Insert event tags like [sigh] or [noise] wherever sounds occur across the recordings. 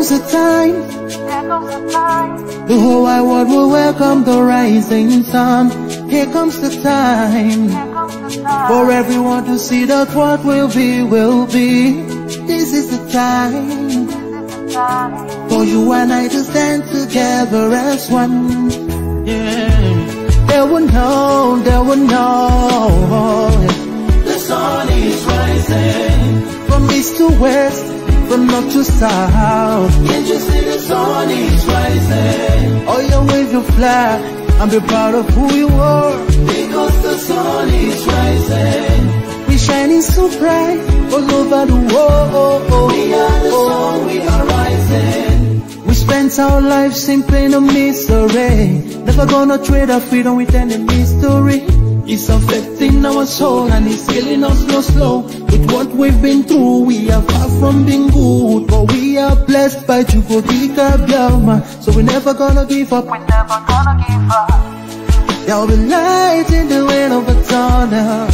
Comes the time. the whole wide world will welcome the rising sun. Here comes the time for everyone to see that what will be, will be. This is the time This is the time. for you and I to stand together as one. Yeah, they will know, they will know. The sun is rising from east to west, from north to south. Can't you see the sun is rising? Oh, you wave your flag and be proud of who you are. Because the sun is rising. We shining so bright all over the world. We are the sun, we are rising. We spent our lives in pain and misery. Never gonna trade our freedom with any mystery. It's affecting our soul and it's killing us slow, slow. With what we've been through, we are far from being good. But we are blessed by Chukwukika Bialma. So we're never gonna give up. We're never gonna give up. There'll be light in the wind of a tunnel.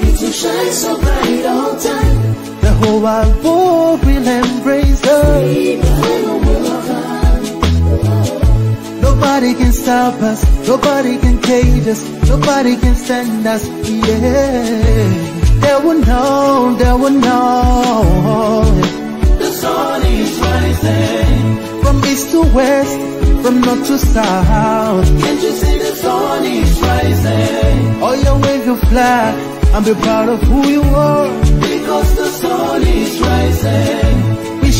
It will shine so bright all time. The whole world will embrace us. People will come. Nobody can stop us. Nobody can cage us. Nobody can stand us. Yeah. They will know. They will know. The sun is rising from east to west, from north to south. Can't you see the sun is rising? Oh, you wave your flag and be proud of who you are. Because the sun is rising.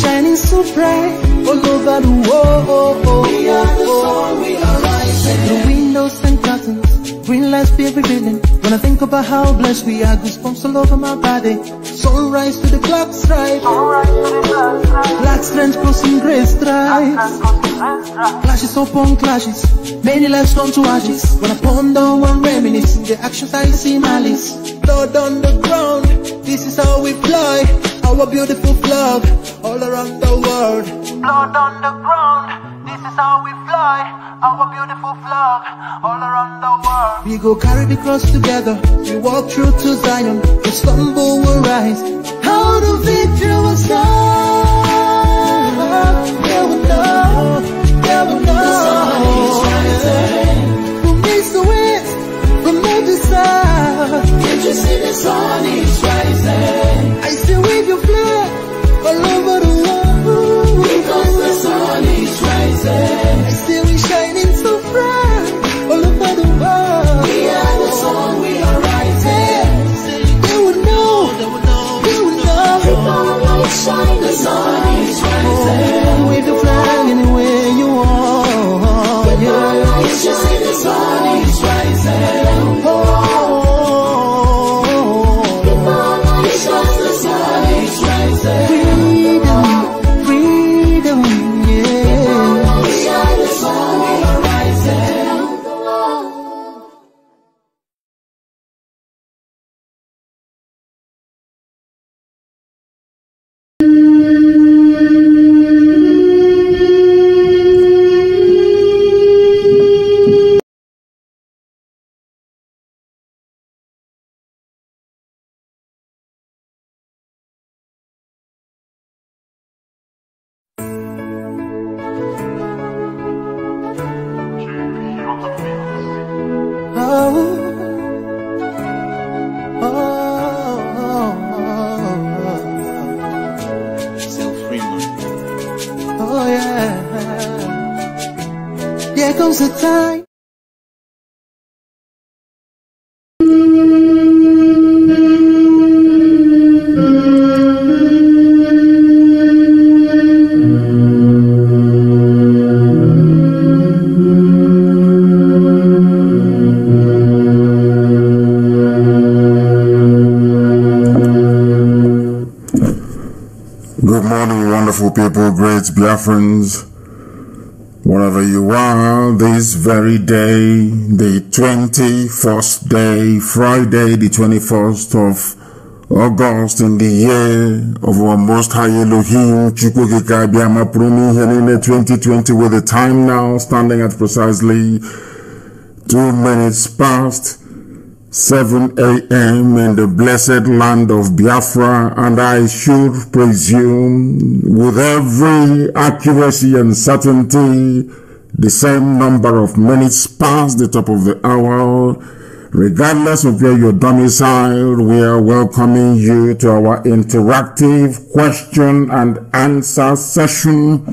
Shining so bright all over the world. We are the sun, we are rising. The windows and curtains, green lights be revealing. When I think about how blessed we are, goosebumps all over my body. Sunrise to the clock strike, Alright, to the blood black strength crossing gray stripes. That's what the friends strike. Clashes upon clashes, many lives come to ashes. When I ponder and reminisce, the actions I see malice. Blood on the ground, this is how we fly. Our beautiful flag, all around the world. Blood on the ground. This is how we fly. Our beautiful flag. All around the world. We go carry the cross together. We walk through to Zion. We stumble, we rise. How the victory was done. Yeah, we know. Yeah, we know. From east to west, from north to south. Can't you see the sun is rising? I still wave your I still we shining so bright oh, all over the world. We are the we are rising. Would know, would know, shine, the sun is rising. Wave the flag anywhere you want. Our Yeah. light shine, the sun oh, oh, yeah. There comes a Biafrans. Wherever you are, this very day, the 21st day, Friday, the 21st of August in the year of our Most High Elohim, Chukwukika Biama Prumi Helene 2020 with the time now standing at precisely two minutes past 7 a.m. in the blessed land of Biafra, and I should presume with every accuracy and certainty the same number of minutes past the top of the hour. Regardless of where you're domiciled, we are welcoming you to our interactive question and answer session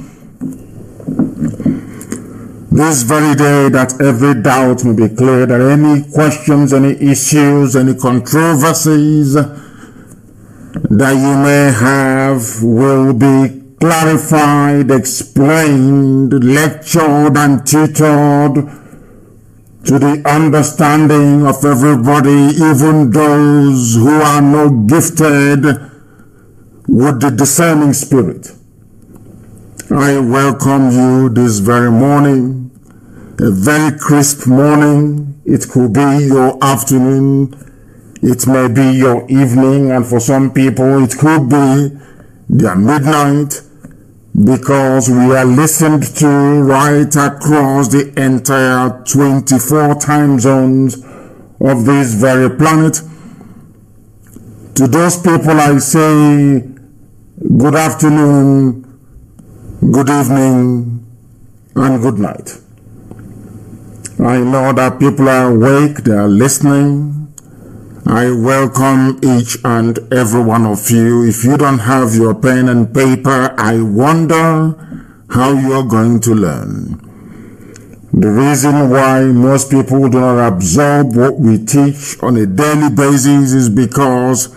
this very day that every doubt may be cleared, that any questions, any issues, any controversies that you may have will be clarified, explained, lectured, and tutored to the understanding of everybody, even those who are not gifted with the discerning spirit. I welcome you this very morning, a very crisp morning. It could be your afternoon, it may be your evening, and for some people it could be their midnight because we are listened to right across the entire 24 time zones of this very planet. To those people I say, good afternoon, good evening, and good night. I know that people are awake, they are listening. I welcome each and every one of you. If you don't have your pen and paper, I wonder how you're going to learn. The reason why most people do not absorb what we teach on a daily basis is because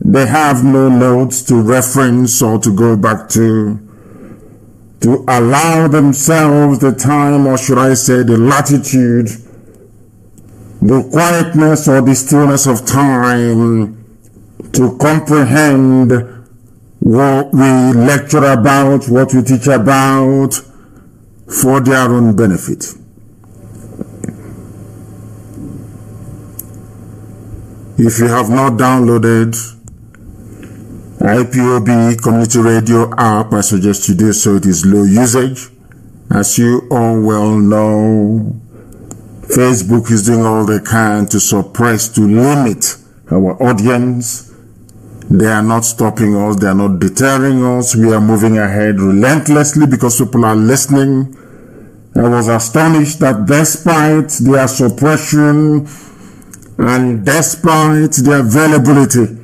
they have no notes to reference or to go back to to allow themselves the time, or should I say, the latitude, the quietness or the stillness of time to comprehend what we lecture about, what we teach about for their own benefit. If you have not downloaded IPOB Community Radio app, I suggest you do so. It is low usage. As you all well know, Facebook is doing all they can to suppress, to limit our audience. They are not stopping us. They are not deterring us. We are moving ahead relentlessly because people are listening. I was astonished that despite their suppression and despite their availability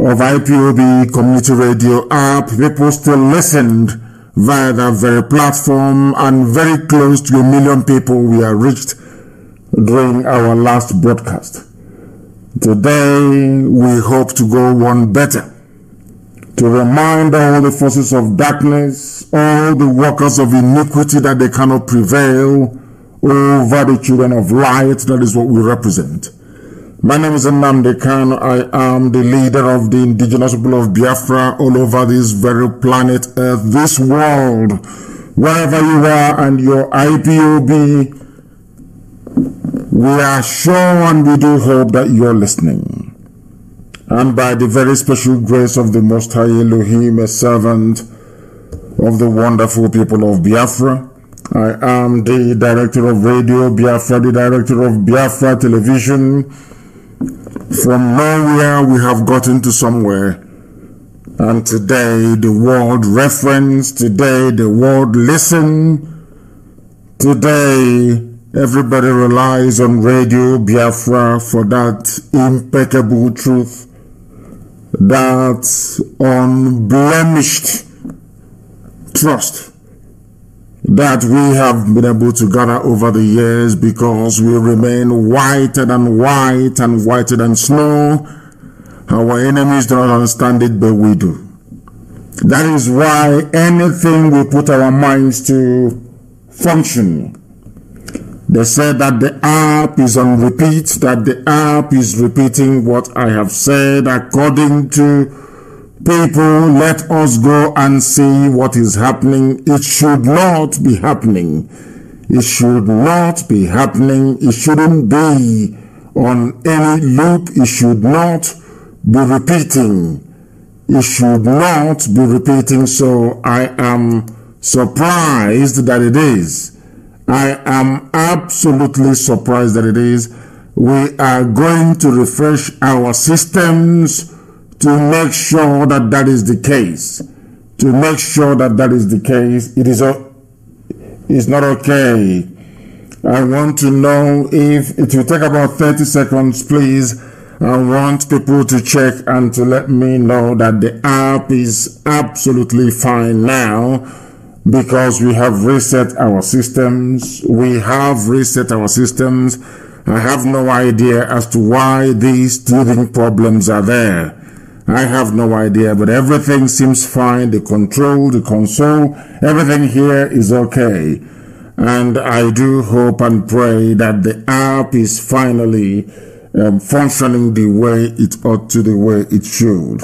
of IPOB Community Radio app, people still listened via that very platform and very close to a million people we are reached during our last broadcast. Today, we hope to go one better to remind all the forces of darkness, all the workers of iniquity that they cannot prevail over the children of light. That is what we represent. My name is Nnamdi Kanu. I am the leader of the indigenous people of Biafra all over this very planet Earth, this world. Wherever you are and your IPOB, we are sure and we do hope that you are listening. And by the very special grace of the Most High Elohim, a servant of the wonderful people of Biafra, I am the director of Radio Biafra, the director of Biafra Television, from nowhere we have gotten to somewhere. And today the world reference, today the world listen, today everybody relies on Radio Biafra for that impeccable truth, that unblemished trust that we have been able to gather over the years because we remain whiter than white and whiter than snow. Our enemies do not understand it, but we do. That is why anything we put our minds to function. They said that the app is on repeat, that the app is repeating what I have said according to People, let us go and see what is happening. It should not be happening. It should not be happening. It shouldn't be on any loop. It should not be repeating. It should not be repeating. So I am surprised that it is. I am absolutely surprised that it is. we are going to refresh our systems to make sure that that is the case. To make sure that that is the case, it is a, it's not okay. I want to know if it will take about 30 seconds, please. I want people to check and to let me know that the app is absolutely fine now because we have reset our systems. We have reset our systems. I have no idea as to why these teething problems are there. I have no idea, but everything seems fine. The control, the console, everything here is okay. And I do hope and pray that the app is finally um, functioning the way it ought to, the way it should.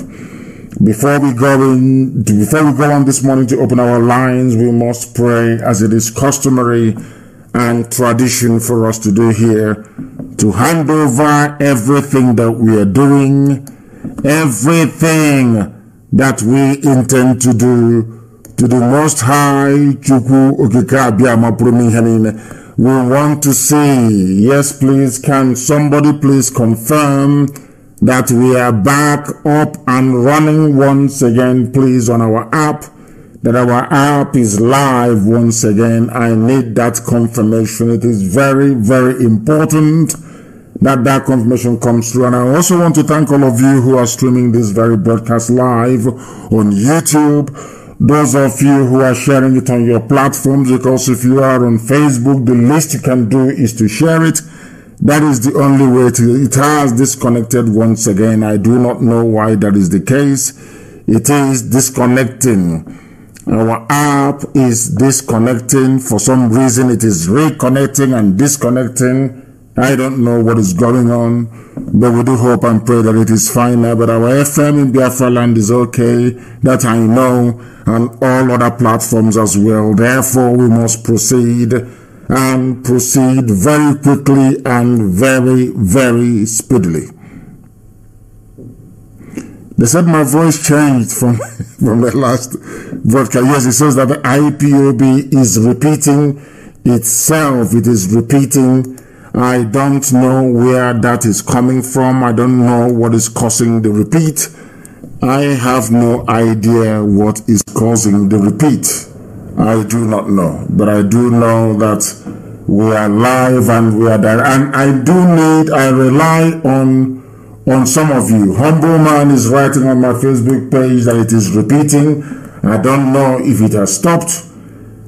Before we go in, before we go on this morning to open our lines, we must pray as it is customary and tradition for us to do here to hand over everything that we are doing everything that we intend to do to the Most High We want to see, yes please, can somebody please confirm that we are back up and running once again, please, on our app, that our app is live once again. I need that confirmation. It is very, very important that that confirmation comes through. And I also want to thank all of you who are streaming this very broadcast live on YouTube. Those of you who are sharing it on your platforms, because if you are on Facebook, the least you can do is to share it. That is the only way to, it has disconnected once again. I do not know why that is the case. It is disconnecting. Our app is disconnecting. For some reason, it is reconnecting and disconnecting. I don't know what is going on, but we do hope and pray that it is fine now. But our FM in Biafra land is okay, that I know, and all other platforms as well. Therefore, we must proceed and proceed very quickly and very, very speedily. They said my voice changed from, [laughs] from the last broadcast. Yes, it says that the IPOB is repeating itself. It is repeating I don't know where that is coming from. I don't know what is causing the repeat. I have no idea what is causing the repeat. I do not know. But I do know that we are live and we are there. And I do need, I rely on on some of you. Humble Man is writing on my Facebook page that it is repeating. I don't know if it has stopped.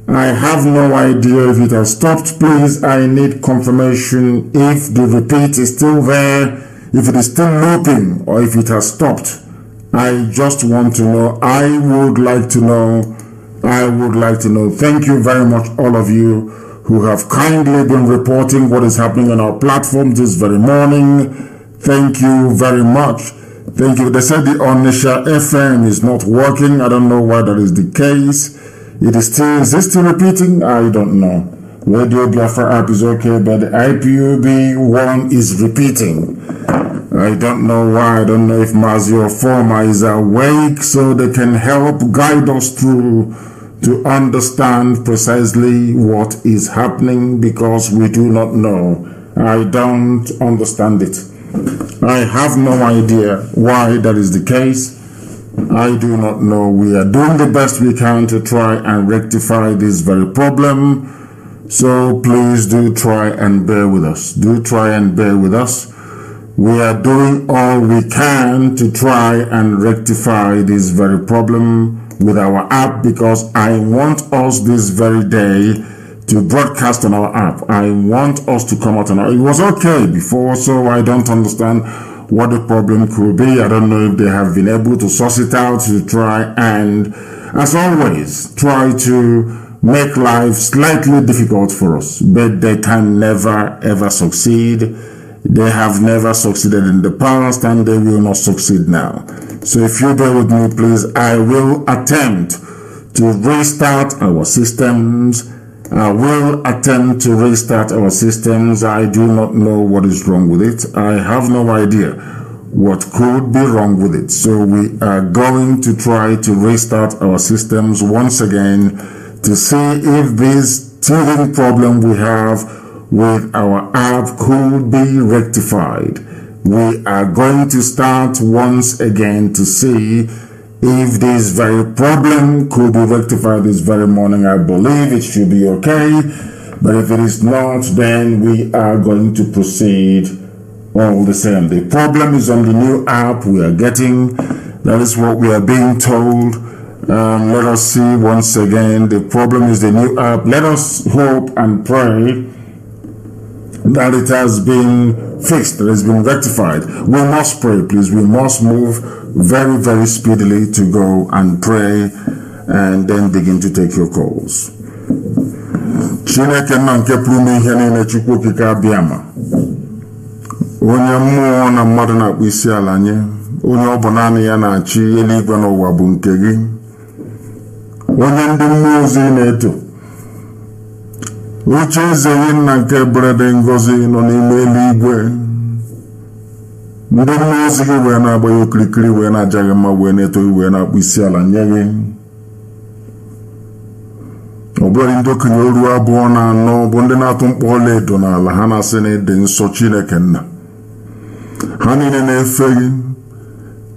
I have no idea if it has stopped. Please, I need confirmation if the repeat is still there, if it is still looping, or if it has stopped. I just want to know. I would like to know. I would like to know. Thank you very much, all of you who have kindly been reporting what is happening on our platform this very morning. Thank you very much. Thank you. They said the Onitsha FM is not working. I don't know why that is the case. It is still, is still repeating? I don't know. Radio Biafra app is okay, but the IPOB one is repeating. I don't know why. I don't know if Mazio Forma is awake so they can help guide us through to understand precisely what is happening because we do not know. I don't understand it. I have no idea why that is the case. I do not know. We are doing the best we can to try and rectify this very problem. So please do try and bear with us. Do try and bear with us. We are doing all we can to try and rectify this very problem with our app because I want us this very day to broadcast on our app. I want us to come out on our, it was okay before, so I don't understand what the problem could be. I don't know if they have been able to source it out to try and, as always, try to make life slightly difficult for us, but they can never ever succeed. They have never succeeded in the past and they will not succeed now. So if you bear with me, please, I will attempt to restart our systems Uh, I will attempt to restart our systems. I do not know what is wrong with it. I have no idea what could be wrong with it. So we are going to try to restart our systems once again to see if this teething problem we have with our app could be rectified. We are going to start once again to see if this very problem could be rectified this very morning. I believe it should be okay. But if it is not, then we are going to proceed all the same. The problem is on the new app we are getting. That is what we are being told. Um, let us see once again. The problem is the new app. Let us hope and pray that it has been fixed, that it has been rectified. We must pray, please. We must move very, very speedily to go and pray and then begin to take your calls. Chineke nna nke pụrụ ime ihe niile Chukwu okike abịa onye mmụọ na mmadụ na-akpụ isi ala nye onye ọ bụ naanị ya na-achị eluigwe n'ụwa bụ nke gị. Onye ndị mmụọ ozi na-eto. Oche eze gị nna nke berede ngozi nọ n'ime eluigwe. Ndị mmụọ ozi gị wee na-agba ya okirikiri wee na-aja gị mma wee na-eto gị wee na-akpụ isi ala nye gị. Ọ bụghị ndị okenye oru abụọ na anọ bụ ndị na-atụ mkpọ ọla edo n'ala ha na-asị na ịdị nsọ chineke nna. Ha niile na-efe gị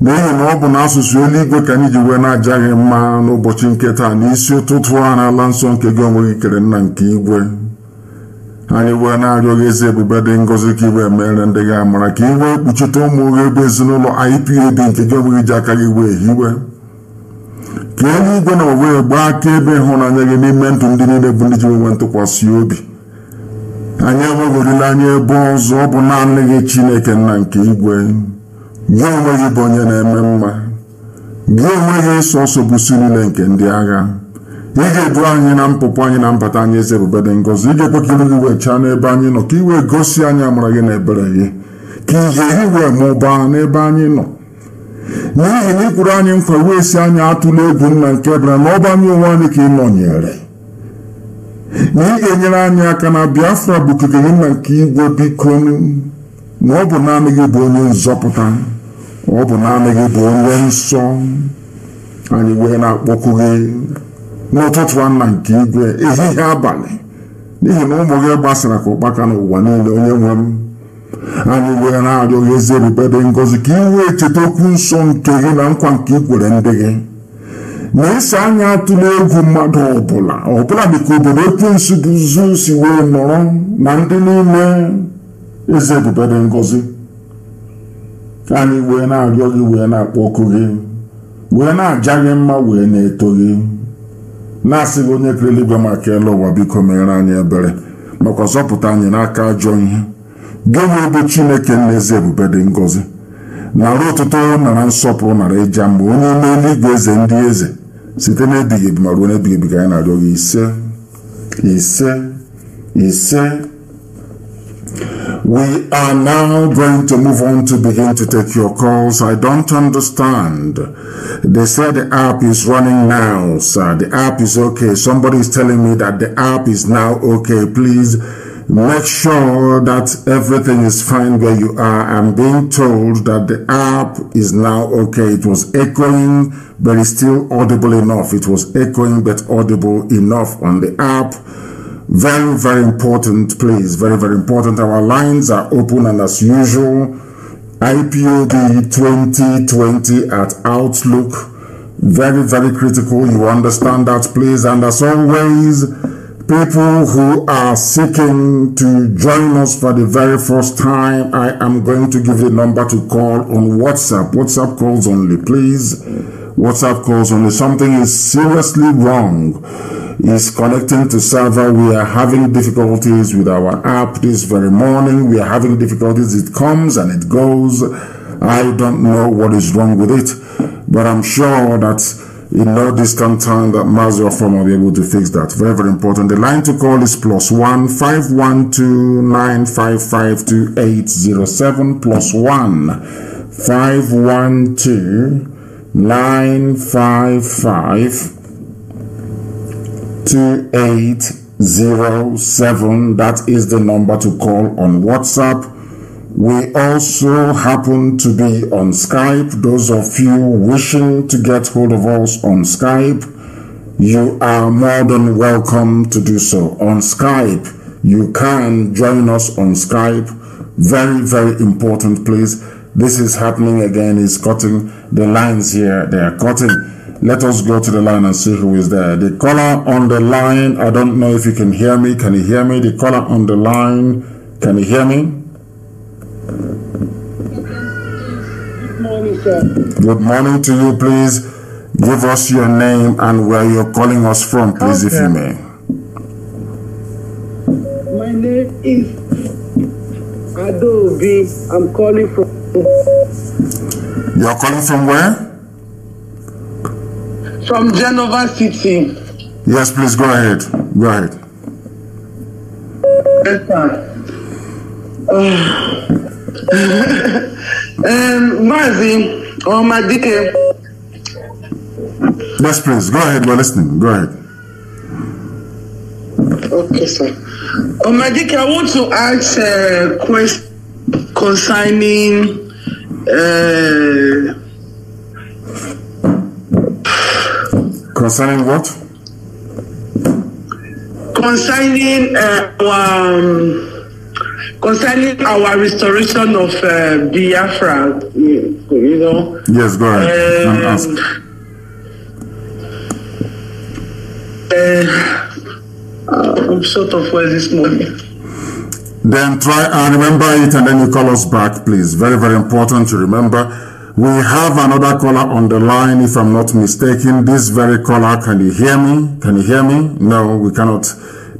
n'ihi na ọ bụ n'asụsụ eluigwe ka anyị ji wee na-aja gị mma n'ụbọchị nke taa n'isi ụtụtụ a n'ala nsọ nke gị onwe gị kere nna nke igwe. Anyị wee na-arịọ gị ezi ebube dị ngọzi ka iwe mere ndị gị amara ka iwe kpuchite ụmụ gị ebe ezinụlọ IPAB nke gị onwe gị ji aka gị wee hiwe ka eluigwe na wee gbaa aka ebe ịhụnanya gị n'ime ndụ ndị niile bụ ndị ji nwe ntụkwasị obi. Anyị enweghị olileanya ebe ọzọ ọ bụ naanị gị chineke nna nke igwe. Gị onwe gị bụ onye na-eme mma. Gị onwe gị sọsọ bụ si niile nke ndị agha. Ị ga-edu anyị na mpụpụ anyị na mbata anyị eze ebube dị ngọzi. Ị ga-ekwe ka iru wee chaa n'ebe anyị nọ ka i wee gosi anyị amara gị na ebere gị. Ka ihe gị wee mụbaa n'ebe anyị nọ. N'ihi na ị kwuru anyị nkwa wee si anyị atụla egwu nna nke bịara na ọ bụ anyị onwe anyị ka ị nọnyere. Na ị ga-enyere anyị aka na biafra bụ okike gị nna nke igwe biko na ọ bụ naanị gị bụ onye nzọpụta ọ bụ naanị gị bụ onye nsọ. Anyị wee na-akpọkụ gị. N'ụtụtụ nna nke igwe ehihie abalị. N'ihi na ụmụ gị gbasara ka ụkpaka n'ụwa niile onye nwe m. Anyị wee na-arịọ gị ezi ebube dị ka ị wee cheta okwu nsọ nke gị na nkwa nke ị kwere ndị gị. Na-ese anya atụla egwu mmadụ ọbụla ọbụla dịka obodo ekwensu bụ zu si wee nọrọ na ndị niile eze ebube dị ngọzi. Anyị wee na-arịọ gị wee na-akpọ ọkụ gị wee na-aja gị mma wee na-eto gị. Na-asị gị onye kere eluigwe maka elu ụwa biko mere anyị ebere makwa zọpụta anyị n'aka ajọ ihe. Gị nwee bụ chineke na eze ebube dị ngọzi nara ụtụtụ nara nsọpụrụ nara ịja mgbe onye ime eluigwe eze ndị eze site n'ebighị ebi ma ruo n'ebighị ebi ka anyị na-arịọ gị ise ise ise We are now going to move on to begin to take your calls. I don't understand. They said the app is running now, sir. The app is okay. Somebody is telling me that the app is now okay. Please make sure that everything is fine where you are. I'm being told that the app is now okay. It was echoing, but it's still audible enough. It was echoing, but audible enough on the app. Very, very important, please. Very, very important. Our lines are open and as usual, IPOB 2020 at Outlook. Very, very critical. You understand that, please. And as always, people who are seeking to join us for the very first time, I am going to give a number to call on WhatsApp. WhatsApp calls only, please. WhatsApp calls only. Something is seriously wrong. Is connecting to server. We are having difficulties with our app this very morning. We are having difficulties. It comes and it goes. I don't know what is wrong with it, but I'm sure that in no distant time that Mazda firm will be able to fix that. Very, very important. The line to call is plus one five one two nine five five two eight zero seven plus one five one two nine five five two eight zero seven. That is the number to call on WhatsApp. We also happen to be on Skype. Those of you wishing to get hold of us on Skype, you are more than welcome to do so. On Skype, you can join us on Skype. Very, very important, please. This is happening again. Is cutting the lines here. They are cutting. Let us go to the line and see who is there. The caller on the line. I don't know if you can hear me. Can you hear me? The caller on the line. Can you hear me? Good morning, sir. Good morning to you, please. Give us your name and where you're calling us from, please, if you may. My name is Adobe. I'm calling from You're calling from where? from Genova City. Yes, please go ahead. Go ahead. Yes, sir. um, Mazi or Madike, Yes, please. Go ahead. We're listening. Go ahead. okay, sir. Oh, Madike, I want to ask a question concerning uh, Concerning what? concerning uh, our um, concerning our restoration of uh, Biafra. You, know. Yes, go ahead. and ask. Um, uh, I'm short of words this morning. Then try and remember it and then you call us back, please. Very, very important to remember. We have another caller on the line, if I'm not mistaken. This very caller, can you hear me? Can you hear me? No, we cannot.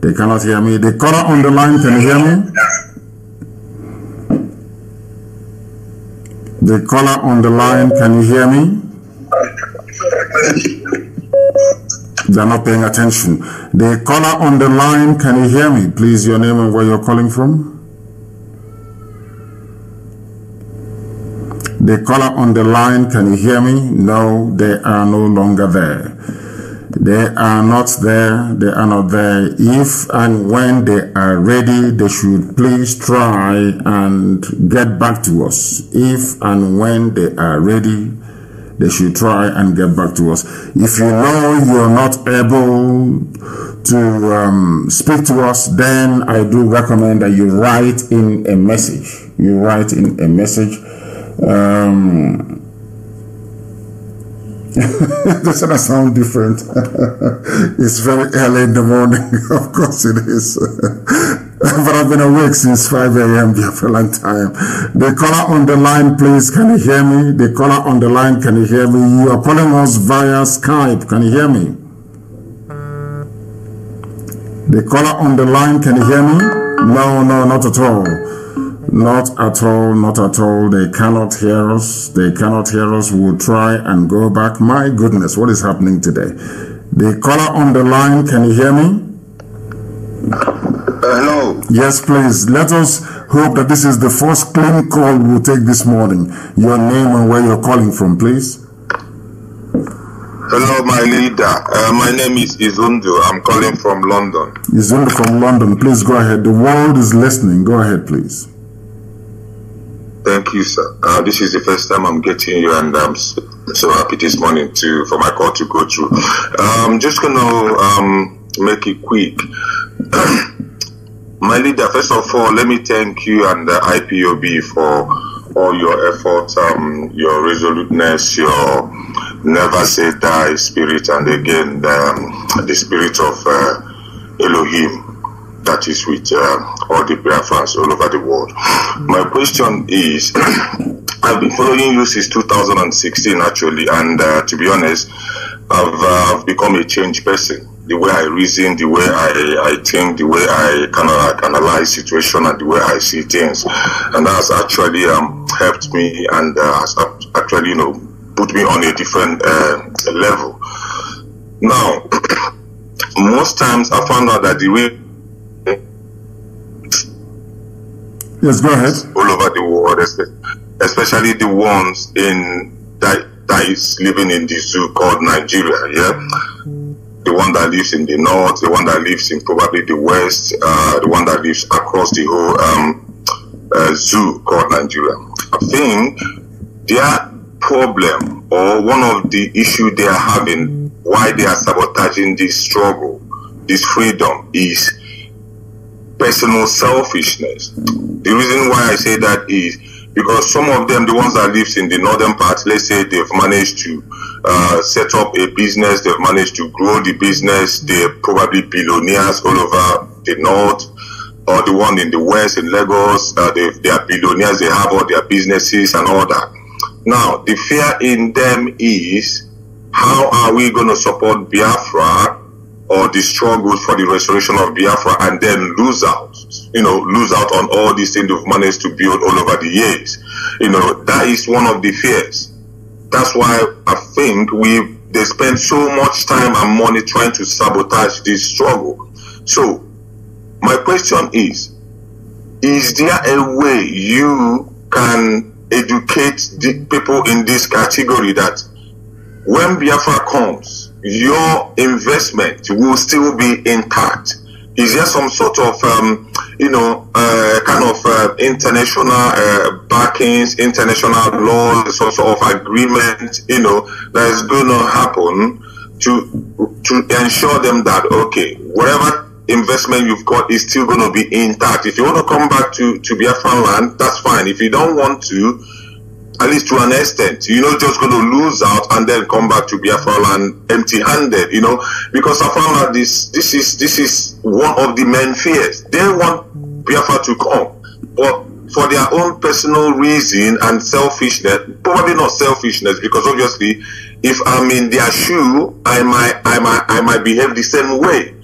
They cannot hear me. The caller on the line, can you hear me? The caller on the line, can you hear me? They're not paying attention. The caller on the line, can you hear me? Please, your name and where you're calling from. The caller on the line, can you hear me? No, they are no longer there. They are not there. They are not there. If and when they are ready, they should please try and get back to us. If and when they are ready, they should try and get back to us. If you know you're not able to um, speak to us, then I do recommend that you write in a message. You write in a message. Um, [laughs] doesn't that sound different? [laughs] it's very early in the morning. [laughs] of course it is. [laughs] but I've been awake since 5 a.m. here for a long time. The caller on the line, please, can you hear me? The caller on the line, can you hear me? You are calling us via Skype. Can you hear me? The caller on the line, can you hear me? No, no, not at all. Not at all, not at all. They cannot hear us. They cannot hear us. We'll try and go back. My goodness, what is happening today? The caller on the line, can you hear me? Hello. Yes, please. Let us hope that this is the first clean call we'll take this morning. Your name and where you're calling from, please. Hello, my leader. Uh, my name is Izundu. I'm calling from London. Izundu from London. Please go ahead. The world is listening. Go ahead, please. Thank you, sir. Uh, this is the first time I'm getting you, and I'm so, happy this morning to for my call to go through. I'm just gonna um, make it quick. [clears throat] my leader, first of all, let me thank you and the IPOB for all your efforts, um, your resoluteness, your never say die spirit, and again the, the spirit of uh, Elohim that is with uh, all the Biafrans all over the world. My question is, [clears throat] I've been following you since 2016 actually, and uh, to be honest, I've, uh, I've become a changed person. The way I reason, the way I, I think, the way I kind of analyze situation, and the way I see things, and that has actually um, helped me and uh, has actually you know put me on a different uh, level. Now, [clears throat] most times I found out that the way Yes, go ahead. all over the world, especially the ones in that, that is living in the zoo called Nigeria. Yeah, the one that lives in the north, the one that lives in probably the west, uh, the one that lives across the whole um, uh, zoo called Nigeria. I think their problem or one of the issue they are having, why they are sabotaging this struggle, this freedom, is personal selfishness. The reason why I say that is because some of them, the ones that lives in the northern part, let's say they've managed to uh, set up a business, they've managed to grow the business, they're probably billionaires all over the north, or the one in the west in Lagos, uh, they, they are billionaires, they have all their businesses and all that. Now, the fear in them is how are we going to support Biafra or the struggles for the restoration of Biafra and then lose out, you know, lose out on all these things we've managed to build all over the years. You know, that is one of the fears. That's why I think we they spend so much time and money trying to sabotage this struggle. So, my question is, is there a way you can educate the people in this category that when Biafra comes, your investment will still be intact. Is there some sort of, um, you know, uh, kind of uh, international uh, backings, international laws, sort of agreement, you know, that is going to happen to to ensure them that okay, whatever investment you've got is still going to be intact. If you want to come back to to Biafran land, that's fine. If you don't want to, at least to an extent. You're not just going to lose out and then come back to Biafra land empty-handed, you know, because I found out this, this is, this is one of the main fears. They want Biafra to come, but for their own personal reason and selfishness, probably not selfishness, because obviously, if I'm in their shoe, I might, I might, I might behave the same way.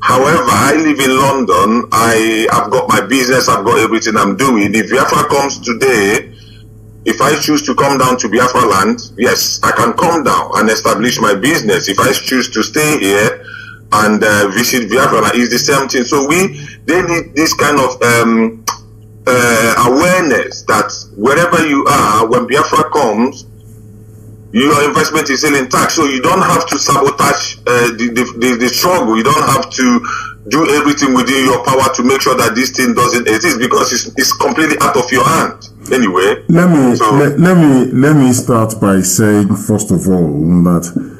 However, I live in London. I, I've got my business. I've got everything I'm doing. If Biafra comes today, if I choose to come down to Biafra land, yes, I can come down and establish my business. If I choose to stay here and uh, visit Biafra it's the same thing. So we, they need this kind of um, uh, awareness that wherever you are, when Biafra comes, your investment is still intact. So you don't have to sabotage uh, the, the, the, the struggle. You don't have to do everything within your power to make sure that this thing doesn't exist because it's, it's completely out of your hand anyway. Let me So- let, let me let me start by saying first of all that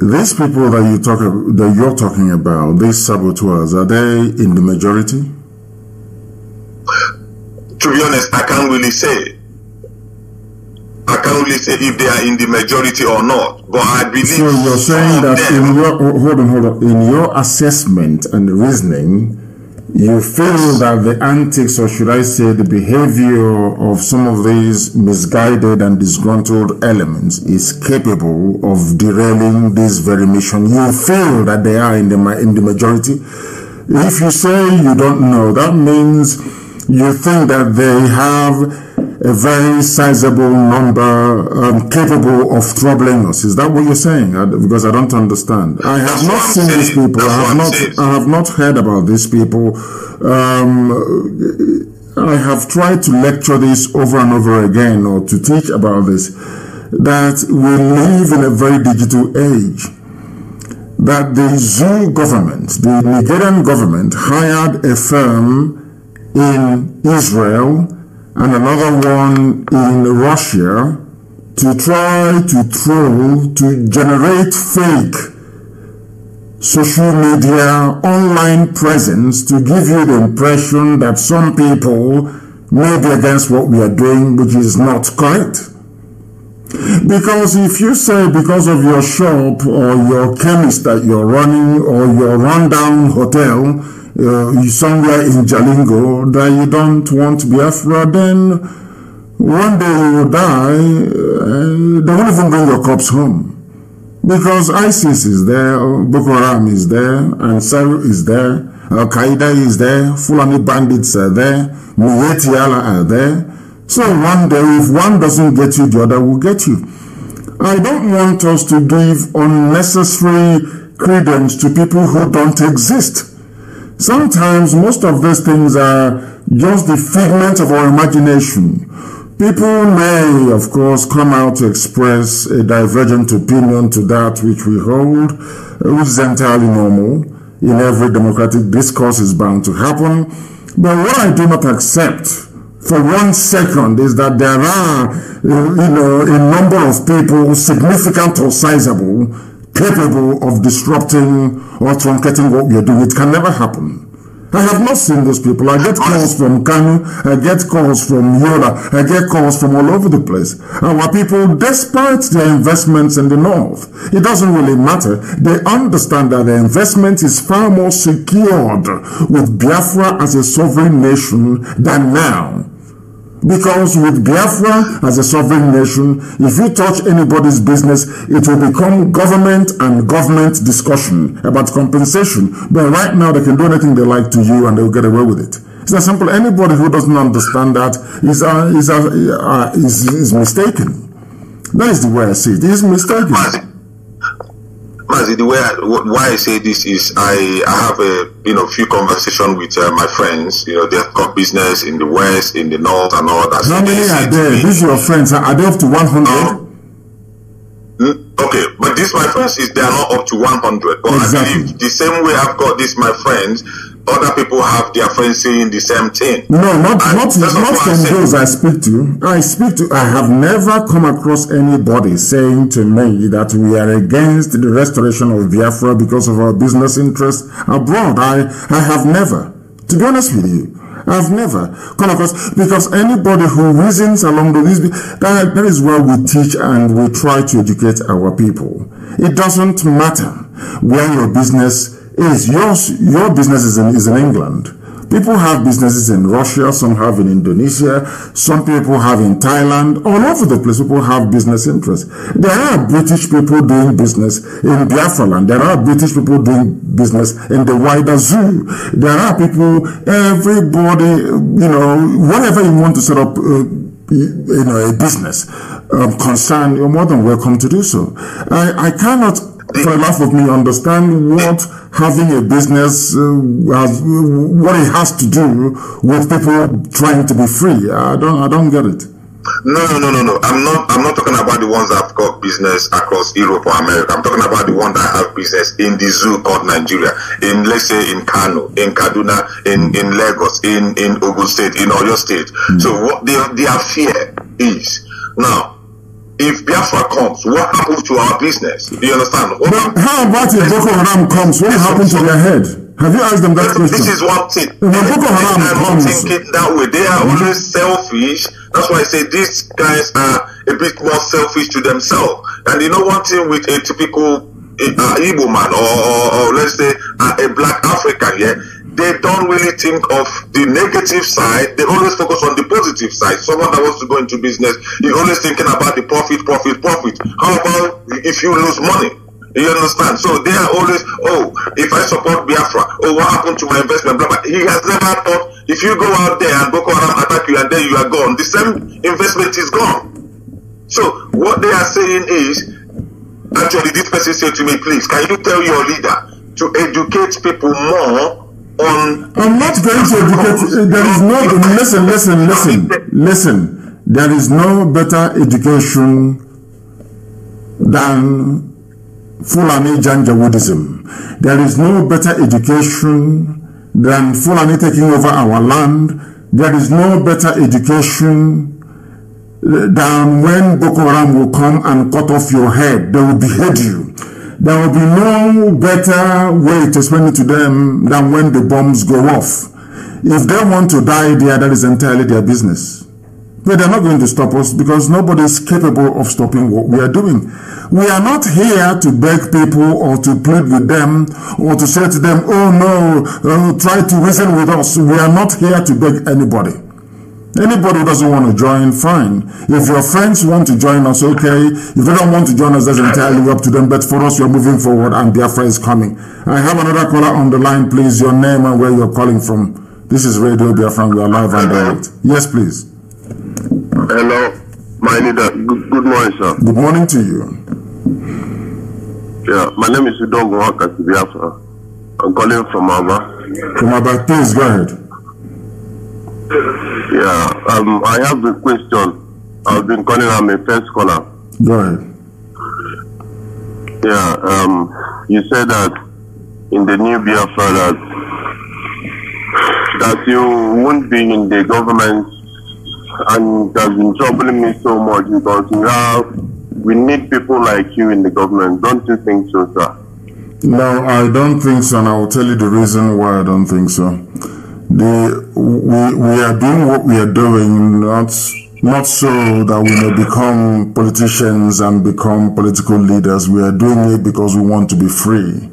these people that you talk that you're talking about, these saboteurs, are they in the majority? to be honest, I can't really say. I can't really say if they are in the majority or not. But I believe So you're saying that them, in your hold on, hold on, in your assessment and reasoning, you feel that the antics, or should I say, the behavior of some of these misguided and disgruntled elements is capable of derailing this very mission. You feel that they are in the in the majority. If you say you don't know, that means you think that they have a very sizable number um, capable of troubling us. Is that what you're saying? I, because I don't understand. I have not seen these people. I have not. I have not heard about these people. Um, I have tried to lecture this over and over again, or to teach about this. That we live in a very digital age that the zoo government, the Nigerian government, hired a firm in Israel and another one in Russia to try to troll, to generate fake social media online presence to give you the impression that some people may be against what we are doing, which is not correct. Because if you say because of your shop or your chemist that you're running or your rundown hotel uh, you somewhere in Jalingo that you don't want Biafra, then one day you will die, uh, they won't even bring your corpse home. Because ISIS is there, Boko Haram is there, Ansar is there, Al Qaeda is there, Fulani bandits are there, Miyetti Allah are there. So one day, if one doesn't get you, the other will get you. I don't want us to give unnecessary credence to people who don't exist. Sometimes most of these things are just the figment of our imagination. People may, of course, come out to express a divergent opinion to that which we hold, which is entirely normal. In every democratic discourse is bound to happen. But what I do not accept for one second is that there are, you know, a number of people, significant or sizable, capable of disrupting or truncating what we are doing. It can never happen. I have not seen those people. I get calls from Kano, I get calls from Yola, I get calls from all over the place. Our people, despite their investments in the north, it doesn't really matter. They understand that their investment is far more secured with Biafra as a sovereign nation than now. Because with Biafra as a sovereign nation, if you touch anybody's business, it will become government and government discussion about compensation. But right now, they can do anything they like to you and they'll get away with it. It's that simple. Anybody who doesn't understand that is, uh, is, uh, uh, is, is mistaken. That is the way I see it. He's mistaken. Mazi, the way I, why I say this is I, I have a you know few conversation with uh, my friends. You know they've got business in the west, in the north, and all that. How many are there? These your friends. Are they up to one hundred? Um, okay, but this my friends is they are not up to one hundred. But exactly. I believe the same way I've got this my friends other people have their friends saying the same thing. No, not and not not from those I speak to. I speak to. I have never come across anybody saying to me that we are against the restoration of Biafra because of our business interests abroad. I I have never. To be honest with you. I've never come across because anybody who reasons along these that, that is where we teach and we try to educate our people. It doesn't matter where your business is yours, your business is in, is in England. People have businesses in Russia, some have in Indonesia, some people have in Thailand, all over the place people have business interests. There are British people doing business in Biafra land. There are British people doing business in the wider zoo. There are people, everybody, you know, whatever you want to set up, uh, you know, a business um, concern, you're more than welcome to do so. I, I cannot for the life of me understand what having a business uh, has, what it has to do with people trying to be free. I don't I don't get it. No, no, no, no, no. I'm not. I'm not talking about the ones that have got business across Europe or America. I'm talking about the one that have business in the zoo called Nigeria. In let's say in Kano, in Kaduna, in in Lagos, in in Ogun State, in Oyo State. Mm. So what their their fear is now if Biafra comes, what happens to our business? Do you understand? What but how about if Boko Haram comes? What happens to their head? Have you asked them that question? This is one thing. When Boko Haram I'm comes, not thinking that way. They are always selfish. That's why I say these guys are a bit more selfish to themselves. And you know one thing with a typical uh, Igbo man or, or, or let's say uh, a black African, yeah, they don't really think of the negative side. They always focus on the positive side. Someone that wants to go into business is always thinking about the profit, profit, profit. How about if you lose money? You understand? So they are always, oh, if I support Biafra, oh, what happened to my investment? Blah, blah. He has never thought if you go out there and Boko Haram attack you and then you are gone, the same investment is gone. So what they are saying is, actually, this person said to me, please, can you tell your leader to educate people more on. I'm not going to educate. There is no. Listen, listen, listen, listen. There is no better education than Fulani Janjawoodism. There is no better education than Fulani taking over our land. There is no better education than when Boko Haram will come and cut off your head. They will behead you there will be no better way to explain it to them than when the bombs go off. If they want to die there, that is entirely their business. But they're not going to stop us because nobody is capable of stopping what we are doing. We are not here to beg people or to plead with them or to say to them, oh no, uh, try to reason with us. We are not here to beg anybody. Anybody who doesn't want to join, fine. If your friends want to join us, okay. If they don't want to join us, that's entirely up to them. But for us, we're moving forward and Biafra is coming. I have another caller on the line, please. Your name and where you're calling from. This is Radio Biafra. We are live and direct. Yes, please. Hello, my leader. Good, good morning, sir. Good morning to you. Yeah, my name is Udongo Wakasi Biafra. I'm calling from Aba. From Aba, please go ahead. Yeah, um, I have a question. I've been calling. I'm a first caller. Go ahead. Yeah, um, you said that in the new Biafra that that you won't be in the government, and that's been troubling me so much because we have we need people like you in the government. Don't you think so, sir? No, I don't think so, and I will tell you the reason why I don't think so. The we we are doing what we are doing not not so that we may become politicians and become political leaders. We are doing it because we want to be free.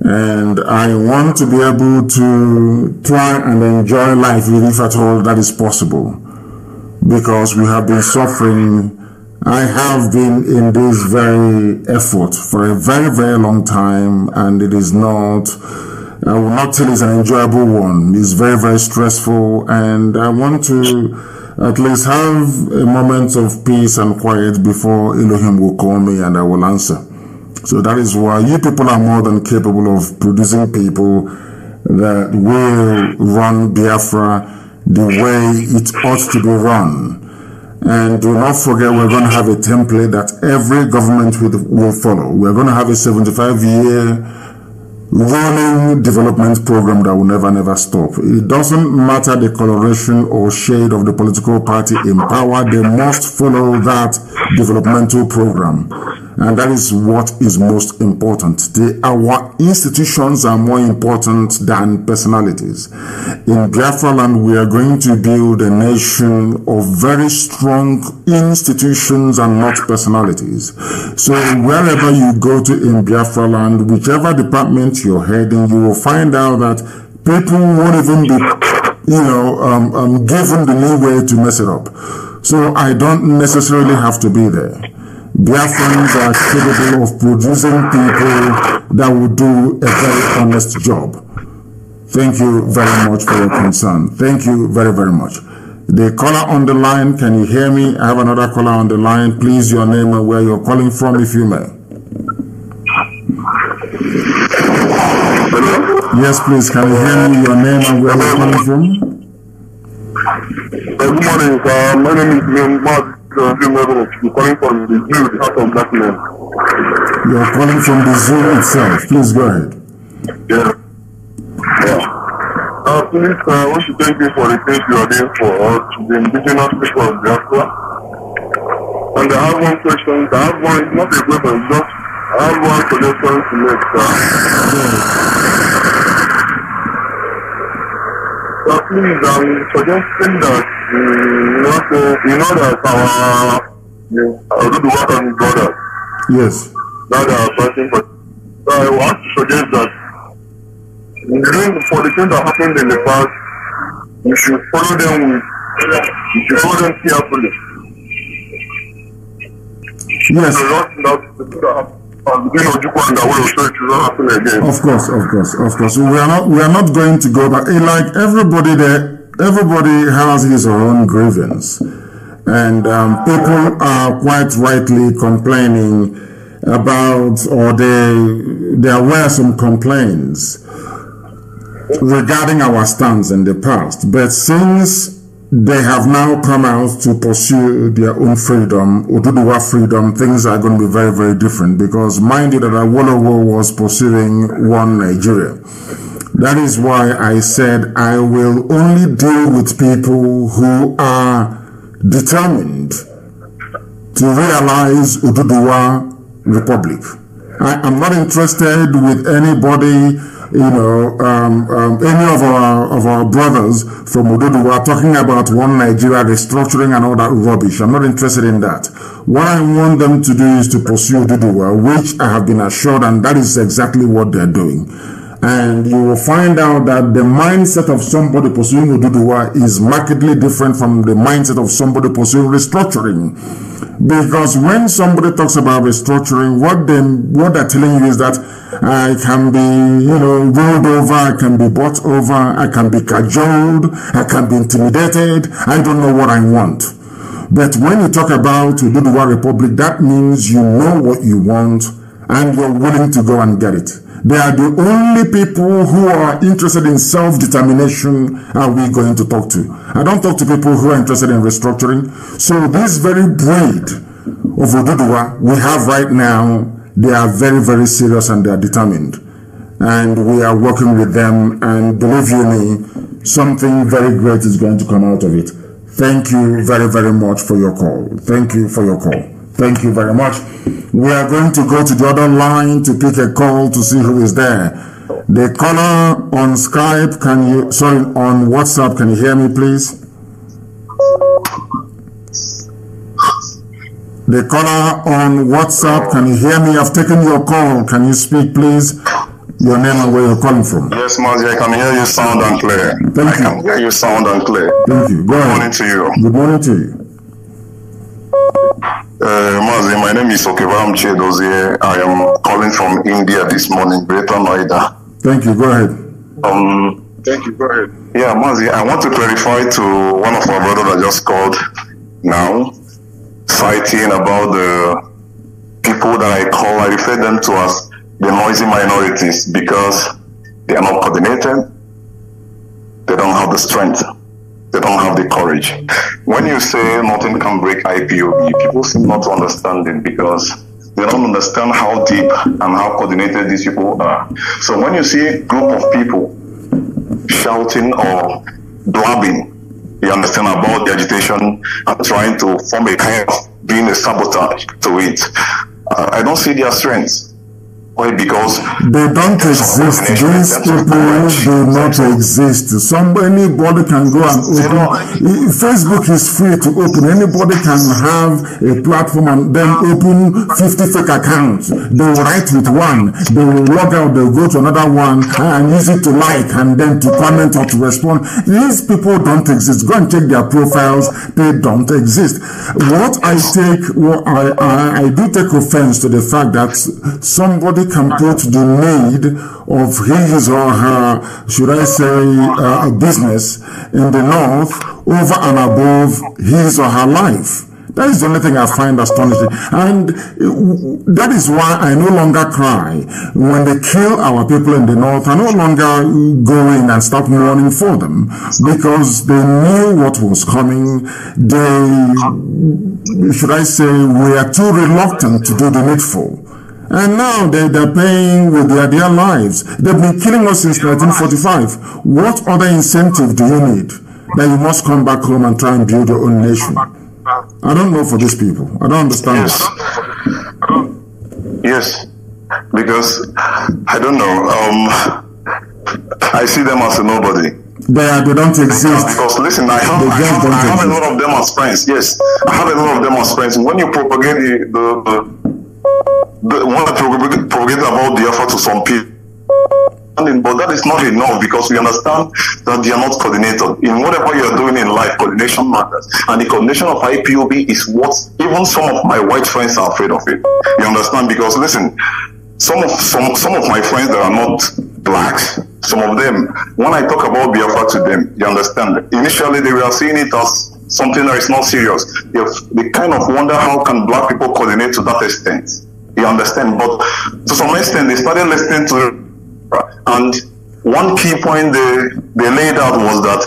And I want to be able to try and enjoy life if at all that is possible. Because we have been suffering I have been in this very effort for a very, very long time, and it is not, I will not tell it's an enjoyable one. It's very, very stressful, and I want to at least have a moment of peace and quiet before Elohim will call me and I will answer. So that is why you people are more than capable of producing people that will run Biafra the way it ought to be run. And do not forget, we're going to have a template that every government will, will follow. We're going to have a 75 year running development program that will never, never stop. It doesn't matter the coloration or shade of the political party in power, they must follow that developmental program. And that is what is most important. Our institutions are more important than personalities. In Biafra land, we are going to build a nation of very strong institutions and not personalities. So wherever you go to in Biafra land, whichever department you're heading, you will find out that people won't even be, you know, um, um, given the leeway to mess it up. So I don't necessarily have to be there. Biafrans are capable of producing people that will do a very honest job. Thank you very much for your concern. Thank you very, very much. The caller on the line, can you hear me? I have another caller on the line. Please, your name and where you're calling from, if you may. Yes, please. Can you hear me? Your name and where you're calling from? Good morning, sir. My name is Liam Uh, I'm calling from the zoo, the House of Black Men. You're calling from the zoo itself. Please go ahead. Yeah. Yeah. Uh, please, uh, I want to thank you for the things you are doing for us, the indigenous people of Biafra. And I have one question. I have one, not a question, just, I have one suggestion to make, sir. So please, I'm suggesting that, um, you know, so, you know that our, uh, Oduduwa and brothers, Yes. that are fighting for, so I want to suggest that during, for the things that happened in the past, you should follow them you should follow them carefully. Yes. So not, not Of course, of course, of course. We are not we are not going to go back. Eh, Like everybody there, everybody has his own grievance, and um, people are quite rightly complaining about, or they there were some complaints regarding our stance in the past. But since they have now come out to pursue their own freedom, Oduduwa freedom, things are going to be very, very different because mind you that Awolowo was pursuing one Nigeria. That is why I said I will only deal with people who are determined to realize Oduduwa Republic. I am not interested with anybody, you know, um, um, any of our of our brothers from Ududuwa talking about one Nigeria restructuring and all that rubbish. I'm not interested in that. What I want them to do is to pursue Ududuwa, which I have been assured, and that is exactly what they're doing. And you will find out that the mindset of somebody pursuing Oduduwa is markedly different from the mindset of somebody pursuing restructuring. Because when somebody talks about restructuring, what they what they're telling you is that I can be, you know, rolled over, I can be bought over, I can be cajoled, I can be intimidated, I don't know what I want. But when you talk about Oduduwa Republic, that means you know what you want and you're willing to go and get it. They are the only people who are interested in self-determination are we going to talk to. I don't talk to people who are interested in restructuring. So this very breed of Oduduwa we have right now, they are very, very serious and they are determined. And we are working with them and believe you me, something very great is going to come out of it. Thank you very, very much for your call. Thank you for your call. Thank you very much. We are going to go to the other line to pick a call to see who is there. The caller on Skype, can you, sorry, on WhatsApp, can you hear me, please? The caller on WhatsApp, can you hear me? I've taken your call. Can you speak, please? Your name and where you're calling from. Yes, Mazi, I can hear you sound and clear. Thank I can you. hear you sound and clear. Thank you. Go Good ahead. morning to you. Good morning to you. Uh, Mazi, my name is Okevam Chedozie. I am calling from India this morning, Greater Noida. Thank you. Go ahead. Um, thank you. Go ahead. Yeah, Mazi, I want to clarify to one of our brothers that just called now, citing about the people that I call, I refer them to as the noisy minorities because they are not coordinated, they don't have the strength, they don't have the courage. When you say nothing can break IPOB, people seem not to understand it because they don't understand how deep and how coordinated these people are. So when you see a group of people shouting or blabbing, you understand about the agitation and trying to form a kind of being a sabotage to it. Uh, I don't see their strengths. Why? Because They don't exist. These people do not exist. Some anybody can go and open. Facebook is free to open. Anybody can have a platform and then open 50 fake accounts. They will write with one. They will log out. They'll go to another one and use it to like and then to comment or to respond. These people don't exist. Go and check their profiles. They don't exist. What I take, what I, I, I do take offense to the fact that somebody can put the need of his or her, should I say, uh, business in the north over and above his or her life. That is the only thing I find astonishing. And uh, that is why I no longer cry when they kill our people in the north. I no longer go in and start mourning for them because they knew what was coming. They, should I say, were too reluctant to do the needful. And now they, they're paying with their, their lives. They've been killing us since 1945. What other incentive do you need? That you must come back home and try and build your own nation. I don't know for these people. I don't understand Yes. this. Yes. Because I don't know. Um I see them as a nobody. They, are, they don't exist. Because listen, I have, I have, I have a lot of them as friends. Yes, I have a lot of them as friends. When you propagate the, the, the, propagate, propagate about the effort to some people, but that is not enough because we understand that they are not coordinated. In whatever you are doing in life, coordination matters. And the coordination of IPOB is what even some of my white friends are afraid of it. You understand? Because listen, some of some some of my friends that are not blacks, some of them, when I talk about Biafra to them, you understand? Initially they were seeing it as something that is not serious. They kind of wonder how can black people coordinate to that extent. You understand? But to some extent they started listening to and one key point they, they laid out was that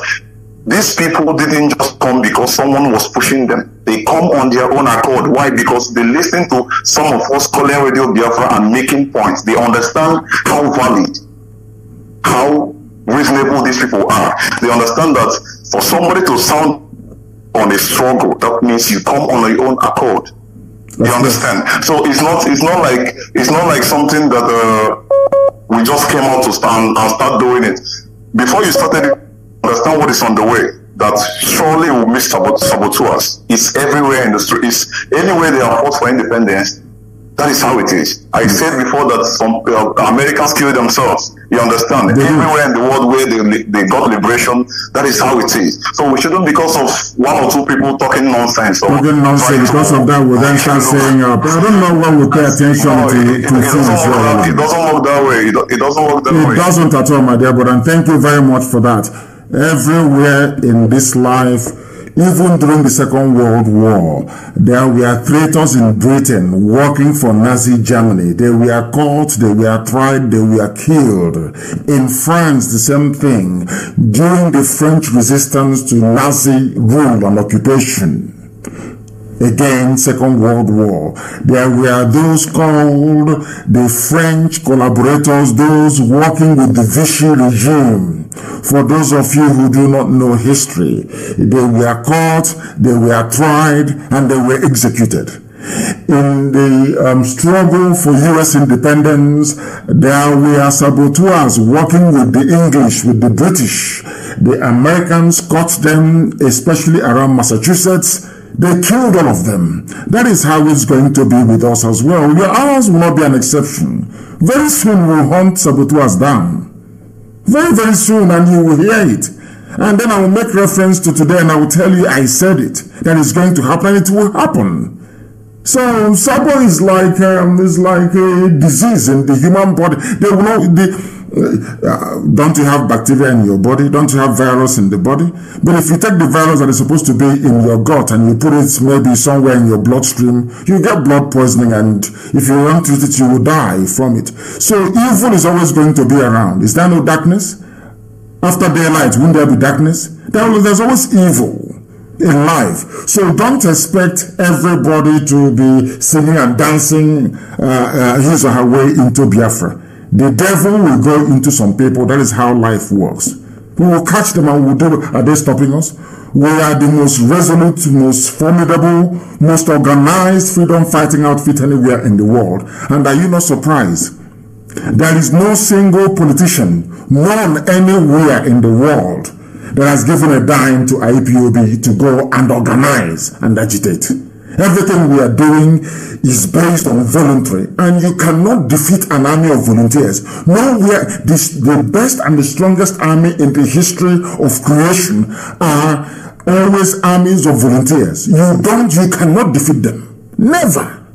these people didn't just come because someone was pushing them. They come on their own accord. Why? Because they listen to some of us calling Radio Biafra and making points. They understand how valid, how reasonable these people are. They understand that for somebody to sound on a struggle, that means you come on your own accord. You That's understand? So it's not it's not like it's not like something that uh, we just came out to stand and start doing it. Before you started, understand what is on the way. That surely will miss sabot- saboteurs. It's everywhere in the street. It's anywhere they are fought for independence. That is how it is. I said before that some uh, Americans kill themselves. You understand? They do. Everywhere in the world where they, they got liberation, that is how it is. So we shouldn't, because of one or two people talking nonsense. Or Talking nonsense, because of that, we then [laughs] start saying, uh, but I don't know when we pay attention no, to, it, it, to it, things. doesn't that, it doesn't work that way. It, it doesn't work that It way. doesn't at all, my dear brother, and thank you very much for that. Everywhere in this life, even during the Second World War, there were traitors in Britain working for Nazi Germany. They were caught, they were tried, they were killed. In France, the same thing. During the French resistance to Nazi rule and occupation, again second world war there were those called the french collaborators those working with the vichy regime for those of you who do not know history they were caught they were tried and they were executed In the um, struggle for U.S. independence, there were saboteurs working with the English, with the British. The Americans caught them, especially around Massachusetts. They killed all of them. That is how it's going to be with us as well. Your ours will not be an exception. Very soon we'll hunt saboteurs down. Very, very soon, and you will hear it. And then I will make reference to today and I will tell you I said it. That is going to happen. It will happen. So Sabo is like um, is like a disease in the human body. They will not. The, uh, don't you have bacteria in your body? Don't you have virus in the body? But if you take the virus that is supposed to be in your gut and you put it maybe somewhere in your bloodstream, you get blood poisoning, and if you don't treat it, you will die from it. So evil is always going to be around. Is there no darkness? After daylight, won't there be darkness? there's always evil in life. So don't expect everybody to be singing and dancing uh, uh, his or her way into Biafra. The devil will go into some people. That is how life works. We will catch them and we will do. Are they stopping us? We are the most resolute, most formidable, most organized freedom fighting outfit anywhere in the world. And are you not surprised? There is no single politician known anywhere in the world that has given a dime to IPOB to go and organize and agitate. Everything we are doing is based on voluntary, and you cannot defeat an army of volunteers. Nowhere, this, the best and the strongest army in the history of creation are always armies of volunteers. You don't, you cannot defeat them. Never.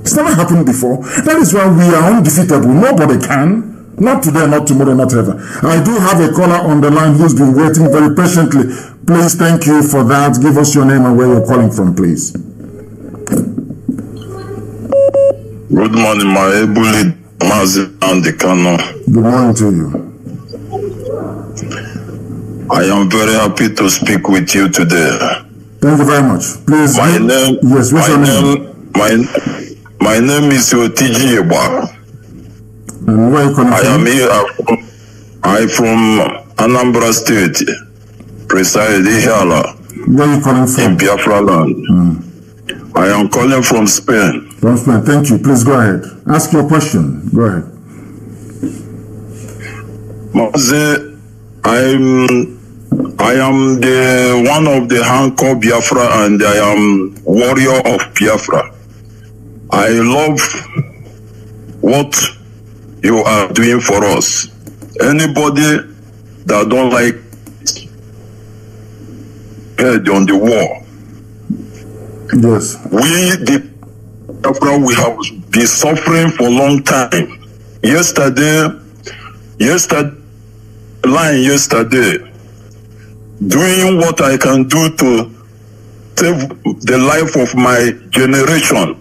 It's never happened before. That is why we are undefeatable. Nobody can. Not today, not tomorrow, not ever. I do have a caller on the line who's been waiting very patiently. Please, thank you for that. Give us your name and where you're calling from, please. Good morning, my able Mazi Nnamdi Kanu. Good morning to you. I am very happy to speak with you today. Thank you very much. Please. My name, Yes, what's my your name? name, my, my name is Otiji Eba. Where are you calling I from? am here. I'm from, Anambra State, precisely Ihiala, Where are you calling in from? Biafra land. Hmm. I am calling from Spain. From Spain. Thank you. Please go ahead. Ask your question. Go ahead. Mazi, I'm I am the one of the Hanko Biafra and I am warrior of Biafra. I love what you are doing for us. Anybody that don't like head on the wall, Yes. we the Biafra we have been suffering for a long time. Yesterday, yesterday, line yesterday, doing what I can do to save the life of my generation.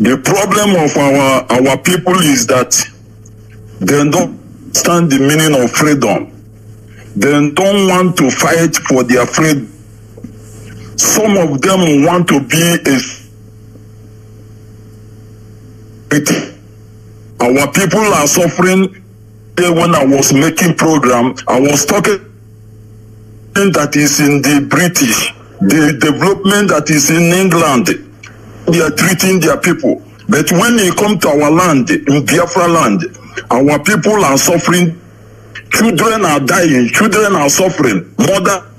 The problem of our our people is that they don't understand the meaning of freedom. They don't want to fight for their freedom. Some of them want to be a our people are suffering when I was making program, I was talking that is in the British, the development that is in England, they are treating their people. But when they come to our land, in Biafra land, our people are suffering. Children are dying. Children are suffering. Mother,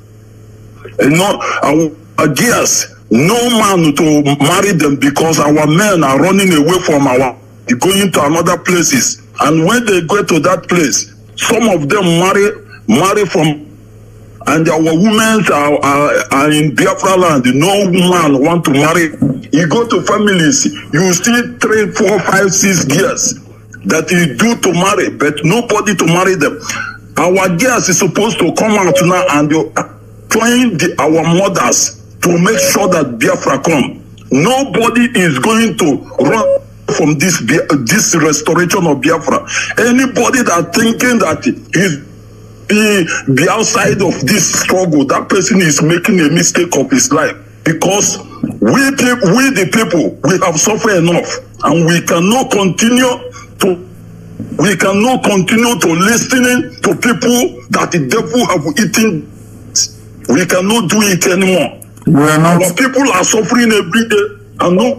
eh, you know, our, girls. no man to marry them because our men are running away from our, going to another places. And when they go to that place, some of them marry, marry from and our women are, are, are in Biafra land. No man want to marry. You go to families, you see three, four, five, six girls that you do to marry, but nobody to marry them. Our girls is supposed to come out now and you join the, our mothers to make sure that Biafra come. Nobody is going to run from this this restoration of Biafra. Anybody that thinking that is be be outside of this struggle. That person is making a mistake of his life. Because we we the people we have suffered enough. And we cannot continue to we cannot continue to listening to people that the devil have eaten. We cannot do it anymore. We are not. our people are suffering every day. And no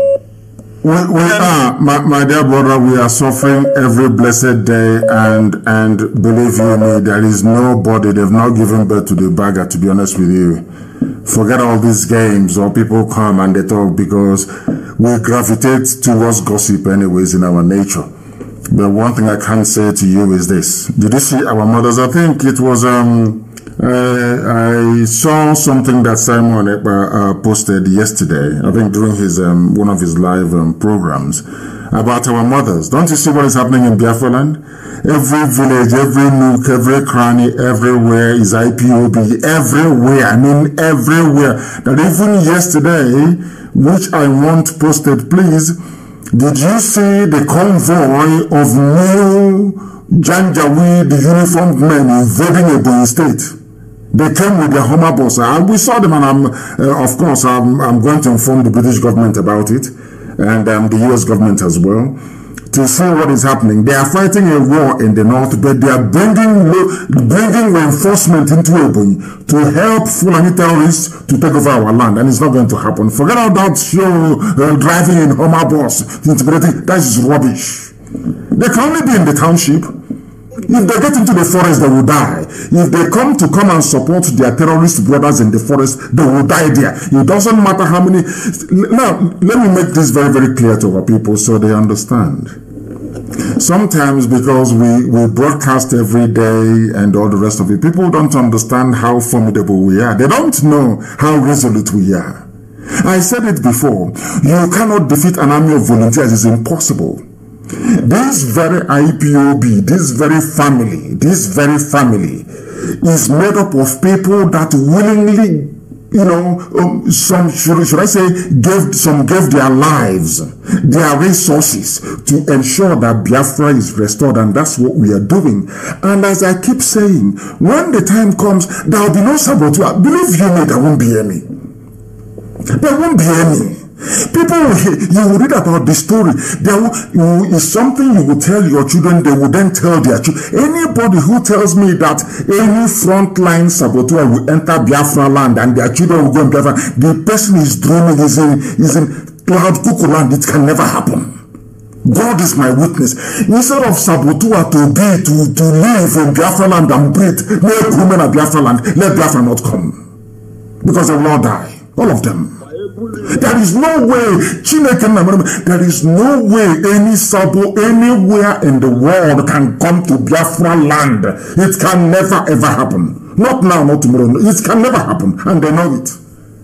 We, we are, my, my dear brother, we are suffering every blessed day, and and believe you me, there is nobody, they've not given birth to the beggar, to be honest with you. Forget all these games, or people come and they talk because we gravitate towards gossip, anyways, in our nature. But one thing I can say to you is this: Did you see our mothers? I think it was um, uh, I saw something that Simon uh, posted yesterday. I think during his um, one of his live um, programs about our mothers. Don't you see what is happening in Biafra land? Every village, every nook, every cranny, everywhere is IPOB. Everywhere, I mean everywhere. That even yesterday, which I want posted, please. Did you see the convoy of new Janjaweed uniformed men invading Ebonyi State? They came with their Hummer bus, and we saw them, and I'm, uh, of course, I'm, I'm going to inform the British government about it, and um, the US government as well, to see what is happening. They are fighting a war in the north, but they are bringing bringing reinforcement into Ebonyi to help Fulani terrorists to take over our land, and it's not going to happen. Forget about show uh, driving in Hummer bus. That is rubbish. They can only be in the township. If they get into the forest, they will die. If they come to come and support their terrorist brothers in the forest, they will die there. It doesn't matter how many. Now, let me make this very, very clear to our people so they understand. Sometimes because we, we broadcast every day and all the rest of it, people don't understand how formidable we are. They don't know how resolute we are. I said it before. You cannot defeat an army of volunteers. It's impossible. This very IPOB, this very family, this very family is made up of people that willingly, you know, um, some should, should I say, gave some gave their lives, their resources to ensure that Biafra is restored, and that's what we are doing. And as I keep saying, when the time comes, there will be no saboteur. Believe you me, there won't be any. There won't be any. People, you will read about the story. There is something you will tell your children, they will then tell their children. Anybody who tells me that any frontline saboteur will enter Biafra land and their children will go in Biafra, the person is dreaming, is in, is in cloud cuckoo land. It can never happen. God is my witness. Instead of saboteur to be, to, to live in Biafra land and breathe, let women of Biafra land, let Biafra not come. Because they will all die. All of them. There is no way, there is no way any Sabo anywhere in the world can come to Biafra land. It can never ever happen. Not now, not tomorrow. It can never happen. And they know it.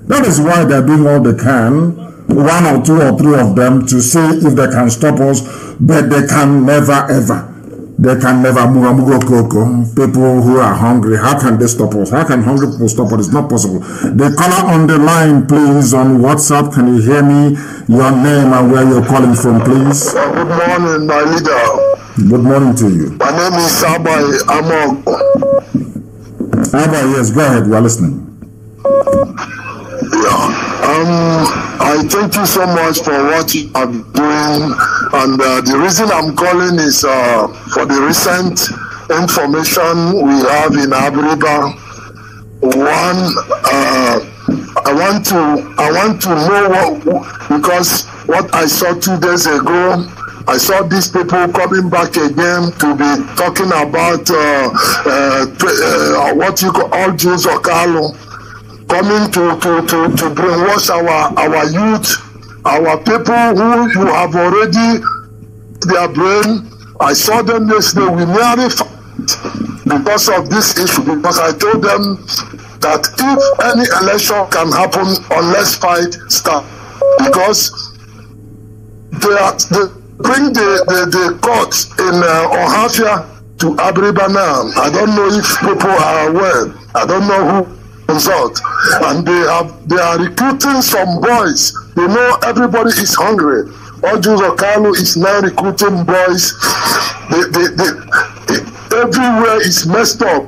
That is why they are doing all they can, one or two or three of them, to see if they can stop us, but they can never ever. They can never move koko. People who are hungry, how can they stop us? How can hungry people stop us? It's not possible. The caller on the line, please, on WhatsApp. Can you hear me? Your name and where you're calling from, please. Uh, good morning, my leader. Good morning to you. My name is Abai Amog. Abai, yes, go ahead. We are listening. Yeah. Um, I thank you so much for what you are doing. And uh, the reason I'm calling is uh, for the recent information we have in Aburiba. One, uh, I want to I want to know what because what I saw two days ago. I saw these people coming back again to be talking about uh, uh, uh, what you call all Jews or Carlo coming to, to, to, to brainwash our, our youth, our people who you have already their brain. I saw them yesterday. We nearly because of this issue because I told them that if any election can happen unless fight start because they, are, they bring the, the, the court in uh, Ohafia to Abriba now. I don't know if people are aware. I don't know who consult and they have they are recruiting some boys. They know everybody is hungry. Ojus Okano is now recruiting boys. They, they, they, everywhere is messed up.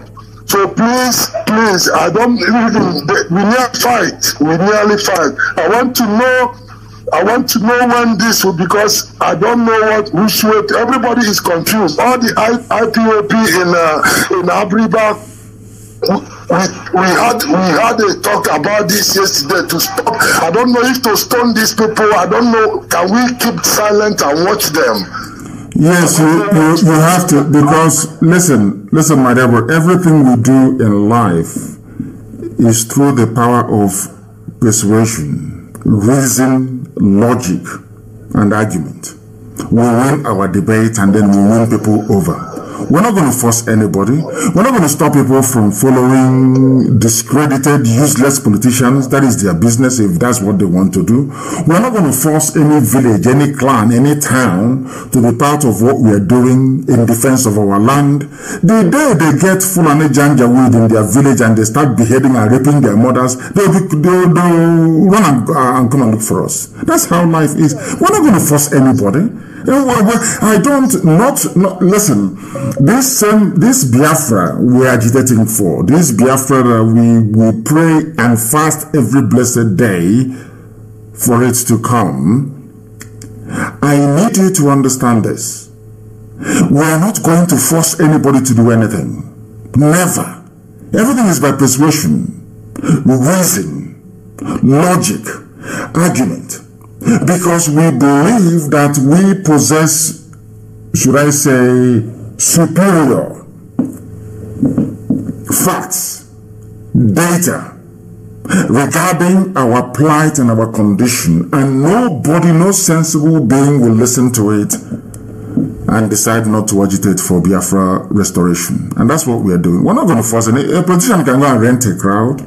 So please please I don't even we nearly fight. We nearly fight. I want to know I want to know when this will because I don't know what which way everybody is confused. All the I, IPOP in uh, in Abriba we we had we had a talk about this yesterday to stop. I don't know if to stone these people. I don't know. Can we keep silent and watch them? Yes, you, you, you have to because listen, listen, my dear, everything we do in life is through the power of persuasion, reason, logic, and argument. We win our debate and then we win people over. We're not going to force anybody. We're not going to stop people from following discredited, useless politicians. That is their business if that's what they want to do. We're not going to force any village, any clan, any town to be part of what we are doing in defense of our land. The day they get Fulani Janjaweed in their village and they start beheading and raping their mothers, they'll, be, they'll, they'll run and, uh, and come and look for us. That's how life is. We're not going to force anybody. I don't not, not listen. This um, this Biafra we're agitating for. This Biafra we we pray and fast every blessed day for it to come. I need you to understand this. We are not going to force anybody to do anything. Never. Everything is by persuasion, reason, logic, argument because we believe that we possess, should I say, superior facts, data regarding our plight and our condition, and nobody, no sensible being will listen to it and decide not to agitate for Biafra restoration. And that's what we are doing. We're not going to force any. A politician can go and rent a crowd.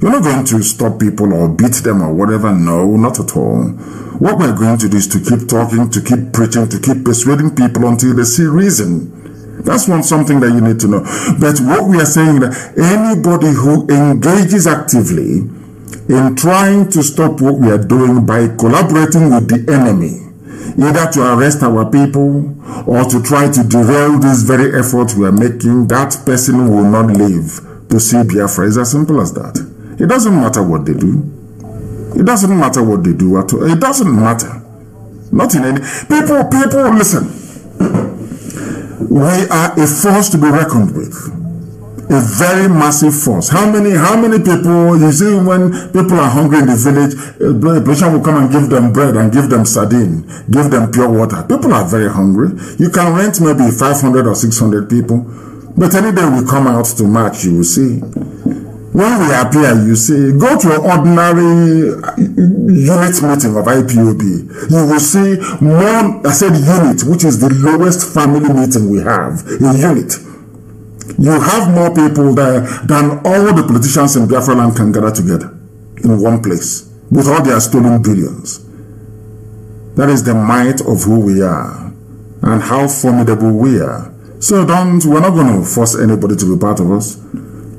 You're not going to stop people or beat them or whatever. No, not at all. What we're going to do is to keep talking, to keep preaching, to keep persuading people until they see reason. That's one something that you need to know. But what we are saying that anybody who engages actively in trying to stop what we are doing by collaborating with the enemy, either to arrest our people or to try to derail this very effort we are making, that person will not live to see Biafra. It's as simple as that. It doesn't matter what they do. It doesn't matter what they do at all. It doesn't matter. Not in any. People, people, listen. We are a force to be reckoned with. A very massive force. How many, how many people, you see when people are hungry in the village, a patient will come and give them bread and give them sardine, give them pure water. People are very hungry. You can rent maybe 500 or 600 people, but any day we come out to march, you will see when we appear, you see, go to an ordinary uh, unit meeting of IPOB. You will see more, I said unit, which is the lowest family meeting we have, a unit. You have more people there than all the politicians in Biafra land can gather together in one place with all their stolen billions. That is the might of who we are and how formidable we are. So don't, we're not going to force anybody to be part of us.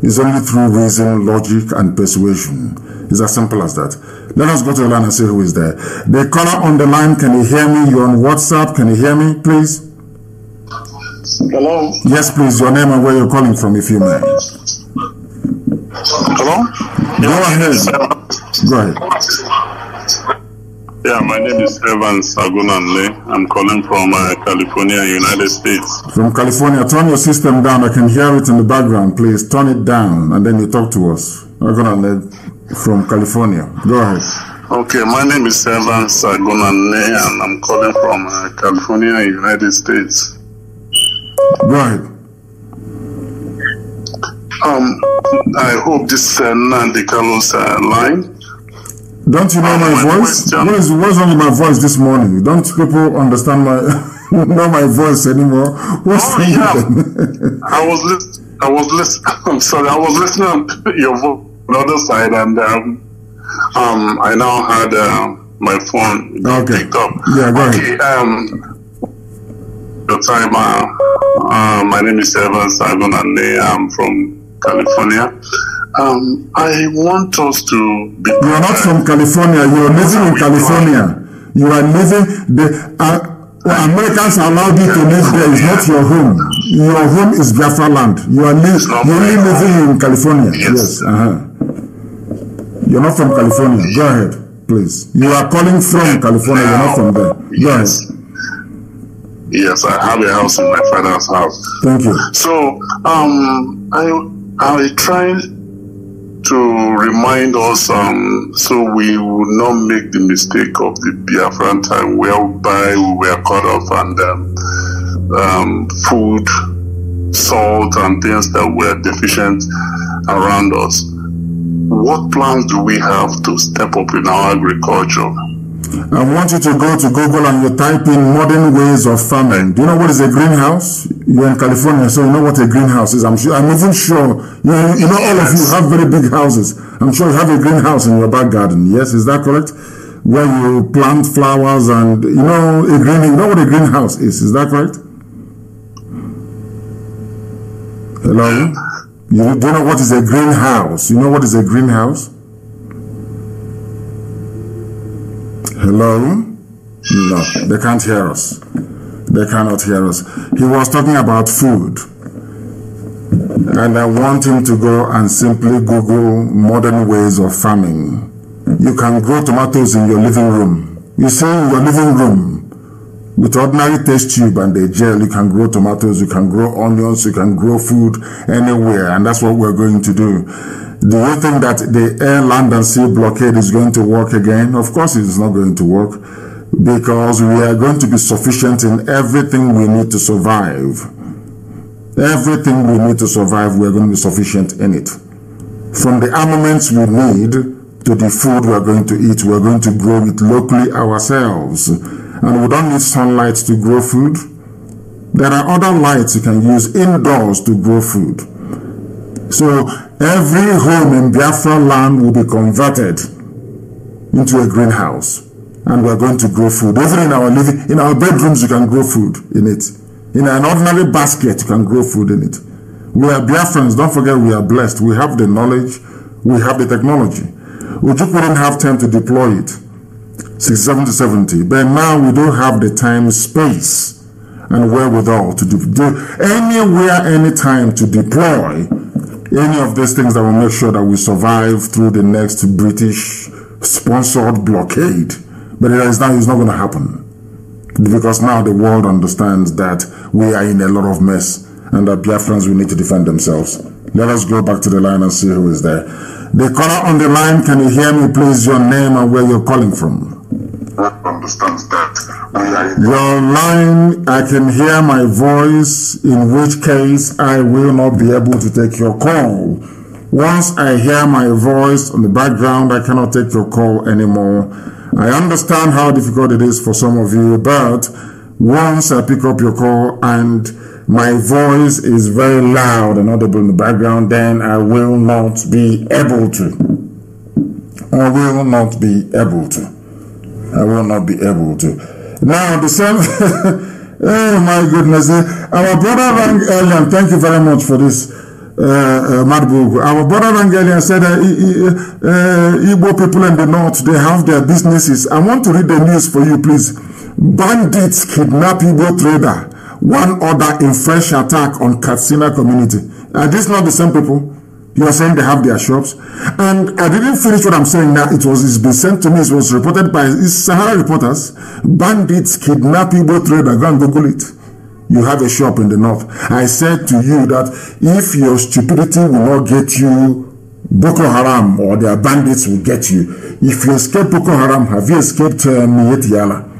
It's only through reason, logic, and persuasion. It's as simple as that. Let us go to the line and see who is there. The caller on the line, can you hear me? You're on WhatsApp. Can you hear me, please? Hello? Yes, please. Your name and where you're calling from, if you may. Hello? Go ahead. Go ahead. Yeah, my name is Evan Sagunanle. I'm calling from uh, California, United States. From California, turn your system down. I can hear it in the background. Please turn it down and then you talk to us. Sagunanle from California. Go ahead. Okay, my name is Evan Sagunanle and I'm calling from uh, California, United States. Go ahead. Um, I hope this uh, Nnamdi Kanu's uh, line. Don't you know my voice? What is what's wrong with my voice this morning? Don't people understand my [laughs] know my voice anymore? What's Oh, yeah. I was lis- I was listening. [laughs] I'm sorry. I was listening to your voice on the other side, and um, um, I now had uh, my phone Okay. picked up. Yeah, go ahead. Okay. Um, your time. Uh, uh, my name is Evan Sagon, and I'm from California. Um, I want us to be. You are not from California. You are living in California. You are living the uh, Americans allowed you to live there. It's not your home. Your home is Biafra land. You are li- you only living in California. Yes. Yes. Uh-huh. You're not from California. Go ahead, please. You are calling from California. You're not from there. Go Yes. ahead. Yes, I have a house in my father's house. Thank you. So um, I I try to remind us um, so we would not make the mistake of the Biafran time whereby we were cut off and um, um, food, salt, and things that were deficient around us. What plans do we have to step up in our agriculture? I want you to go to Google and you type in modern ways of farming. Do you know what is a greenhouse? You're in California, so you know what a greenhouse is. I'm sure. I'm even sure. You know, you know all of you have very big houses. I'm sure you have a greenhouse in your back garden. Yes, is that correct? Where you plant flowers and you know a green. You know what a greenhouse is. Is that correct? Hello. You do you know what is a greenhouse? You know what is a greenhouse? Hello? No, they can't hear us. They cannot hear us. He was talking about food. And I want him to go and simply Google modern ways of farming. You can grow tomatoes in your living room. You say in your living room, with ordinary test tube and a gel, you can grow tomatoes, you can grow onions, you can grow food anywhere. And that's what we're going to do. Do you think that the air, land, and sea blockade is going to work again? Of course, it is not going to work because we are going to be sufficient in everything we need to survive. Everything we need to survive, we are going to be sufficient in it. From the armaments we need to the food we are going to eat, we are going to grow it locally ourselves. And we don't need sunlight to grow food. There are other lights you can use indoors to grow food. So every home in Biafra land will be converted into a greenhouse. And we're going to grow food. Even in our living, in our bedrooms, you can grow food in it. In an ordinary basket, you can grow food in it. We are Biafrans. Don't forget we are blessed. We have the knowledge. We have the technology. We just wouldn't have time to deploy it. 67 to 70. But now we don't have the time, space, and wherewithal to do, do anywhere, anytime to deploy any of these things that will make sure that we survive through the next British sponsored blockade. But it is now it's not going to happen. Because now the world understands that we are in a lot of mess and that Biafrans will need to defend themselves. Let us go back to the line and see who is there. The caller on the line, can you hear me please, your name and where you're calling from? Understands that we are in Your line, I can hear my voice, in which case I will not be able to take your call. Once I hear my voice on the background, I cannot take your call anymore. I understand how difficult it is for some of you, but once I pick up your call and my voice is very loud and audible in the background, then I will not be able to. I will not be able to. I will not be able to. Now, the same. [laughs] oh my goodness. Our brother rang earlier, thank you very much for this. Uh, uh. Our brother rang said uh, uh, Igbo people in the north, they have their businesses. I want to read the news for you, please. Bandits kidnap Igbo trader. One other in fresh attack on Katsina community. Are these not the same people? You are saying they have their shops. And I didn't finish what I'm saying now. It was it's been sent to me. It was reported by Sahara reporters. Bandits kidnap Igbo trader. Go and Google it. You have a shop in the north. I said to you that if your stupidity will not get you, Boko Haram or their bandits will get you. If you escape Boko Haram, have you escaped uh, Miyetti Allah?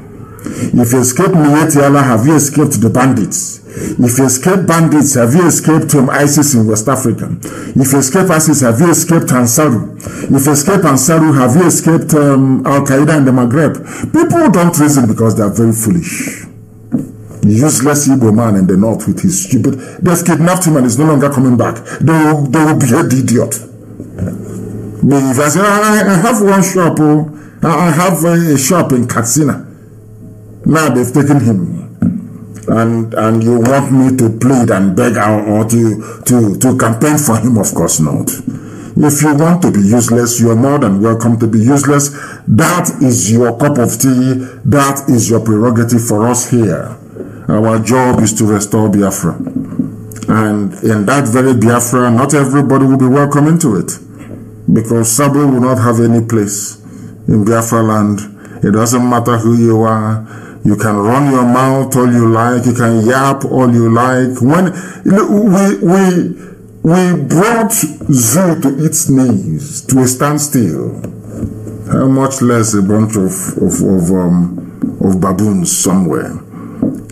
If you escaped Mietiala, have you escaped the bandits? If you escape bandits, have you escaped um, ISIS in West Africa? If you escape ISIS, have you escaped Ansaru? If you escape Ansaru, have you escaped um, Al Qaeda in the Maghreb? People don't reason because they are very foolish. Useless Igbo man in the north with his stupid. They've kidnapped him and he's no longer coming back. They will, they will behead the idiot. If I say, I, have one shop, oh, I have a shop in Katsina. Now they've taken him. And and you want me to plead and beg or to to to campaign for him? Of course not. If you want to be useless you're more than welcome to be useless. That is your cup of tea. That is your prerogative for us here. Our job is to restore biafra. And in that very biafra not everybody will be welcome into it. Because sabo will not have any place in biafra land. It doesn't matter who you are you can run your mouth all you like. You can yap all you like. When we we we brought zoo to its knees, to a standstill. How much less a bunch of, of, of, um, of baboons somewhere?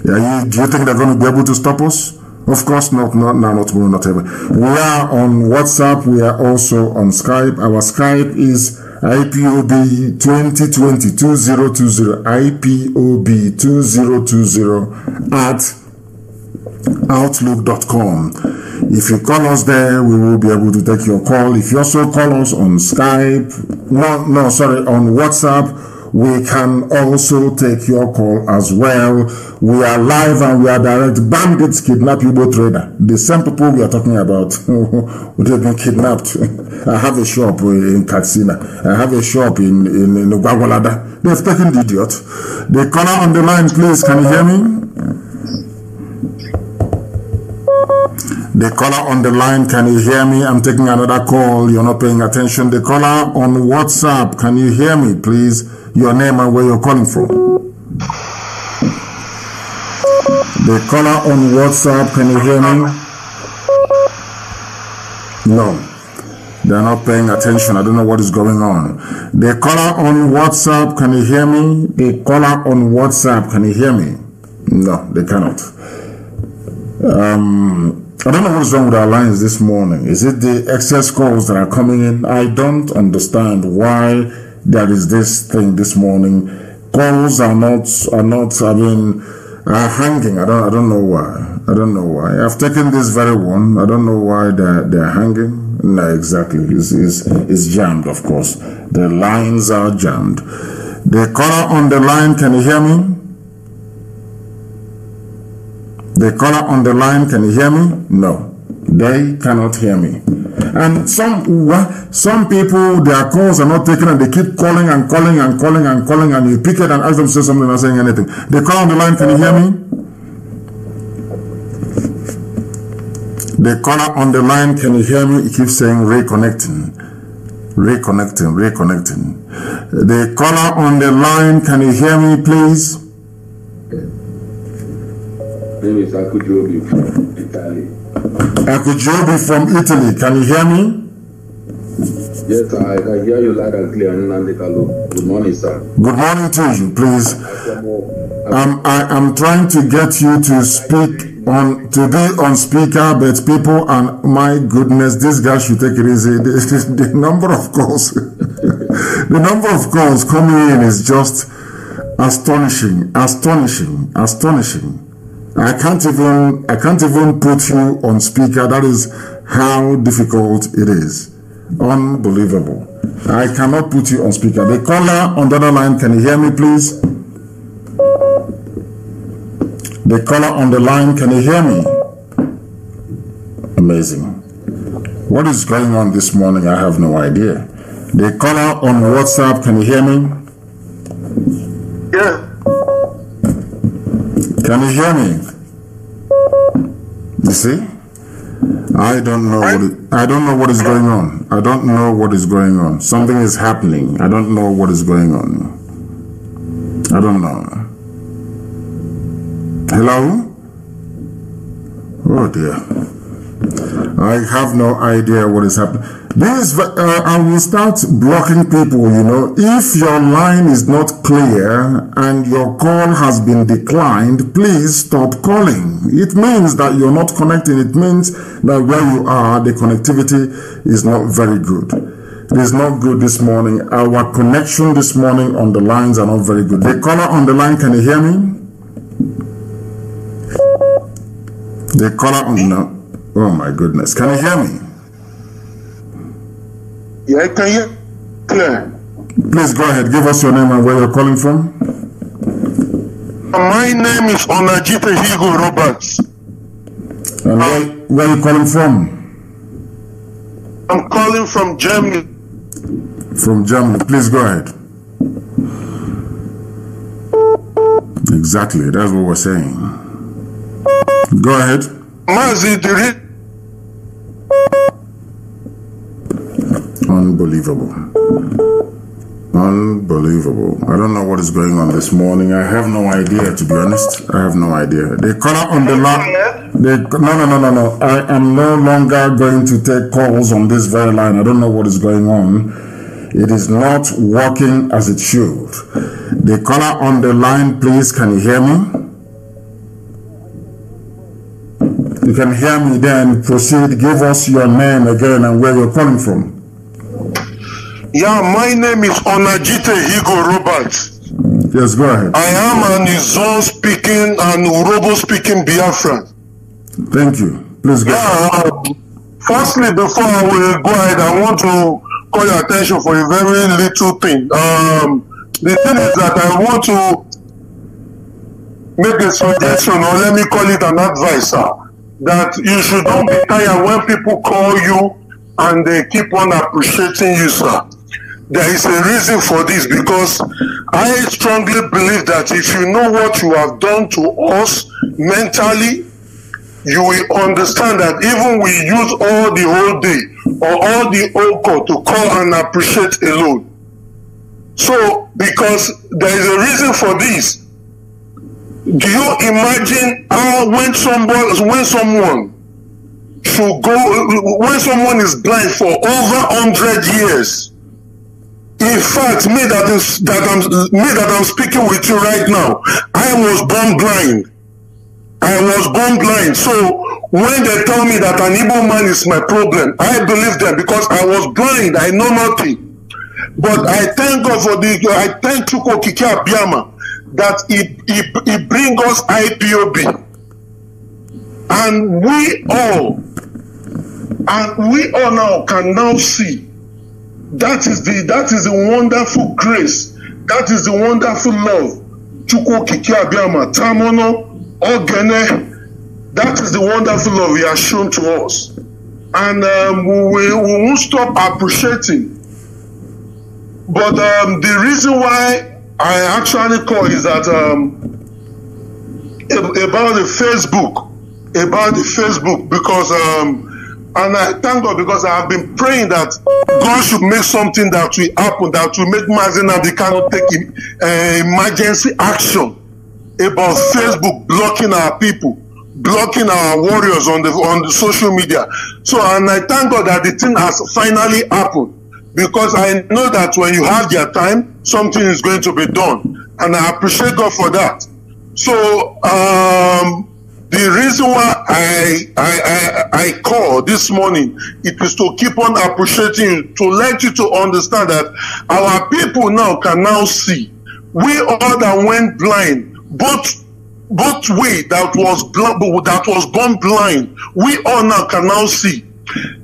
Yeah, you, do you think they're going to be able to stop us? Of course not, not now, not tomorrow, not ever. We are on WhatsApp. We are also on Skype. Our Skype is IPOB 2020-2020, IPOB 2020 at outlook.com. If you call us there, we will be able to take your call. If you also call us on Skype, no, no, sorry, on WhatsApp, we can also take your call as well. We are live and we are direct. Bandits kidnap Igbo trader. The same people we are talking about, [laughs] they've been kidnapped. I have a shop in Katsina. I have a shop in, in, in Gwagwalada. They've taken the idiot. The caller on the line, please, can you hear me? The caller on the line, can you hear me? I'm taking another call. You're not paying attention. The caller on WhatsApp, can you hear me, please? Your name and where you're calling from. The caller on WhatsApp, can you hear me? No. They're not paying attention. I don't know what is going on. The caller on WhatsApp, can you hear me? The caller on WhatsApp, can you hear me? No, they cannot. Um, I don't know what's wrong with our lines this morning. Is it the excess calls that are coming in? I don't understand why there is this thing this morning. Calls are not are not. I mean, are hanging. I don't. I don't know why. I don't know why. I've taken this very one. I don't know why they're they're hanging. No, exactly. It's, it's, it's jammed, of course. The lines are jammed. The caller on the line. Can you hear me? The caller on the line, can you hear me? No, they cannot hear me. And some some people, their calls are not taken and they keep calling and calling and calling and calling and you pick it and ask them to say something, not saying anything. The caller on the line, can you hear me? The caller on the line, can you hear me? He keeps saying reconnecting. Reconnecting, reconnecting. The caller on the line, can you hear me, please? name is Akujobi from. Akujobi from Italy. Can you hear me? Yes, I can hear you loud and clear. Good morning, sir. Good morning to you, please. Um, I am trying to get you to speak on to be on speaker, but people and my goodness, this guy should take it easy. [laughs] The, the number of calls, [laughs] the number of calls coming in is just astonishing, astonishing, astonishing. I can't even I can't even put you on speaker. That is how difficult it is. Unbelievable. I cannot put you on speaker. The caller on the other line, can you hear me, please? The caller on the line, can you hear me? Amazing. What is going on this morning? I have no idea. The caller on WhatsApp, can you hear me? Yeah. Can you hear me? You see? I don't know what it, I don't know what is going on. I don't know what is going on. Something is happening. I don't know what is going on. I don't know. Hello? Oh dear. I have no idea what is happening. This, uh, I will start blocking people, you know. If your line is not clear and your call has been declined, please stop calling. It means that you're not connecting. It means that where you are, the connectivity is not very good. It is not good this morning. Our connection this morning on the lines are not very good. The caller on the line, can you hear me? The caller on the, oh my goodness, can you hear me? Yeah, can you clear? Please go ahead. Give us your name and where you're calling from. Uh, my name is Onajite Higo Roberts. And where, um, where are you calling from? I'm calling from Germany. From Germany. Please go ahead. Exactly. That's what we're saying. Go ahead. Mazi Diri. Unbelievable. Unbelievable. I don't know what is going on this morning. I have no idea, to be honest. I have no idea. The caller on the line. The, no, no, no, no, no. I am no longer going to take calls on this very line. I don't know what is going on. It is not working as it should. The caller on the line, please, can you hear me? You can hear me, then proceed. Give us your name again and where you're calling from. Yeah, my name is Onajite Higo Robert. Yes, go ahead. I am an Izon speaking and Urobo speaking Biafran. Thank you. Please go Yeah, ahead. uh, firstly, before I will go ahead, I want to call your attention for a very little thing. Um, the thing is that I want to make a suggestion, or let me call it an advice, sir, that you should not be tired when people call you and they keep on appreciating you, sir. There is a reason for this because I strongly believe that if you know what you have done to us mentally, you will understand that even we use all the whole day or all the oko to call and appreciate alone. So, because there is a reason for this. Do you imagine how when someone when someone should go when someone is blind for over hundred years? In fact, me that is that I'm me that I'm speaking with you right now, I was born blind. I was born blind. So when they tell me that an Igbo man is my problem, I believe them because I was blind. I know nothing. But I thank God for the I thank Chuko Kiki Abiyama that he, he, he bring us IPOB. And we all and we all now can now see that is the that is the wonderful grace. That is the wonderful love. Chukwu okike abiyama tamono ogene. That is the wonderful love he has shown to us. And um, we, we, won't stop appreciating. But um, the reason why i actually call is that um, ab- about the facebook about the facebook because um, and I thank God because I have been praying that God should make something that will happen, that will make Mazin Abdikano take im- uh, emergency action about Facebook blocking our people, blocking our warriors on the on the social media. So and I thank God that the thing has finally happened because I know that when you have their time, something is going to be done, and I appreciate God for that. So um, the reason why I, I I call this morning it is to keep on appreciating to let you to understand that our people now can now see. We all that went blind, both both we that was blind, that was born blind, we all now can now see.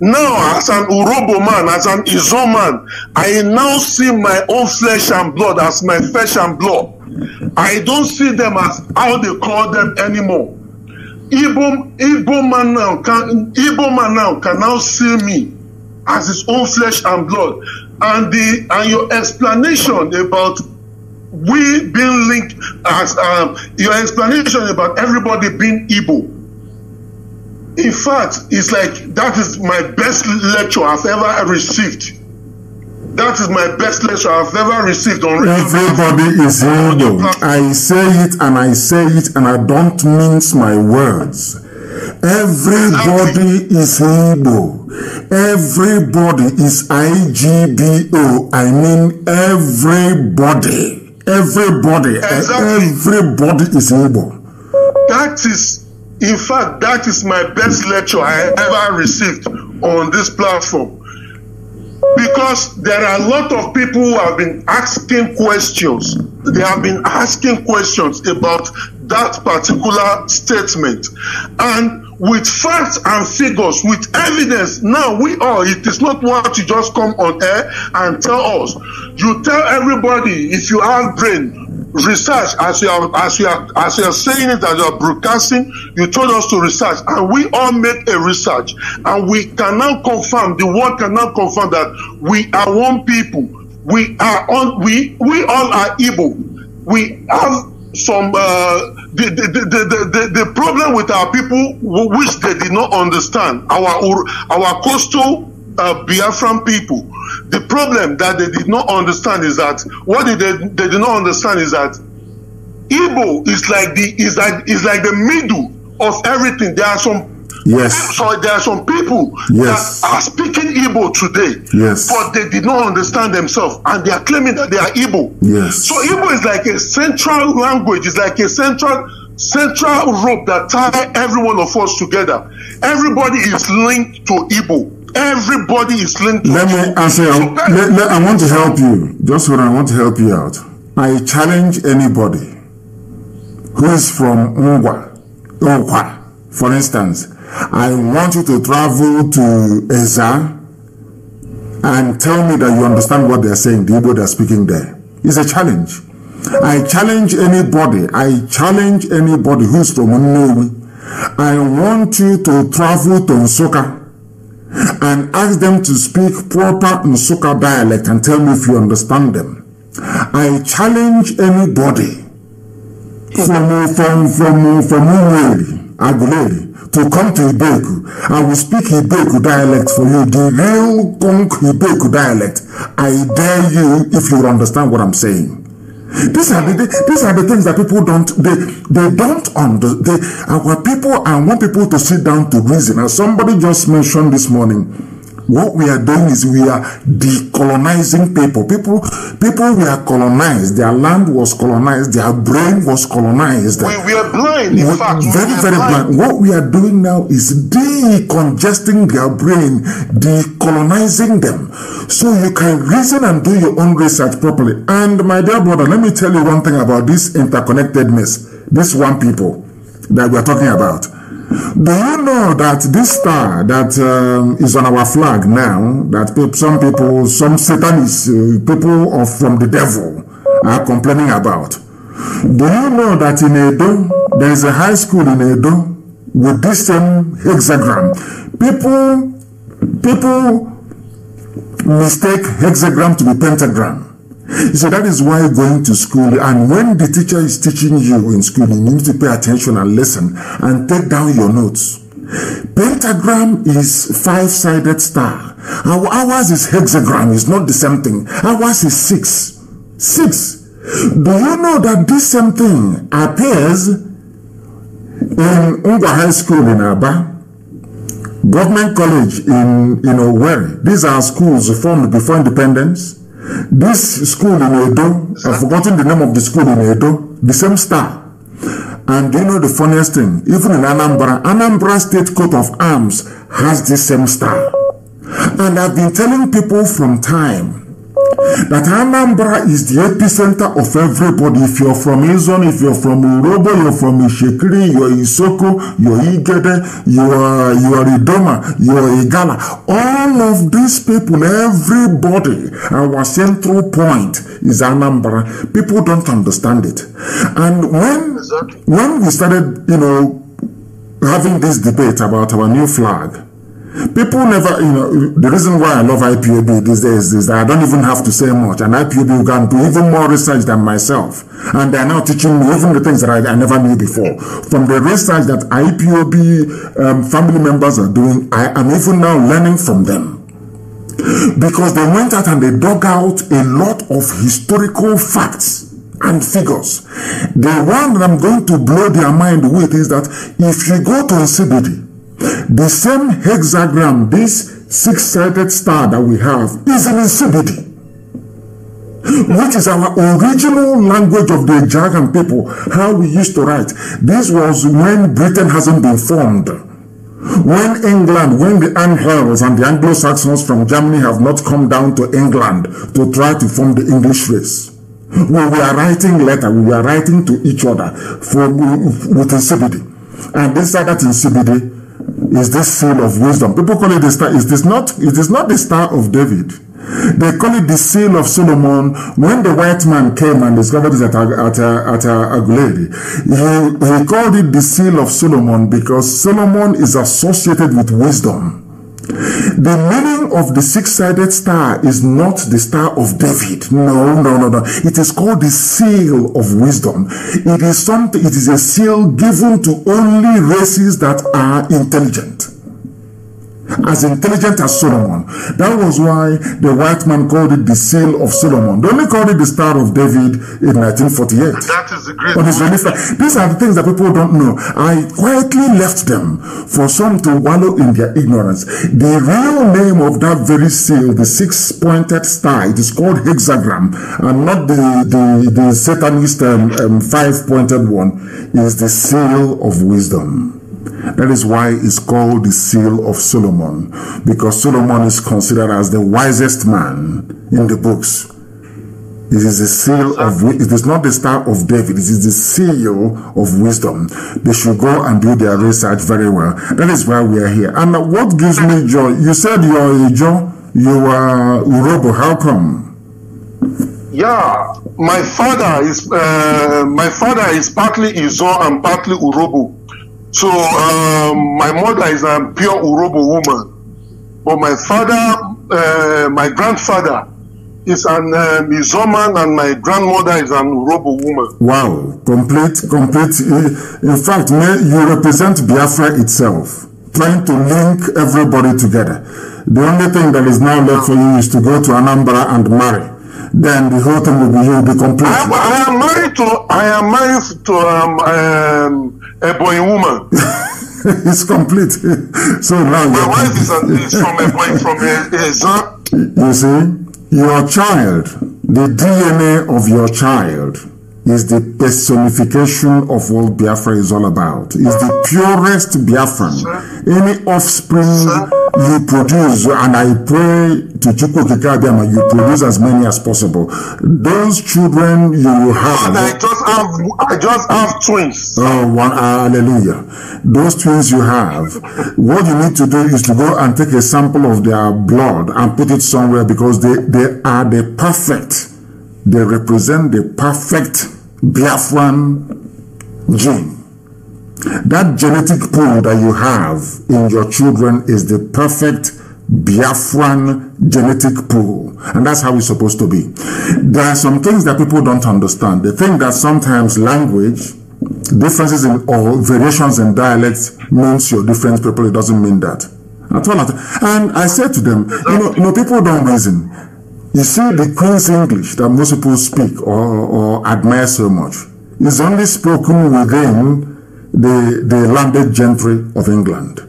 Now, as an Urobo man, as an Izo man, I now see my own flesh and blood as my flesh and blood. I don't see them as how they call them anymore. Igbo, Igbo man now can Igbo man now can now see me as his own flesh and blood. And the and your explanation about we being linked as um, your explanation about everybody being Igbo. In fact, it's like that is my best lecture I've ever received. That is my best lecture I've ever received on Everybody is Igbo. I say it and I say it and I don't mince my words. Everybody is Igbo. Everybody is IGBO. I mean everybody. Everybody. Everybody is Igbo. That is, in fact, that is my best lecture I ever received on this platform. Because there are a lot of people who have been asking questions. They have been asking questions about that particular statement. And with facts and figures, with evidence, now we all, it is not what you just come on air and tell us. You tell everybody if you have brain, research as you are as you are as you are saying it as you are broadcasting you told us to research and we all make a research. And we can now confirm the world can now confirm that we are one people. We are on we we all are Igbo. We have some uh, the, the, the, the, the, the problem with our people wh- which they did not understand. Our Ur- our coastal uh, Biafran people. The problem that they did not understand is that what they, they, they did not understand is that Igbo is like the is like is like the middle of everything. There are some Yes. so there are some people Yes. that are speaking Igbo today, Yes. but they did not understand themselves, and they are claiming that they are Igbo. Yes. So Igbo is like a central language. It's like a central central rope that tie every one of us together. Everybody is linked to Igbo. Everybody is linked to Let me answer. Let, let- I want to help you. Just on. I want to help you out. I challenge anybody who is from Ngwa, Okwa, for instance. I want you to travel to Ezza and tell me that you understand what they're saying, the Igbo they're speaking there. It's a challenge. I challenge anybody, I challenge anybody who's from Nnewi. I want you to travel to Nsukka and ask them to speak proper Nsukka dialect and tell me if you understand them. I challenge anybody from from from from Aguleri, to come to Ibeku. I will speak Ibeku dialect for you, the real Konk Ibeku dialect. I dare you if you understand what I'm saying. These are the these are the things that people don't they they don't under they our people I want people to sit down to reason. And somebody just mentioned this morning. What we are doing is we are decolonizing people. People people were colonized. Their land was colonized. Their brain was colonized. we, we are blind. In What- fact, we very, very blind. blind. What we are doing now is decongesting their brain, decolonizing them, so you can reason and do your own research properly. And my dear brother, let me tell you one thing about this interconnectedness, this one people that we are talking about. Do you know that this star that um, is on our flag now, that some people, some Satanists, uh, people of, from the devil are complaining about? Do you know that in Edo, there is a high school in Edo with this same hexagram? People, people mistake hexagram to be pentagram. So that is why going to school and when the teacher is teaching you in school, you need to pay attention and listen and take down your notes. Pentagram is five-sided star. Our ours is hexagram. It's not the same thing. Ours is six. Six. Do you know that this same thing appears in Ngwa High School in Aba? Government College in, in Owerri. These are schools formed before independence. This school in Edo, I've forgotten the name of the school in Edo, the same star. And you know the funniest thing? Even in Anambra, Anambra State Coat of Arms has the same star. And I've been telling people from time that Anambra is the epicenter of everybody. If you're from Izon, if you're from Urobo, you're from Ishekiri, you're Isoko, you're Igede, you're, you're Idoma, you're Igala. All of these people, everybody, our central point is Anambra. People don't understand it. And when, when we started, you know, having this debate about our new flag, People never, you know, the reason why I love IPOB these days is that I don't even have to say much. And IPOB can do even more research than myself. And they're now teaching me even the things that I, I never knew before. From the research that IPOB um, family members are doing, I am even now learning from them. Because they went out and they dug out a lot of historical facts and figures. The one that I'm going to blow their mind with is that if you go to Nsibidi, the same hexagram, this six-sided star that we have, is in Nsibidi, which is our original language of the Ejagham people, how we used to write. This was when Britain hasn't been formed. When England, when the Angles and the Anglo-Saxons from Germany have not come down to England to try to form the English race. We were writing letter, we were writing to each other for, with Nsibidi. And this that Nsibidi is this seal of wisdom. People call it the star. It is not, it is not the star of David. They call it the seal of Solomon. When the white man came and discovered it at, at, uh, at, uh, at Aguleri, he, he called it the seal of Solomon because Solomon is associated with wisdom. The meaning of the six-sided star is not the star of David. No, no, no, no. It is called the seal of wisdom. It is something, it is a seal given to only races that are intelligent. As intelligent as Solomon. That was why the white man called it the seal of Solomon. Don't they only called it the Star of David in 1948. That is the great release. These are the things that people don't know. I quietly left them for some to wallow in their ignorance. The real name of that very seal, the six-pointed star, it is called hexagram, and not the the, the Satanist um, um, five-pointed one, is the seal of wisdom. That is why it's called the seal of Solomon, because Solomon is considered as the wisest man in the books. It is the seal of it is not the star of David, it is the seal of wisdom. They should go and do their research very well. That is why we are here. And what gives me joy, you said you are a Joe, you are Urhobo, how come? Yeah, my father is uh, my father is partly Izo and partly Urhobo. So um, my mother is a pure Urhobo woman, but my father, uh, my grandfather, is an um, Izo man, and my grandmother is an Urhobo woman. Wow, complete, complete. In in fact, you represent Biafra itself, trying to link everybody together. The only thing that is now left for you is to go to Anambra and marry. Then the whole thing will be, you'll be complete. I, I am married to I am married to um, um, a boy woman. [laughs] it's complete. so now My wife is, an, is from a boy from a, a Zan- You see, your child, the DNA of your child is the personification of what Biafra is all about. Is the purest Biafran. Any offspring you produce, and I pray to Chukwu Kikabiama, you produce as many as possible. Those children you will have. And I just have I just have twins. Oh, one, hallelujah. Those twins you have, what you need to do is to go and take a sample of their blood and put it somewhere because they, they are the perfect, they represent the perfect Biafran gene. That genetic pool that you have in your children is the perfect Biafran genetic pool. And that's how it's supposed to be. There are some things that people don't understand. They think that sometimes language, differences in or variations in dialects means you're different people. It doesn't mean that. At all. And I said to them, you know, people don't reason. You see, the Queen's English that most people speak or, or admire so much is only spoken within the, the landed gentry of England.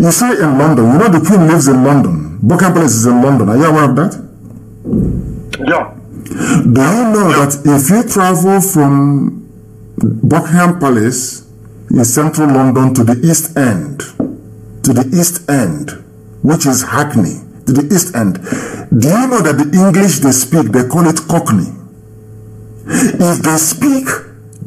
You see, in London, you know, the Queen lives in London. Buckingham Palace is in London. Are you aware of that? Yeah. Do you know that if you travel from Buckingham Palace in central London to the East End, to the East End, which is Hackney, to the East End, do you know that the English they speak, they call it Cockney? If they speak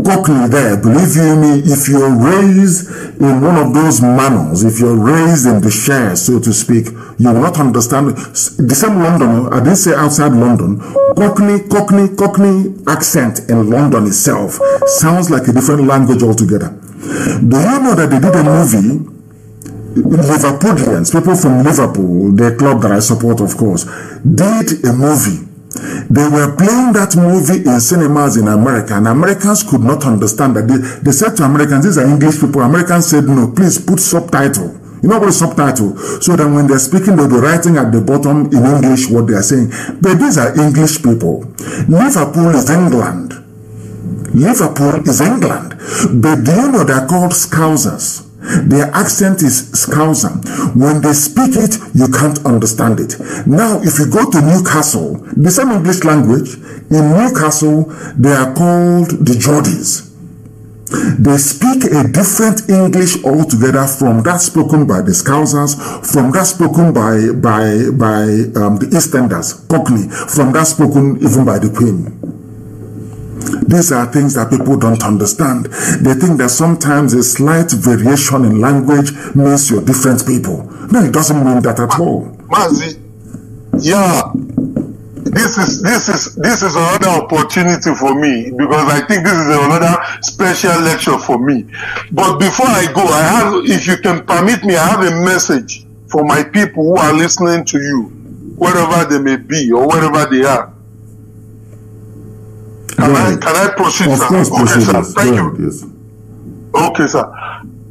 Cockney there, believe you me, if you're raised in one of those manors, if you're raised in the share, so to speak, you will not understand. The same London, I didn't say outside London, Cockney, Cockney, Cockney accent in London itself sounds like a different language altogether. Do you know that they did a movie Liverpoolians, people from Liverpool, the club that I support, of course, did a movie. They were playing that movie in cinemas in America, and Americans could not understand that. They, they said to Americans, these are English people. Americans said, no, please put subtitle. You know what is subtitle? So that when they're speaking, they'll be writing at the bottom in English what they are saying. But these are English people. Liverpool is England. Liverpool is England. But do you know they're called Scousers? Their accent is Scouser. When they speak it, you can't understand it. Now, if you go to Newcastle, the same English language, in Newcastle, they are called the Geordies. They speak a different English altogether from that spoken by the Scousers, from that spoken by by by um, the Eastenders, Cockney, from that spoken even by the Queen. These are things that people don't understand. They think that sometimes a slight variation in language means you're different people. No, it doesn't mean that at all. Mazi, yeah, this is this is this is another opportunity for me because I think this is another special lecture for me. But before I go, I have, if you can permit me, I have a message for my people who are listening to you, wherever they may be or wherever they are. Can I can I proceed, Of sir? course, okay, proceed, sir. Thank you. yes. Okay, sir.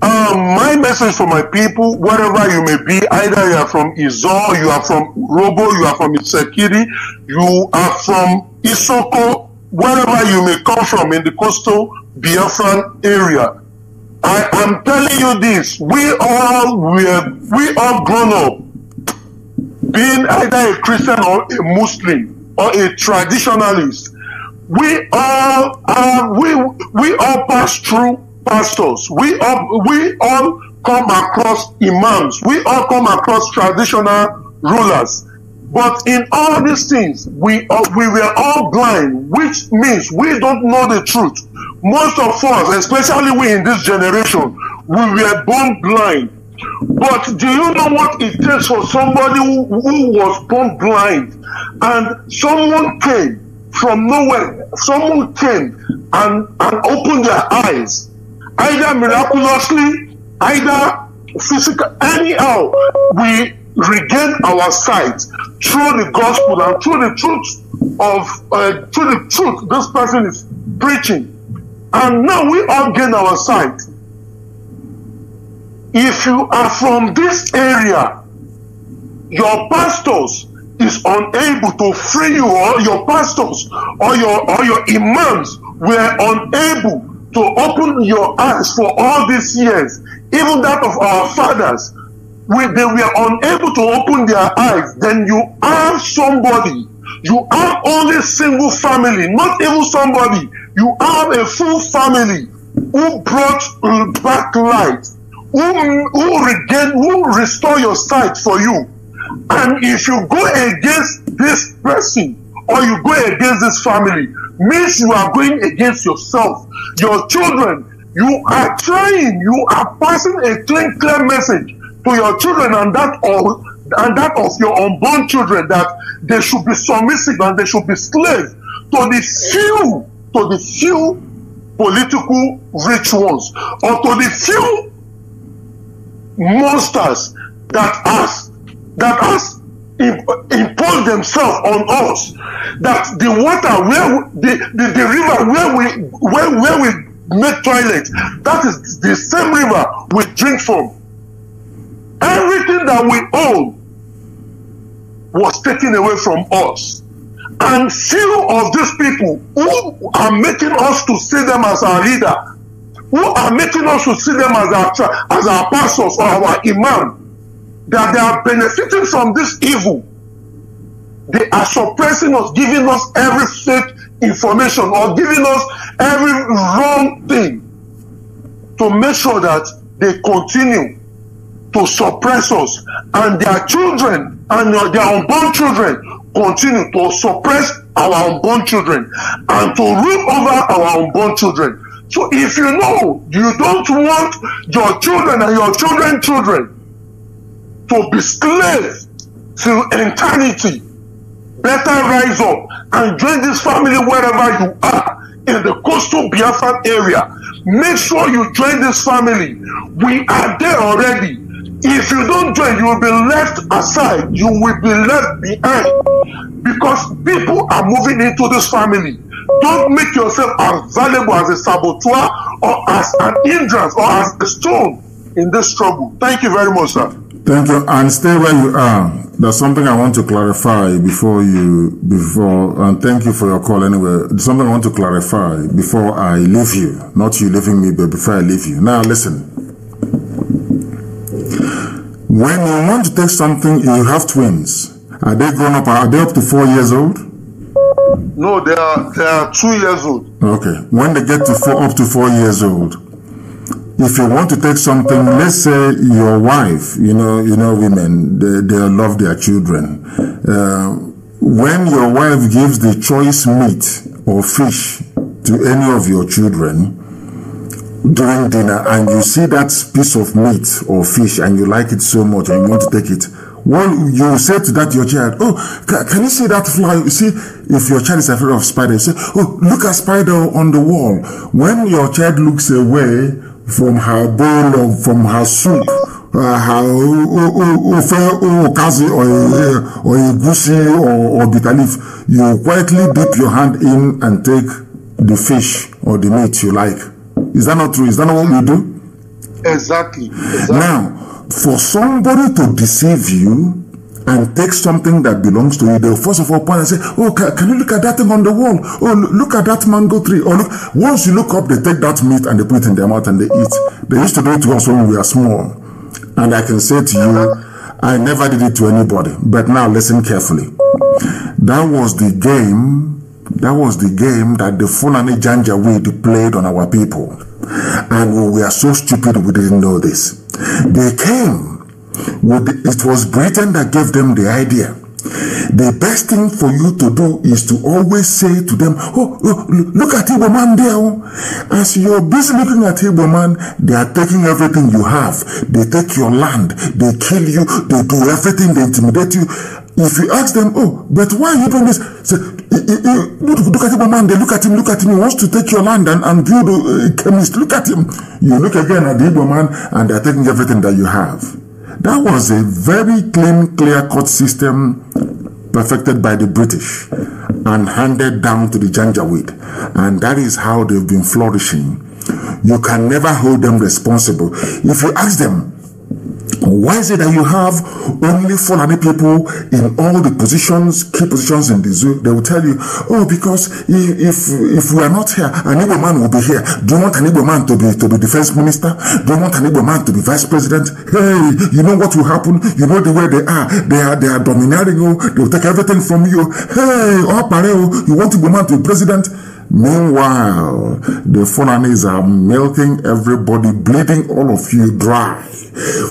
um, my message for my people, wherever you may be, either you are from Izor, you are from Robo, you are from Itsekiri, you are from Isoko, wherever you may come from in the coastal Biafran area. I am telling you this, we all were, we all grown up being either a Christian or a Muslim or a traditionalist. We all are, we, we all pass through pastors. We all, we all come across imams. We all come across traditional rulers. But in all these things, we, are, we were all blind, which means we don't know the truth. Most of us, especially we in this generation, we were born blind. But do you know what it takes for somebody who, who was born blind and someone came from nowhere, someone came and, and opened their eyes, either miraculously, either physical, anyhow, we regain our sight through the gospel and through the truth of, uh, through the truth this person is preaching. And now we all gain our sight. If you are from this area, your pastors is unable to free you, or your pastors or your or your imams were unable to open your eyes for all these years, even that of our fathers, we, they were unable to open their eyes, then you have somebody, you have only single family, not even somebody, you have a full family who brought uh, back light, who, who regain, who restore your sight for you. And if you go against this person or you go against this family, means you are going against yourself, your children. You are trying, you are passing a clean, clear message to your children and that of and that of your unborn children that they should be submissive and they should be slaves to the few, to the few political rich ones or to the few monsters that has that has impose themselves on us that the water where we, the, the the river where we where where we make toilet that is the same river we drink from. Everything that we own was taken away from us. And few of these people who are making us to see them as our leader who are making us to see them as our as our pastors or our imam that they are benefiting from this evil. They are suppressing us, giving us every fake information or giving us every wrong thing to make sure that they continue to suppress us and their children and their unborn children continue to suppress our unborn children and to rule over our unborn children. So if you know you don't want your children and your children children to be slaves till eternity. Better rise up and join this family wherever you are in the coastal Biafran area. Make sure you join this family. We are there already. If you don't join, you will be left aside. You will be left behind because people are moving into this family. Don't make yourself as valuable as a saboteur or as an hindrance or as a stone in this struggle. Thank you very much, sir. Thank you. And stay where you are. There's something I want to clarify before you, before, and thank you for your call anyway. There's something I want to clarify before I leave you. Not you leaving me, but before I leave you. Now listen. When you want to take something, you have twins. Are they grown up? Are they up to four years old? No, they are, they are two years old. Okay. When they get to four, up to four years old, if you want to take something, let's say your wife, you know, you know, women, they, they love their children. Uh, when your wife gives the choice meat or fish to any of your children during dinner and you see that piece of meat or fish and you like it so much and you want to take it, well, you say to that your child, oh, can, can you see that fly? You see, if your child is afraid of spider, you say, oh, look at spider on the wall. When your child looks away from her bowl of from her soup uh, her ofe okazi or or egusi or or bitter leaf you quietly dip your hand in and take the fish or the meat you like is that not true is that not what you do Exactly. exactly. Now, for somebody to deceive you and take something that belongs to you, they'll first of all point and say, Oh, can, can you look at that thing on the wall? Oh, look at that mango tree. Or look, once you look up, they take that meat and they put it in their mouth and they eat. They used to do it to us when we were small. And I can say to you, I never did it to anybody. But now listen carefully. That was the game, that was the game that the Fulani Janjaweed played on our people. And we were so stupid we didn't know this. They came it was Britain that gave them the idea. The best thing for you to do is to always say to them, Oh, oh look at Igbo man there. oh." As you're busy looking at Igbo man, they are taking everything you have. They take your land, they kill you, they do everything, they intimidate you. If you ask them, Oh, but why are you doing this? Say, "Eh, eh, eh, look, at Igbo man, they look at him, look at him, he wants to take your land and, and build a chemist. Look at him. You look again at the Igbo man, and they're taking everything that you have. That was a very clean, clear cut system perfected by the British and handed down to the Janjaweed. And that is how they've been flourishing. You can never hold them responsible. If you ask them, why is it that you have only Fulani people in all the positions, key positions in the zoo? They will tell you, oh, because i- if if we are not here, an Igbo man will be here. Do you want an Igbo man to be to be defense minister? Do you want an Igbo man to be vice president? Hey, you know what will happen? You know the way they are. They are they are domineering you. They will take everything from you. Hey, oh, pareo, you want Igbo man to be president? Meanwhile, the Fulanis are milking everybody, bleeding all of you dry,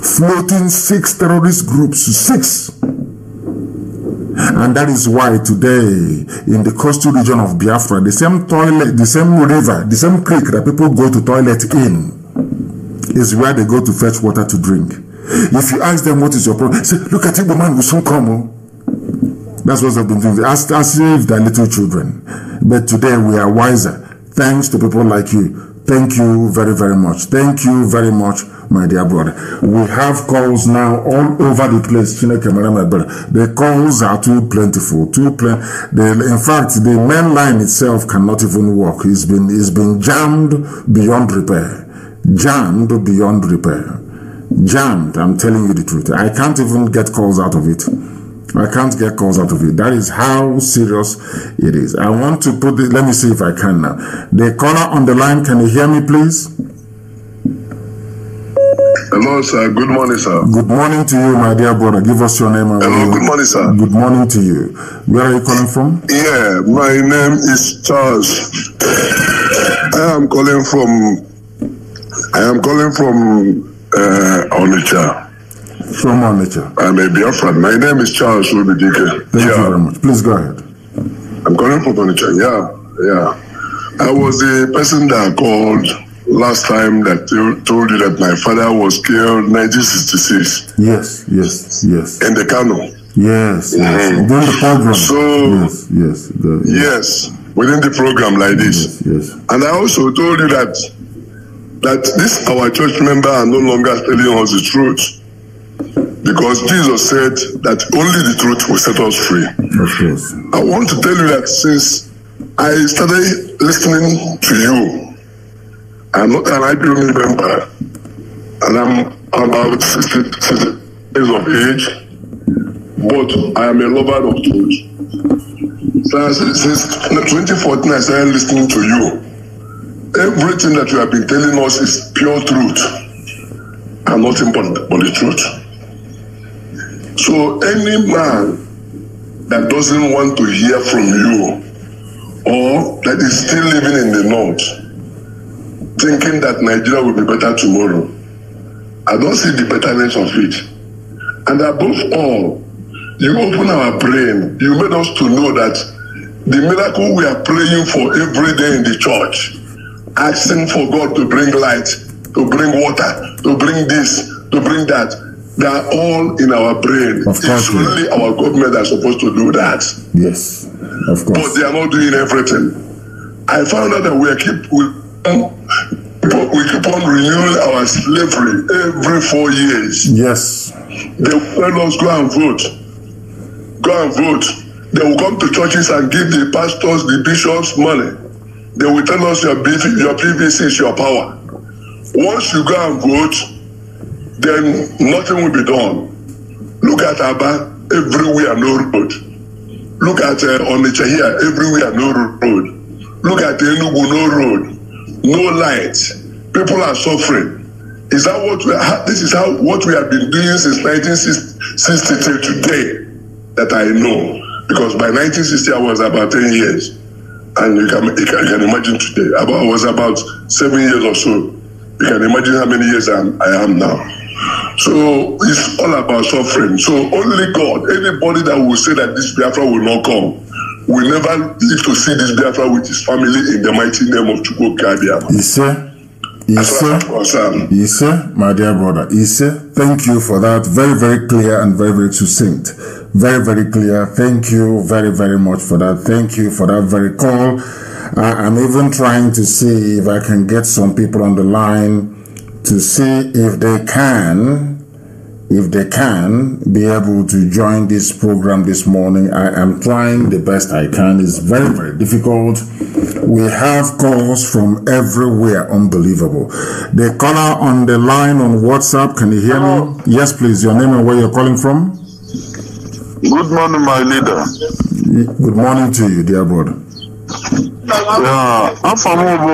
floating six terrorist groups, six. And that is why today, in the coastal region of Biafra, the same toilet, the same river, the same creek that people go to toilet in, is where they go to fetch water to drink. If you ask them what is your problem, say, look at Igbo man will soon come. Oh. That's what they've been doing. As, as if they're little children. But today we are wiser. Thanks to people like you. Thank you very, very much. Thank you very much, my dear brother. We have calls now all over the place. The calls are too plentiful. Too plen- the, in fact, the main line itself cannot even work. It's been, it's been jammed beyond repair. Jammed beyond repair. Jammed. I'm telling you the truth. I can't even get calls out of it. I can't get calls out of it. That is how serious it is. I want to put it, let me see if I can now. The caller on the line, can you hear me, please? Hello, sir. Good morning, sir. Good morning to you, my dear brother. Give us your name. and Hello, good morning, sir. Good morning to you. Where are you calling from? Yeah, my name is Charles. I am calling from. I am calling from uh, Onitsha. From Onitsha. I'm a Biafran. My name is Charles Rubidike. Thank you very much. Please go ahead. I'm calling from Onitsha. Yeah, yeah. I was the person that called last time that told you that my father was killed 1966 Yes, yes, yes. in the Kano. Yes, yes. Mhm. During the program. So yes, yes. The, yes, within the program like this. yes. And I also told you that that this our church member are no longer telling us the truth. Because Jesus said that only the truth will set us free. Course. I want to tell you that since I started listening to you, I'm not an IPOB member, and I'm about 60, 60 years of age, but I am a lover of truth. Since since 2014, I started listening to you. Everything that you have been telling us is pure truth and nothing but, but the truth. So any man that doesn't want to hear from you or that is still living in the north thinking that Nigeria will be better tomorrow, I don't see the betterness of it. And above all, you open our brain. You made us to know that the miracle we are praying for every day in the church, asking for God to bring light, to bring water, to bring this, to bring that, they are all in our brain. Of course, it's only our government that are supposed to do that. Yes, of But course. they are not doing everything. I found out that we keep we, we keep on renewing our slavery every four years. Yes. They tell us go and vote. Go and vote. They will come to churches and give the pastors, the bishops money. They will tell us your, your PVC is your power. Once you go and vote, then nothing will be done. Look at Aba, everywhere no road. Look at uh, Onitsha here, everywhere no road. Look at Enugu, no road, no light. People are suffering. Is that what we are, this is how what we have been doing since 1960 till today that I know. Because by 1960 I was about 10 years. And you can, you can, you can imagine today, about, I was about seven years or so. You can imagine how many years I'm, I am now. So it's all about suffering. So only God, anybody that will say that this Biafra will not come, will never live to see this Biafra with his family in the mighty name of Chukwu Kabiama. Ise, Ise, Ise, my dear brother, Ise, thank you for that. Very, very clear and very, very succinct. Very, very clear. Thank you very, very much for that. Thank you for that very call. I, I'm even trying to see if I can get some people on the line to see if they can, if they can be able to join this program this morning. I am trying the best I can. It's very, very difficult. We have calls from everywhere. Unbelievable. The caller on the line on WhatsApp, can you hear me? Yes, please. Your name and where you're calling from? Good morning, my leader. Good morning to you, dear brother. Yeah, afọ m bụ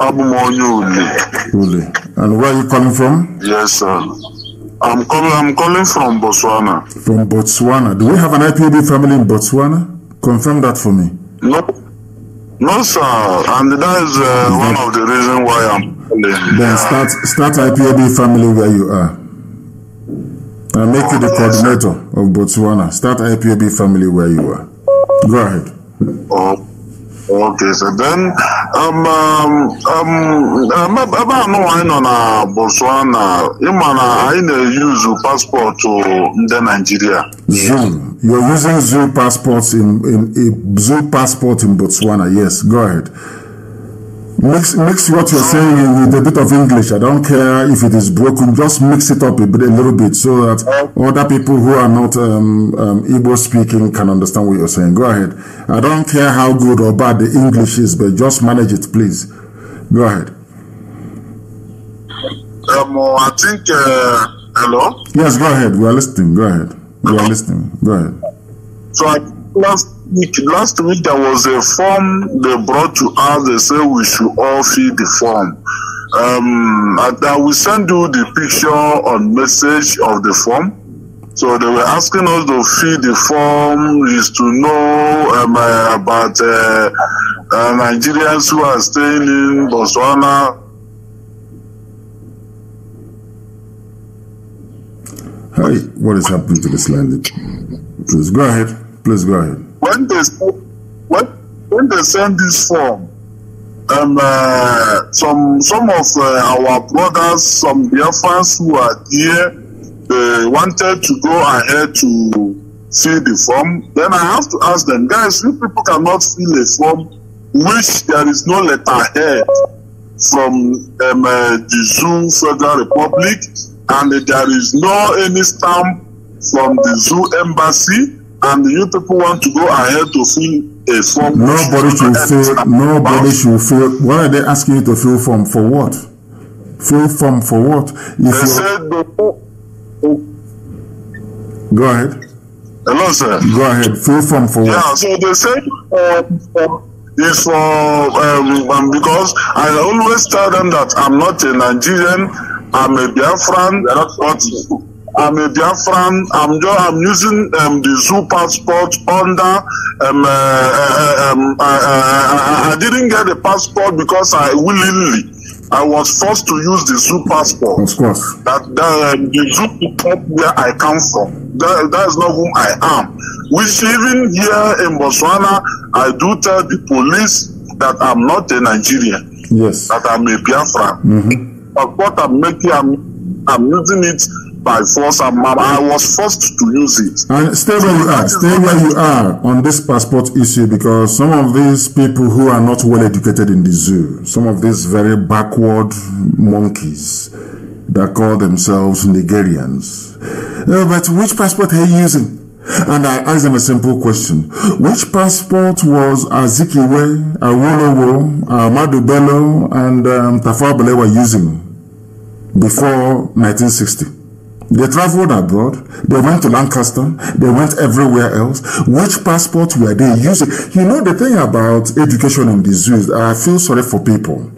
Chukwuebuka. Abụ m Uli. Uli. And where are you calling from? Yes, sir. I'm calling. I'm calling from Botswana. From Botswana. Do we have an IPOB family in Botswana? Confirm that for me. No, no, sir. And that is uh, one of the reasons why I'm calling. Then start start IPOB family where you are. I make you the coordinator of Botswana. Start IPOB family where you are. Go ahead. Oh, okay, so then um um um ebe anụ anyị nọ na Botswana ịma na anyị na-eyuzu paspọtụ ndị Nigeria. Zoom. You're using Zoo passports in, in, in Zoo passport in Botswana. Yes, go ahead. Mix mix what you're saying with a bit of English. I don't care if it is broken. Just mix it up a bit, a little bit, so that other people who are not um, um, Igbo speaking can understand what you're saying. Go ahead. I don't care how good or bad the English is, but just manage it, please. Go ahead. Um, I think. Uh, hello. Yes, go ahead. We are listening. Go ahead. We are listening. Go ahead. So I, last week, last week there was a form they brought to us. They say we should all fill the form. Um, and I will send you the picture on message of the form. So they were asking us to fill the form is to know um, uh, about uh, uh, Nigerians who are staying in Botswana. Hi, what is happening to this line? Please go ahead. Please go ahead. When they when when they send this form, um, uh, some some of uh, our brothers, some Biafrans who are here, they wanted to go ahead to fill the form. Then I have to ask them, guys, you people cannot fill a form which there is no letterhead from um, uh, the Zoo Federal Republic, and there is no any stamp from the Zoo Embassy and you people want to go ahead to fill a form. Nobody should fill. Nobody should fill. Why are they asking you to fill form for what? Fill form for what? If they said. Go ahead. Hello, sir. Go ahead. Fill form for what? Yeah. So they said. Uh, is for um, um, because I always tell them that I'm not a Nigerian, I'm a Biafran, but I'm a Biafran. I'm just, I'm using um, the zoo passport under. Um, uh, uh, um, I, I, I, I didn't get the passport because I willingly. I was forced to use the zoo passport. Of course. That, that um, the zoo people where I come from. That, that is not whom I am. Which even here in Botswana, I do tell the police that I'm not a Nigerian. Yes. That I'm a Biafran. Mm-hmm. But what I'm making, I'm, I'm using it by force. I'm, I was forced to use it. And stay where you are. Stay where you are on this passport issue because some of these people who are not well educated in the zoo, some of these very backward monkeys that call themselves Nigerians. Uh, but which passport are you using? And I asked them a simple question. Which passport was Azikiwe, Awolowo, Ahmadu Bello, and um, Tafawa Balewa using before 1960? They traveled abroad. They went to Lancaster. They went everywhere else. Which passport were they using? You know, the thing about education in the zoo is I feel sorry for people.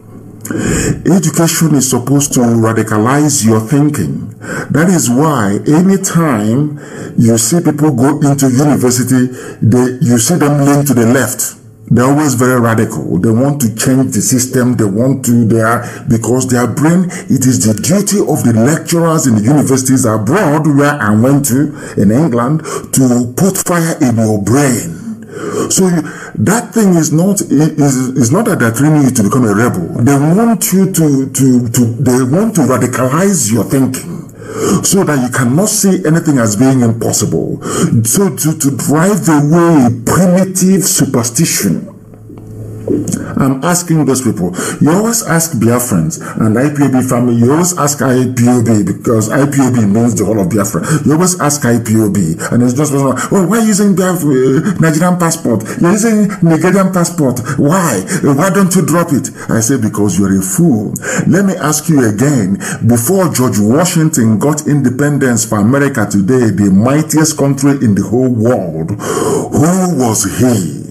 Education is supposed to radicalize your thinking. That is why anytime you see people go into university, they, you see them lean to the left. They're always very radical. They want to change the system. They want to, they are, because their brain, it is the duty of the lecturers in the universities abroad where I went to in England to put fire in your brain. So you, that thing is not is, is not that they're training you to become a rebel. They want you to to to they want to radicalize your thinking so that you cannot see anything as being impossible. So to, to drive away primitive superstition. I'm asking those people. You always ask Biafrans and IPOB family, you always ask IPOB because IPOB means the whole of Biafra. You always ask IPOB and it's just, well, oh, why are you using Biafra, uh, Nigerian passport? You're using Nigerian passport. Why? Why don't you drop it? I say, because you're a fool. Let me ask you again. Before George Washington got independence for America today, the mightiest country in the whole world, who was he?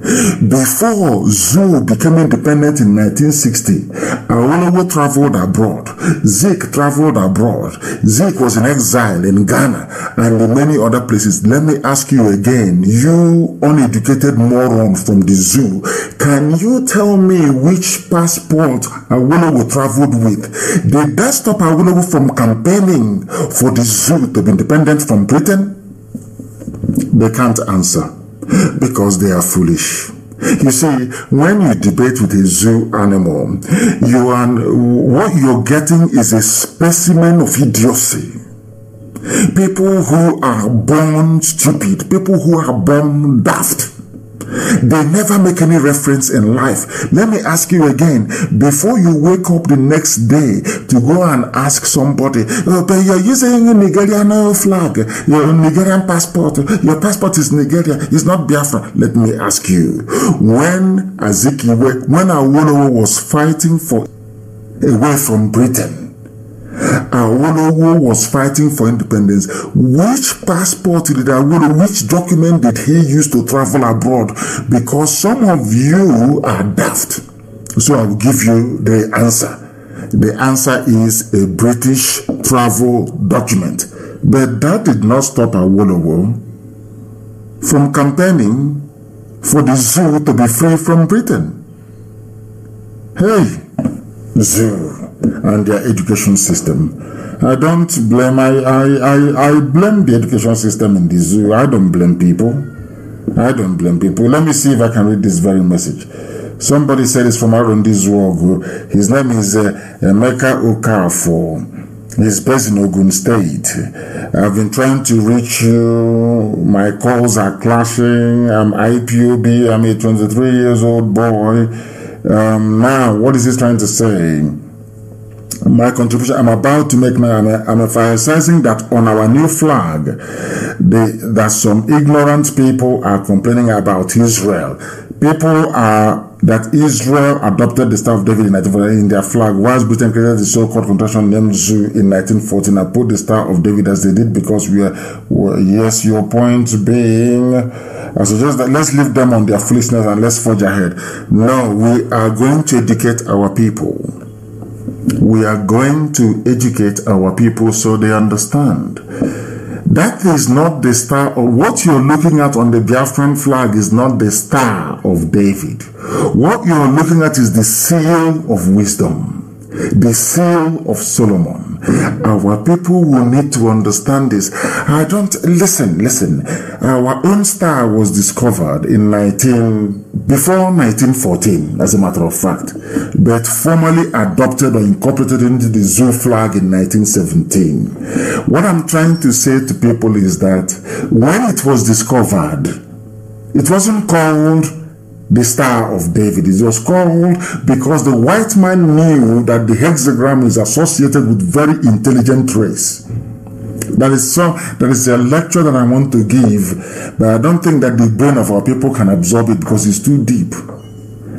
Before Zoo became independent in 1960, Awolowo traveled abroad. Zeke traveled abroad. Zeke was in exile in Ghana and in many other places. Let me ask you again, you uneducated moron from the zoo, can you tell me which passport Awolowo traveled with? Did that stop Awolowo from campaigning for the zoo to be independent from Britain? They can't answer because they are foolish. You see, when you debate with a zoo animal, you are, what you're getting is a specimen of idiocy. People who are born stupid, people who are born daft. They never make any reference in life. Let me ask you again, before you wake up the next day to go and ask somebody, oh, but you're using a Nigerian flag, your Nigerian passport, your passport is Nigeria, it's not Biafra. Let me ask you, when Azikiwe, when Awolowo was fighting for away from Britain, Awolowo was fighting for independence. Which passport did Awolowo, which document did he use to travel abroad? Because some of you are daft. So I will give you the answer. The answer is a British travel document. But that did not stop Awolowo from campaigning for the zoo to be free from Britain. Hey, zoo and their education system. I don't blame, I, I, I, I blame the education system in the zoo. I don't blame people. I don't blame people. Let me see if I can read this very message. Somebody said it's from around this world. His name is uh, Emeka Okafor. He's based in Ogun State. I've been trying to reach you. My calls are clashing. I'm IPOB. I'm a 23 years old boy. Um, now, what is he trying to say? My contribution I'm about to make now, I'm, I'm emphasizing that on our new flag, the, that some ignorant people are complaining about Israel. People are that Israel adopted the Star of David in 1949 in their flag, whilst Britain created the so-called contraction named Zoo in 1914 and put the Star of David as they did because we are, well, yes, your point being, I suggest that let's leave them on their foolishness and let's forge ahead. No, we are going to educate our people we are going to educate our people so they understand. That is not the star of what you're looking at on the Biafran flag is not the star of David. What you're looking at is the seal of wisdom the seal of Solomon. Our people will need to understand this. I don't listen, listen. Our own star was discovered in 19 before 1914, as a matter of fact, but formally adopted or incorporated into the zoo flag in 1917. What I'm trying to say to people is that when it was discovered, it wasn't called the Star of David. It was called because the white man knew that the hexagram is associated with very intelligent race. That is so. That is a lecture that I want to give, but I don't think that the brain of our people can absorb it because it's too deep.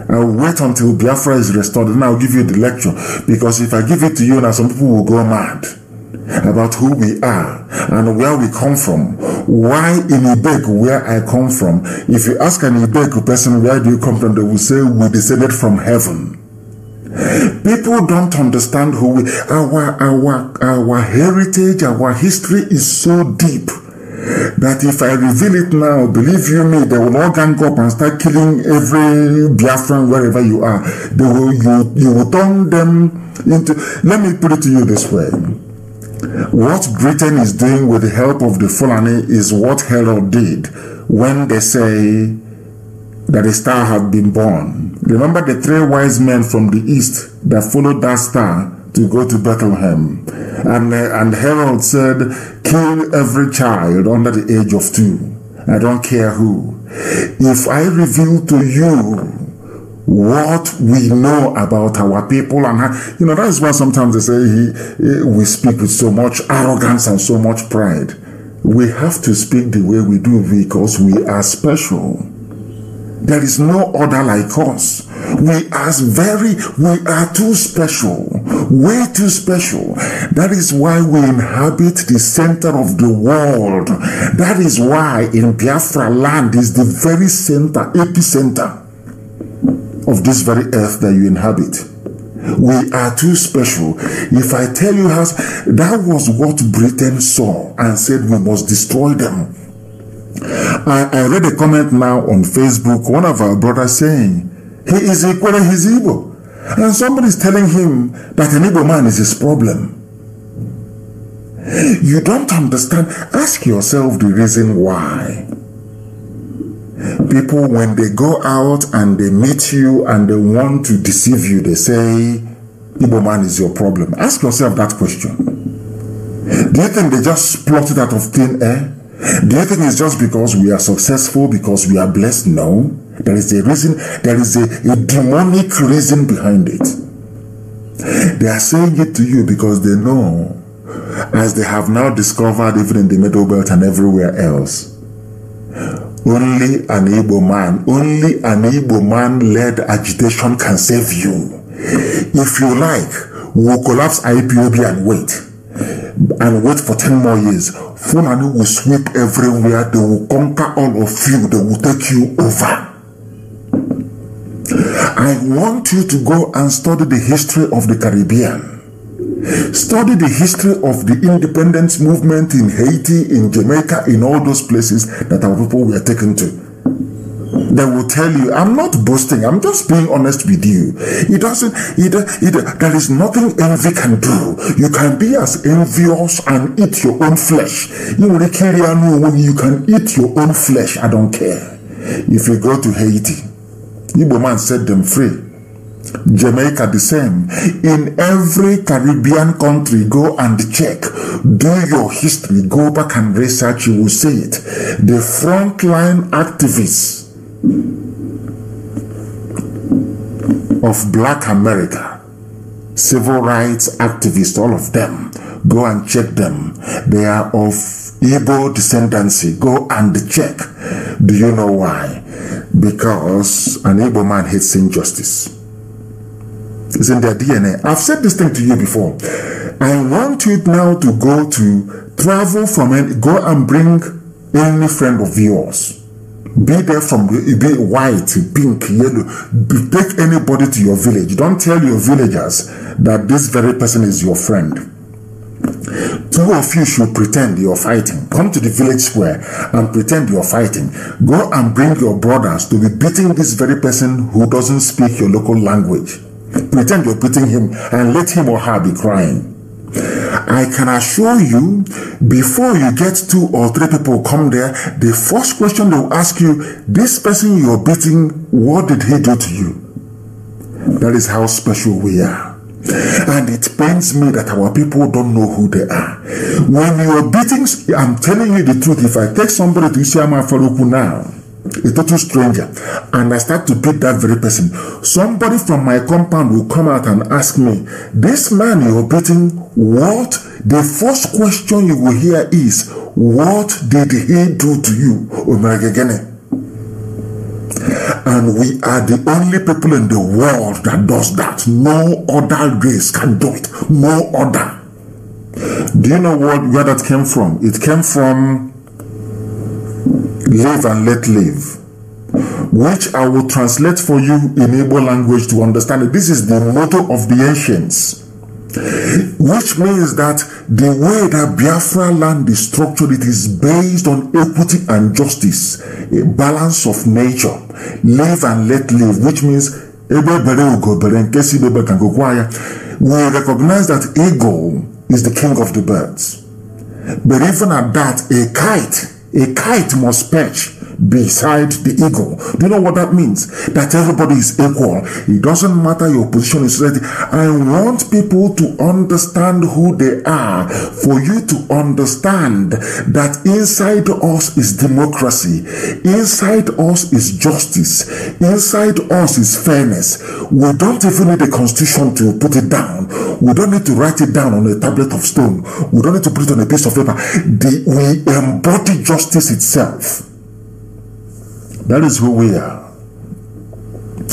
I'll wait until Biafra is restored, and I'll give you the lecture. Because if I give it to you now, some people will go mad about who we are and where we come from. Why in Ibek, where I come from? If you ask an Ibek person, where do you come from? They will say, we descended from heaven. People don't understand who we our our our heritage, our history is so deep that if I reveal it now, believe you me, they will all gang up and start killing every Biafran wherever you are. They will you you will turn them into let me put it to you this way. What Britain is doing with the help of the Fulani is what Herod did when they say that a star had been born. Remember the three wise men from the east that followed that star to go to Bethlehem. And, uh, and Herod said, kill every child under the age of two. I don't care who. If I reveal to you what we know about our people and you know that's why sometimes they say he, we speak with so much arrogance and so much pride we have to speak the way we do because we are special there is no other like us. We are very, we are too special, way too special. That is why we inhabit the center of the world. That is why in Biafra land is the very center, epicenter of this very earth that you inhabit. We are too special. If I tell you how, that was what Britain saw and said we must destroy them. I, I read a comment now on Facebook, one of our brothers saying, he is Ikwerre, he's Igbo. And somebody is telling him that an Igbo man is his problem. You don't understand. Ask yourself the reason why. People, when they go out and they meet you and they want to deceive you, they say, Igbo man is your problem. Ask yourself that question. Do you think they just plotted out of thin air? Do you think it's just because we are successful, because we are blessed? No. There is a reason, there is a, a demonic reason behind it. They are saying it to you because they know, as they have now discovered even in the Middle Belt and everywhere else, only an Igbo man, only an Igbo man led agitation can save you. If you like, we'll collapse IPOB and wait and wait for 10 more years. Fulani will sweep everywhere. They will conquer all of you. They will take you over. I want you to go and study the history of the Caribbean. Study the history of the independence movement in Haiti, in Jamaica, in all those places that our people were taken to they will tell you, I'm not boasting, I'm just being honest with you. It doesn't, it, it, there is nothing envy can do. You can be as envious and eat your own flesh. You will carry on you can eat your own flesh, I don't care. If you go to Haiti, Igbo man set them free. Jamaica the same. In every Caribbean country, go and check. Do your history. Go back and research. You will see it. The frontline activists of black America, civil rights activists, all of them, go and check them. They are of Igbo descendancy. Go and check. Do you know why? Because an Igbo man hates injustice. It's in their DNA. I've said this thing to you before. I want you now to go to travel from any, go and bring any friend of yours be there from be white, pink, yellow. Be, take anybody to your village. Don't tell your villagers that this very person is your friend. Two of you should pretend you're fighting. Come to the village square and pretend you're fighting. Go and bring your brothers to be beating this very person who doesn't speak your local language. Pretend you're beating him and let him or her be crying. I can assure you, before you get two or three people come there, the first question they'll ask you, this person you're beating, what did he do to you? That is how special we are. And it pains me that our people don't know who they are. When you're beating, I'm telling you the truth, if I take somebody to Isiama Afaraukwu now, a total stranger, and I start to beat that very person, somebody from my compound will come out and ask me, This man you're beating, what? The first question you will hear is, What did he do to you? And we are the only people in the world that does that. No other race can do it. No other. Do you know what where that came from? It came from live and let live, which I will translate for you in Igbo language to understand it. This is the motto of the ancients, which means that the way that Biafra land is structured, it is based on equity and justice, a balance of nature, live and let live, which means we recognize that eagle is the king of the birds. But even at that, a kite, a kite must perch beside the eagle. Do you know what that means? That everybody is equal. It doesn't matter your position is ready. I want people to understand who they are for you to understand that inside us is democracy. Inside us is justice. Inside us is fairness. We don't even need a constitution to put it down. We don't need to write it down on a tablet of stone. We don't need to put it on a piece of paper. The, we embody justice itself. That is who we are.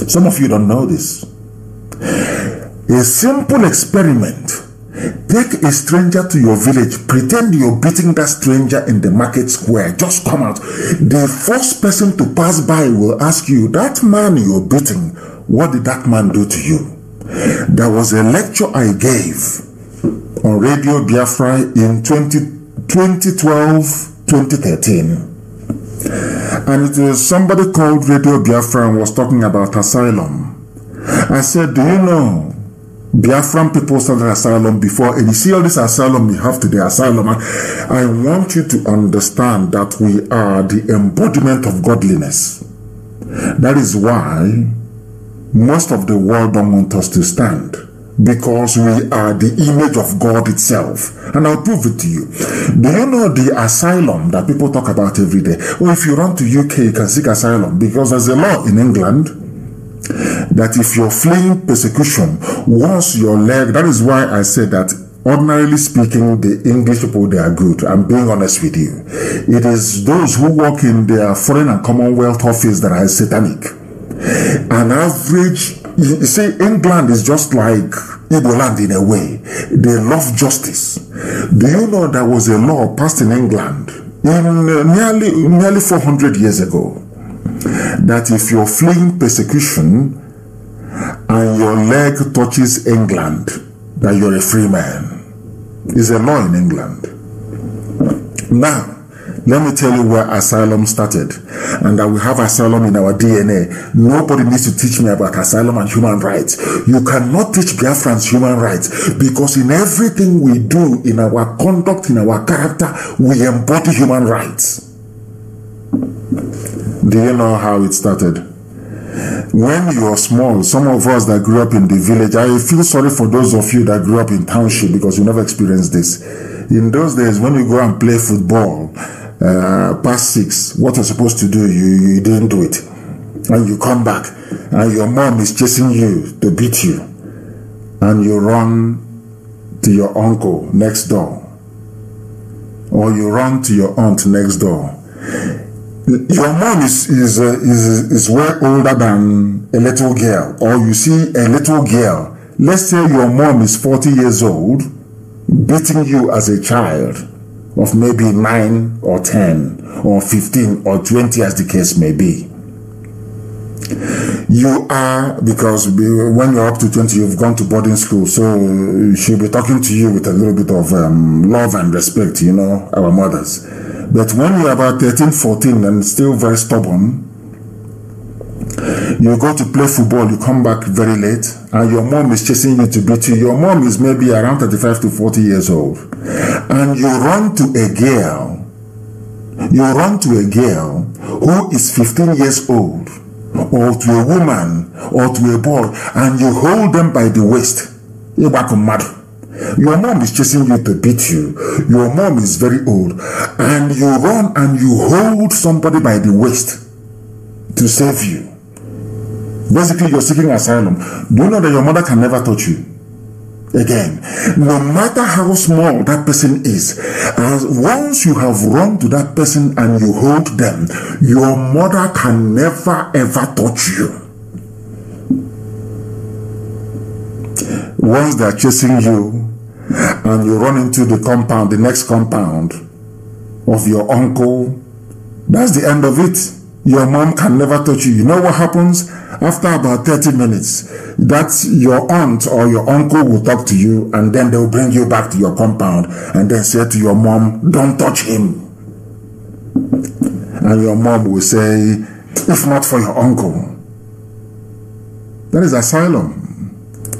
Some of you don't know this. A simple experiment. Take a stranger to your village. Pretend you're beating that stranger in the market square. Just come out. The first person to pass by will ask you, That man you're beating, what did that man do to you? There was a lecture I gave on Radio Biafra in 20, 2012 2013. And it was somebody called Radio Biafra and was talking about asylum. I said, Do you know Biafran people started asylum before, and you see all this asylum you have today, asylum. I want you to understand that we are the embodiment of godliness. That is why most of the world don't want us to stand because we are the image of God itself. And I'll prove it to you. Do you know the asylum that people talk about every day? Well, if you run to UK, you can seek asylum because there's a law in England that if you're fleeing persecution, once your leg, that is why I said that ordinarily speaking, the English people, they are good. I'm being honest with you. It is those who work in their foreign and commonwealth office that are satanic. An average, you see, England is just like Igbo land in a way. They love justice. Do you know there was a law passed in England in uh, nearly, nearly 400 years ago that if you're fleeing persecution and your leg touches England, that you're a free man. It's a law in England. Now, let me tell you where asylum started and that we have asylum in our DNA. Nobody needs to teach me about asylum and human rights. You cannot teach Biafrans human rights because in everything we do, in our conduct, in our character, we embody human rights. Do you know how it started? When you are small, some of us that grew up in the village, I feel sorry for those of you that grew up in township because you never experienced this. In those days, when you go and play football, uh, past six, what you're supposed to do, you, you didn't do it. And you come back, and your mom is chasing you to beat you. And you run to your uncle next door. Or you run to your aunt next door your mom is is uh, is is way older than a little girl or you see a little girl let's say your mom is 40 years old beating you as a child of maybe 9 or 10 or 15 or 20 as the case may be you are because when you're up to 20 you've gone to boarding school so she'll be talking to you with a little bit of um, love and respect you know our mothers but when you're about 13, 14 and still very stubborn, you go to play football, you come back very late, and your mom is chasing you to beat you. Your mom is maybe around 35 to 40 years old. And you run to a girl, you run to a girl who is 15 years old, or to a woman, or to a boy, and you hold them by the waist. You become mad. Your mom is chasing you to beat you. Your mom is very old. And you run and you hold somebody by the waist. to save you. Basically, you're seeking asylum. Do you know that your mother can never touch you? Again, no matter how small that person is, as once you have run to that person and you hold them, your mother can never ever touch you. Once they're chasing you and you run into the compound, the next compound of your uncle, that's the end of it. Your mom can never touch you. You know what happens? After about 30 minutes, that your aunt or your uncle will talk to you and then they'll bring you back to your compound and then say to your mom, don't touch him. And your mom will say, if not for your uncle. That is asylum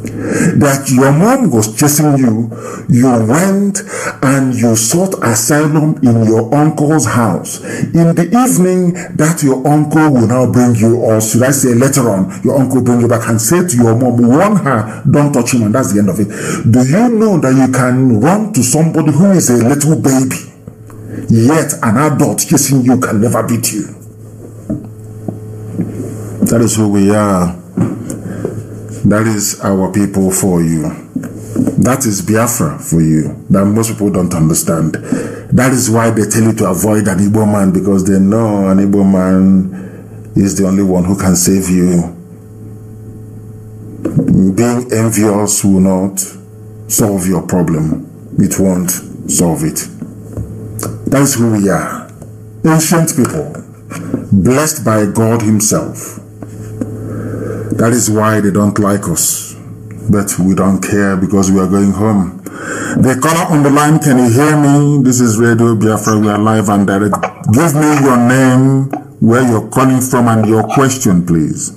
that your mom was chasing you, you went and you sought asylum in your uncle's house. In the evening, that your uncle will now bring you, or should I say later on, your uncle bring you back and say to your mom, warn her, don't touch him, and that's the end of it. Do you know that you can run to somebody who is a little baby, yet an adult chasing you can never beat you? That is who we are. That is our people for you. That is Biafra for you. That most people don't understand. That is why they tell you to avoid an Igbo man because they know an Igbo man is the only one who can save you. Being envious will not solve your problem. It won't solve it. That is who we are. Ancient people, blessed by God Himself. That is why they don't like us. But we don't care because we are going home. The caller on the line, can you hear me? This is Radio Biafra. We are live and direct. Give me your name, where you're calling from, and your question, please.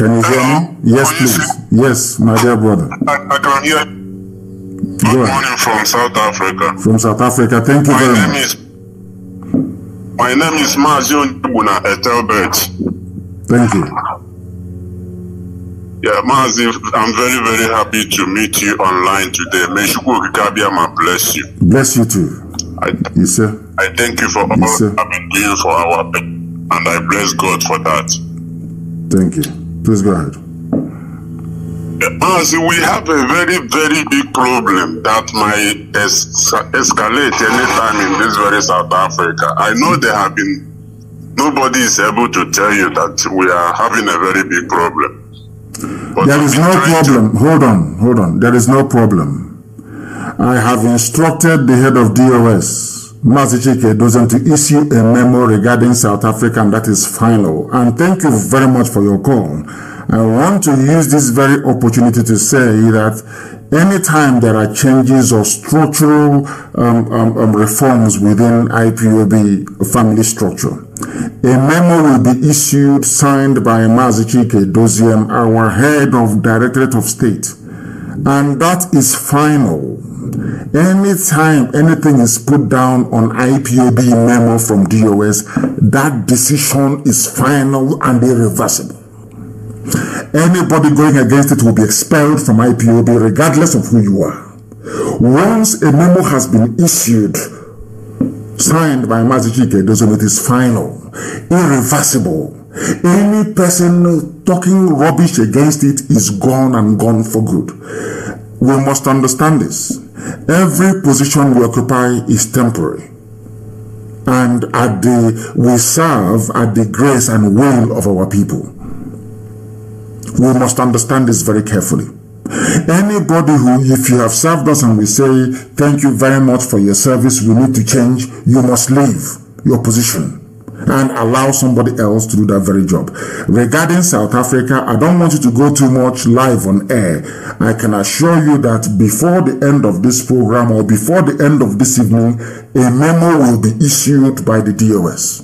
Can you hear me? Yes, please. Yes, my dear brother. I, can hear. Go Good morning from South Africa. From South Africa. Thank you My very name much. My name is Mazion Buna Etelbert. Thank you. Yeah, Mazi, I'm very, very happy to meet you online today. May Chukwu Okike Abiama bless you. Bless you too. I, Yes, sir. I thank you for all Yes, sir. have been doing for our and I bless God for that. Thank you. Please go ahead. Mazi, we have a very, very big problem that might es- escalate anytime in this very South Africa. I know there have been, nobody is able to tell you that we are having a very big problem. But There is no trying to- problem. Hold on, hold on. There is no problem. I have instructed the head of DOS, Mazi Chika Edoziem, to issue a memo regarding South Africa, and that is final. And thank you very much for your call. I want to use this very opportunity to say that anytime there are changes or structural um, um, um, reforms within IPOB family structure, a memo will be issued signed by Mazi Chika Edoziem, our head of Directorate of State. And that is final. Anytime anything is put down on IPOB memo from DOS, that decision is final and irreversible. Anybody going against it will be expelled from IPOB regardless of who you are. Once a memo has been issued, signed by Mazi Chika it is final, irreversible. Any person talking rubbish against it is gone and gone for good. We must understand this. Every position we occupy is temporary. And at the we serve at the grace and will of our people. We must understand this very carefully. Anybody who, if you have served us and we say, thank you very much for your service, we need to change, you must leave your position and allow somebody else to do that very job. Regarding South Africa, I don't want you to go too much live on air. I can assure you that before the end of this program or before the end of this evening, a memo will be issued by the DOS.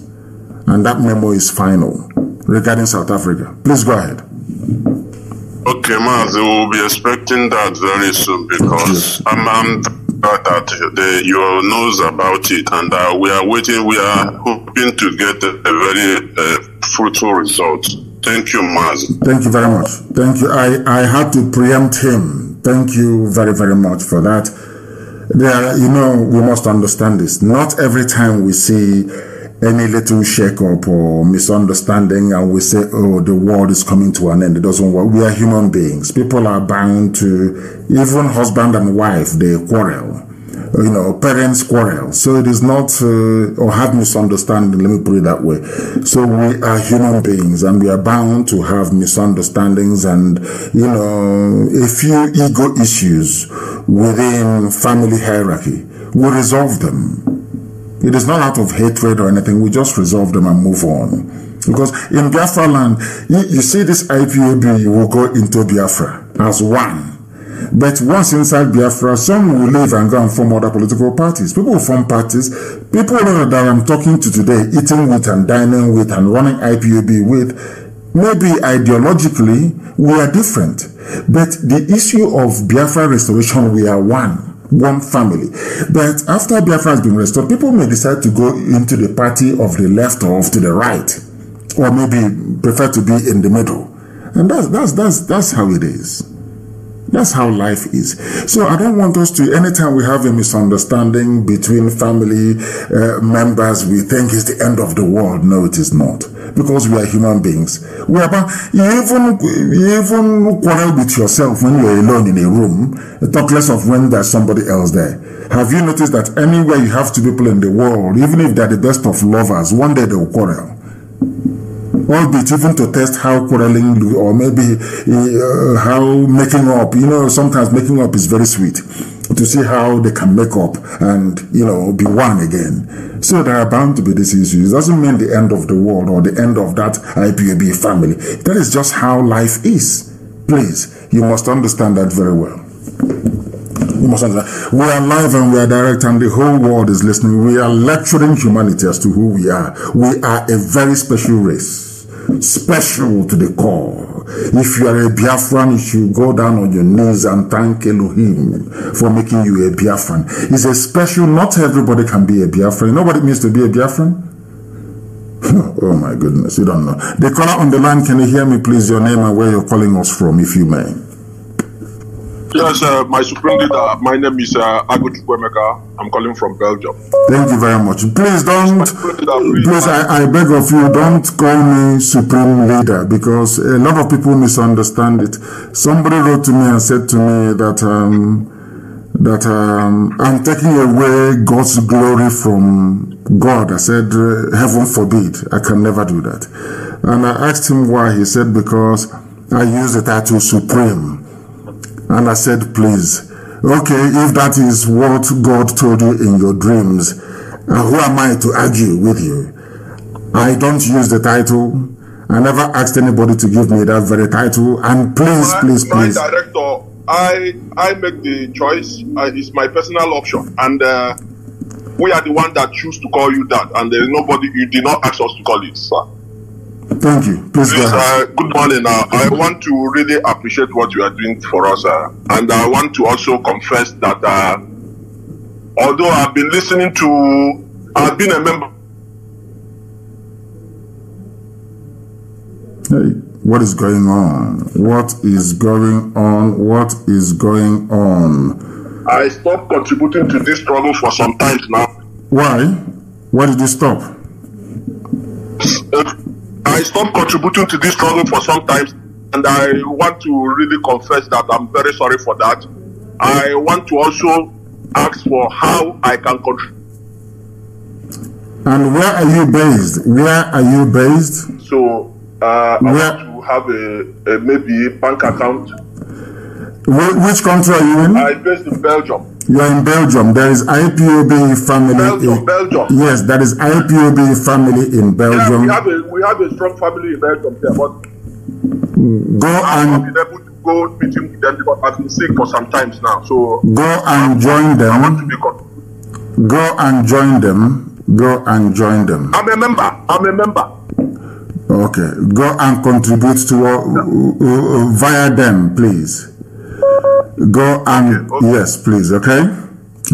And that memo is final regarding South Africa. Please go ahead. Okay, Mazi, we'll be expecting that very soon because I'm, I'm glad that the, you knows about it and uh, we are waiting, we are hoping to get a, a very uh, fruitful result. Thank you, Mazi. Thank you very much. Thank you. I, I had to preempt him. Thank you very, very much for that. there, you know, we must understand this. Not every time we see any little shake up or misunderstanding and we say, oh, the world is coming to an end. It doesn't work. We are human beings. People are bound to, even husband and wife, they quarrel. You know, parents quarrel. So it is not, uh, or have misunderstanding, let me put it that way. So we are human beings and we are bound to have misunderstandings and, you know, a few ego issues within family hierarchy. We resolve them. It is not out of hatred or anything. We just resolve them and move on. Because in Biafra land, you, you see this IPOB will go into Biafra as one. But once inside Biafra, some will leave and go and form other political parties. People will form parties. People that I'm talking to today, eating with and dining with and running IPOB with, maybe ideologically, we are different. But the issue of Biafra restoration, we are one one family. But after Biafra has been restored, people may decide to go into the party of the left or to the right, or maybe prefer to be in the middle. And that's that's that's that's how it is. That's how life is. So I don't want us to, anytime we have a misunderstanding between family uh, members, we think it's the end of the world. No, it is not. Because we are human beings. We are, you even, you even quarrel with yourself when you're alone in a room, talk less of when there's somebody else there. Have you noticed that anywhere you have two people in the world, even if they're the best of lovers, one day they'll quarrel? Albeit even to test how quarreling or maybe uh, how making up, you know, sometimes making up is very sweet to see how they can make up and, you know, be one again. So there are bound to be these issues. It doesn't mean the end of the world or the end of that IPOB family. That is just how life is. Please, you must understand that very well. You must understand. We are live and we are direct and the whole world is listening. We are lecturing humanity as to who we are. We are a very special race special to the call. If you are a Biafran, you should go down on your knees and thank Elohim for making you a Biafran. It's a special, not everybody can be a Biafran. You know what it means to be a Biafran? [laughs] oh my goodness, you don't know. The caller on the line, can you hear me please? Your name and where you're calling us from, if you may. Yes, uh, my supreme leader. My name is uh, Agut I'm calling from Belgium. Thank you very much. Please don't, please, I, I beg of you, don't call me supreme leader because a lot of people misunderstand it. Somebody wrote to me and said to me that um, that um, I'm taking away God's glory from God. I said, uh, heaven forbid, I can never do that. And I asked him why. He said, because I use the title supreme. And I said, please, okay, if that is what God told you in your dreams, uh, who am I to argue with you? I don't use the title. I never asked anybody to give me that very title. And please, my, please, please. My director, I I make the choice. Uh, it's my personal option, and uh, we are the one that choose to call you that. And there is nobody. You did not ask us to call it, sir. Thank you. Please, go uh, good morning. Uh, I want to really appreciate what you are doing for us. Uh, and I want to also confess that uh, although I've been listening to, I've been a member. Hey, what is going on? What is going on? What is going on? I stopped contributing to this struggle for some time now. Why? Why did you stop? I stopped contributing to this struggle for some time, and I want to really confess that I'm very sorry for that. I want to also ask for how I can contribute. And where are you based? Where are you based? So uh, I want to have a, a maybe bank account. which country are you in? I'm based in Belgium. You are in Belgium. There is IPOB family. Belgium, in, Belgium. Yes, there is IPOB family in Belgium. Yeah, we have a we have a strong family in Belgium there, but go and able to go meeting with them because I've been sick for some times now. So go and join them. I want to be con- Go and join them. Go and join them. I'm a member. I'm a member. Okay. Go and contribute to uh, uh, uh, via them, please. Go and Okay, okay. yes, please. Okay.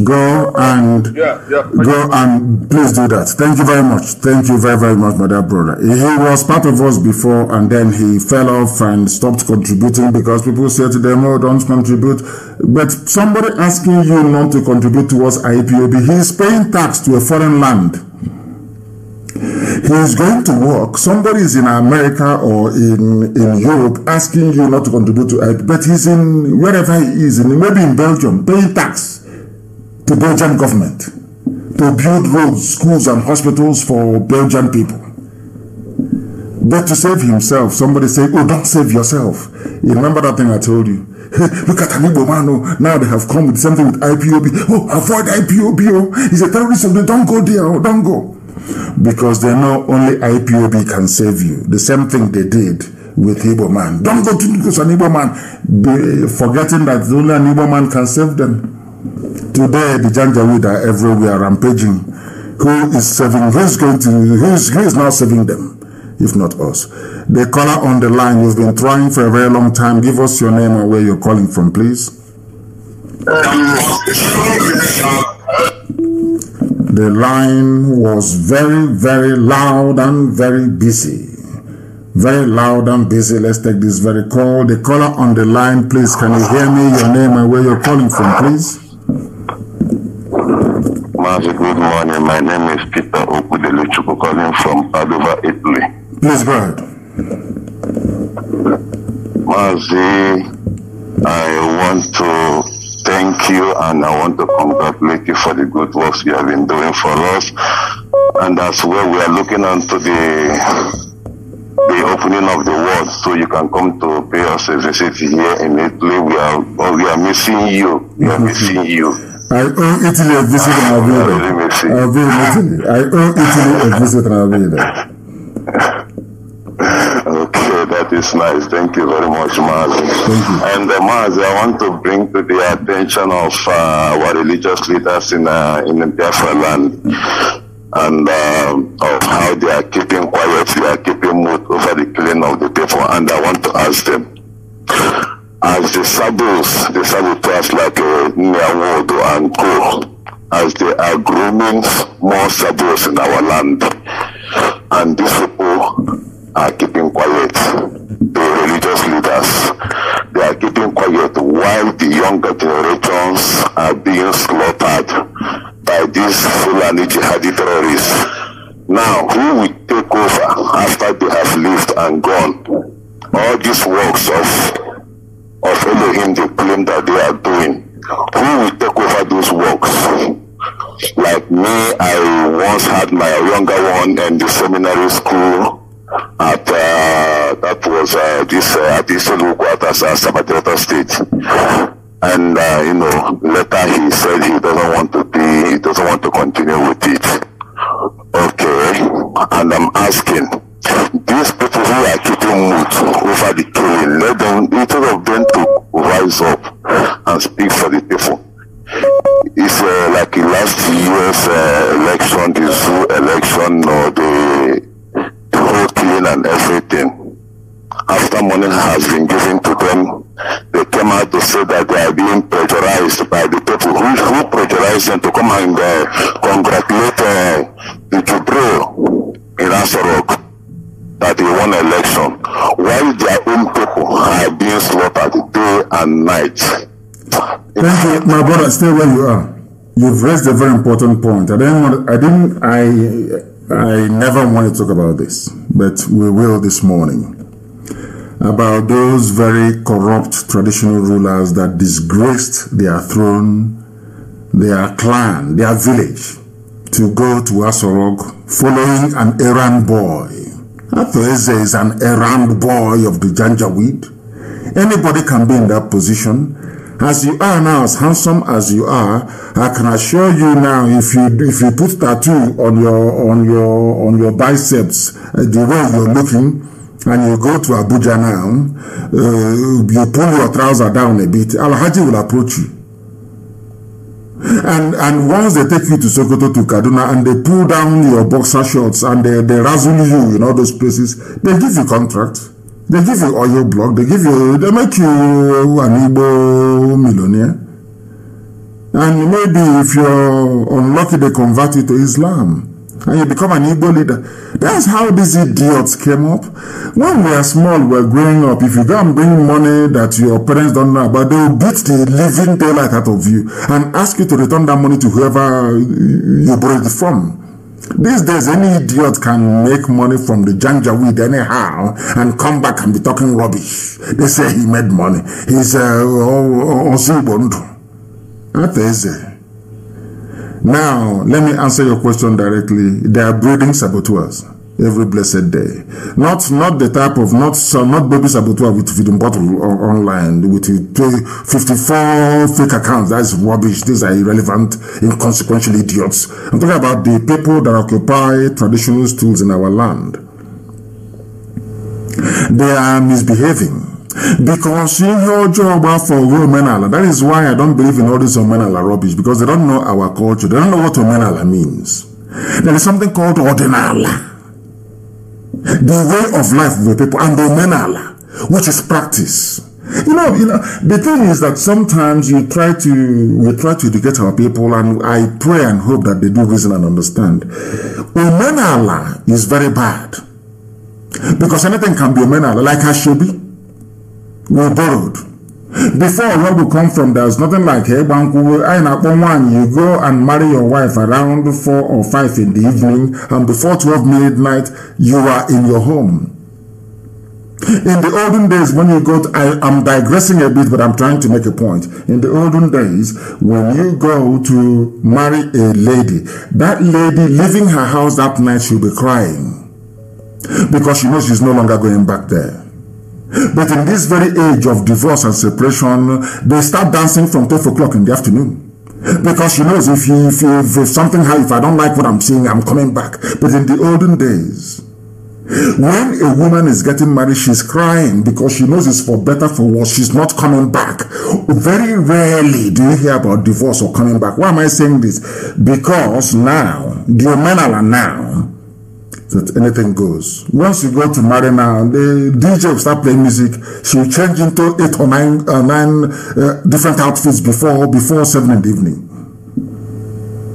Go and Yeah, yeah. go and please do that. Thank you very much. Thank you very, very much, my dear brother. He was part of us before and then he fell off and stopped contributing because people said to them, oh, don't contribute. But somebody asking you not to contribute towards IPOB, he is paying tax to a foreign land. He is going to work. Somebody is in America or in, in Europe asking you not to contribute to IPOB, but he's in wherever he is, in, maybe in Belgium, paying tax to Belgian government to build roads, schools, and hospitals for Belgian people. But to save himself, somebody said, Oh, don't save yourself. You remember that thing I told you? Hey, [laughs] look at Anibo Mano. Oh. Now they have come with something with IPOB. Oh, avoid IPOB. Oh, he's a terrorist. Oh, Don't go there. Oh, don't go. Because they know only IPOB can save you. The same thing they did with Igbo man. Don't go to an Igbo man, be, forgetting that only an Igbo man can save them. Today, the Janjaweed are everywhere rampaging. Who is saving? Who's going to? Who's who is now saving them? If not us. The caller on the line, you've been trying for a very long time. Give us your name and where you're calling from, please. Um, The line was very, very loud and very busy. Very loud and busy. Let's take this very call. The caller on the line, please, can you hear me? Your name and where you're calling from, please. Mazi, good morning. My name is Peter Okudele Chukwu calling from Padova, Italy. Please go ahead. Mazi, I want to thank you and I want to congratulate you for the good works you have been doing for us. And as well, we are looking onto the the opening of the world so you can come to pay us a visit here in Italy. We are oh, we are missing you. We are missing you. I owe Italy a visit and I'll be there. I'll be in Italy. I owe Italy a visit and I'll be there. [laughs] Okay, is nice. Thank you very much, Mazi. And uh, Mazi, I want to bring to the attention of uh, our religious leaders in uh, in the Biafra land and um, of how they are keeping quiet, they are keeping mute over the killing of the people. And I want to ask them, as the saboteurs, the saboteurs like uh, Nwodo and Co, as they are grooming more saboteurs in our land, and these people are keeping quiet, the religious leaders, they are keeping quiet while the younger generations are being slaughtered by these Fulani jihadi terrorists. Now, who will take over after they have lived and gone? All these works of of Elohim they claim that they are doing. Who will take over those works? Like me, I once had my younger one in the seminary school at that was uh, this uh, at this quarters at State. And uh, you know, later he said he doesn't want to be, he doesn't want to continue with it. Okay, and I'm asking these people who are keeping mute over the killing, let them instead of them to rise up and speak for the people. It's uh, like in last year's uh, election, the zoo election, or the, the whole killing and everything. After money has been given to them, they came out to say that they are being pressurized by the people who, who pressurized them to come and uh, congratulate uh, the Jubril in Aso Rock that they won election, while their own people are being slaughtered day and night. Thank you, my brother. Stay where you are. You've raised a very important point. I didn't want. I didn't. I. I never want to talk about this, but we will this morning. About those very corrupt traditional rulers that disgraced their throne, their clan, their village, to go to Aso Rock following an errand boy. Atoeze is an errand boy of the Janjaweed. Anybody can be in that position. As you are now, as handsome as you are, I can assure you now, if you if you put tattoo on your on your on your biceps, uh, the way you're looking, and you go to Abuja now, uh, you pull your trouser down a bit, Alhaji will approach you. And and once they take you to Sokoto to Kaduna and they pull down your boxer shorts and they, they razzle you in all those places, they give you contract. They give you oil block. They give you, they make you an Igbo millionaire. And maybe if you're unlucky, they convert you to Islam and you become an Igbo leader. That's how these idiots came up. When we were small, we were growing up, if you go and bring money that your parents don't know about, they beat the living daylight out of you and ask you to return that money to whoever you borrowed it from. These days, any idiot can make money from the janjaweed anyhow and come back and be talking rubbish. They say he made money. He's uh, Osibondu. That is it. Now, let me answer your question directly. They are breeding saboteurs every blessed day. Not not the type of not not baby saboteur with feeding bottle online with 54 fake accounts. That's rubbish. These are irrelevant, inconsequential idiots. I'm talking about the people that occupy traditional stools in our land. They are misbehaving. Because ihe ọjọọ gba for omenala. That is why I don't believe in all this omenala rubbish. Because they don't know our culture. They don't know what omenala means. There is something called odinala. The way of life of the people. And omenala. Which is practice. You know, you know, the thing is that sometimes you try to we try to educate our people, and I pray and hope that they do reason and understand. Omenala is very bad because anything can be omenala, like Ashobi were borrowed. Before where we come from, there's nothing like hey, banku. I one. You go and marry your wife around four or five in the evening, and before twelve midnight, you are in your home. In the olden days, when you go—I am digressing a bit, but I'm trying to make a point. In the olden days, when you go to marry a lady, that lady leaving her house that night, she'll be crying because she knows she's no longer going back there. But in this very age of divorce and separation, they start dancing from 12 o'clock in the afternoon. Because she knows if, you, if, if something, if I don't like what I'm seeing, I'm coming back. But in the olden days, when a woman is getting married, she's crying because she knows it's for better, for worse. She's not coming back. Very rarely do you hear about divorce or coming back. Why am I saying this? Because now, the men are now, that anything goes. Once you go to marry now, the DJ will start playing music. She'll change into eight or nine, uh, nine uh, different outfits before before seven in the evening.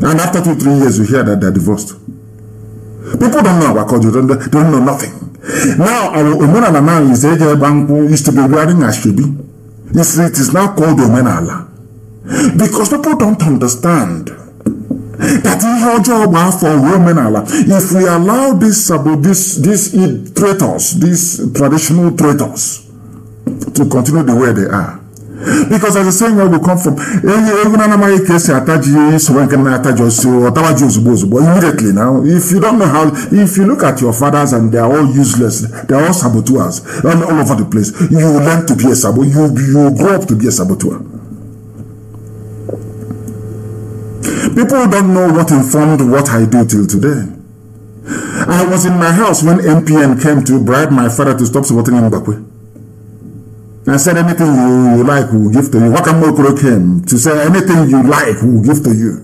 And after two, three years, you hear that they're divorced. People don't know about culture, they don't know nothing. Now, our Omenala now is Eje Banku used to be wearing a shibi. It is now called Omenala. Because people don't understand that ihe ọjọọ gbaa for omenala if we allow this this this traitors these traditional traitors to continue the way they are. Because as a saying where we come from egwu na-amaghị ka esi ata osi ọtawa ozugbo ozugbo immediately now if you don't know how if you look at your fathers and they are all useless they are all saboteurs all, all over the place you learn to be a sabo you, you grow up to be a saboteur People don't know what informed what I do till today. I was in my house when NPN came to bribe my father to stop supporting Mbakwe. I said anything you, you like we will give to you. Wakamokoro came to say anything you like we will give to you.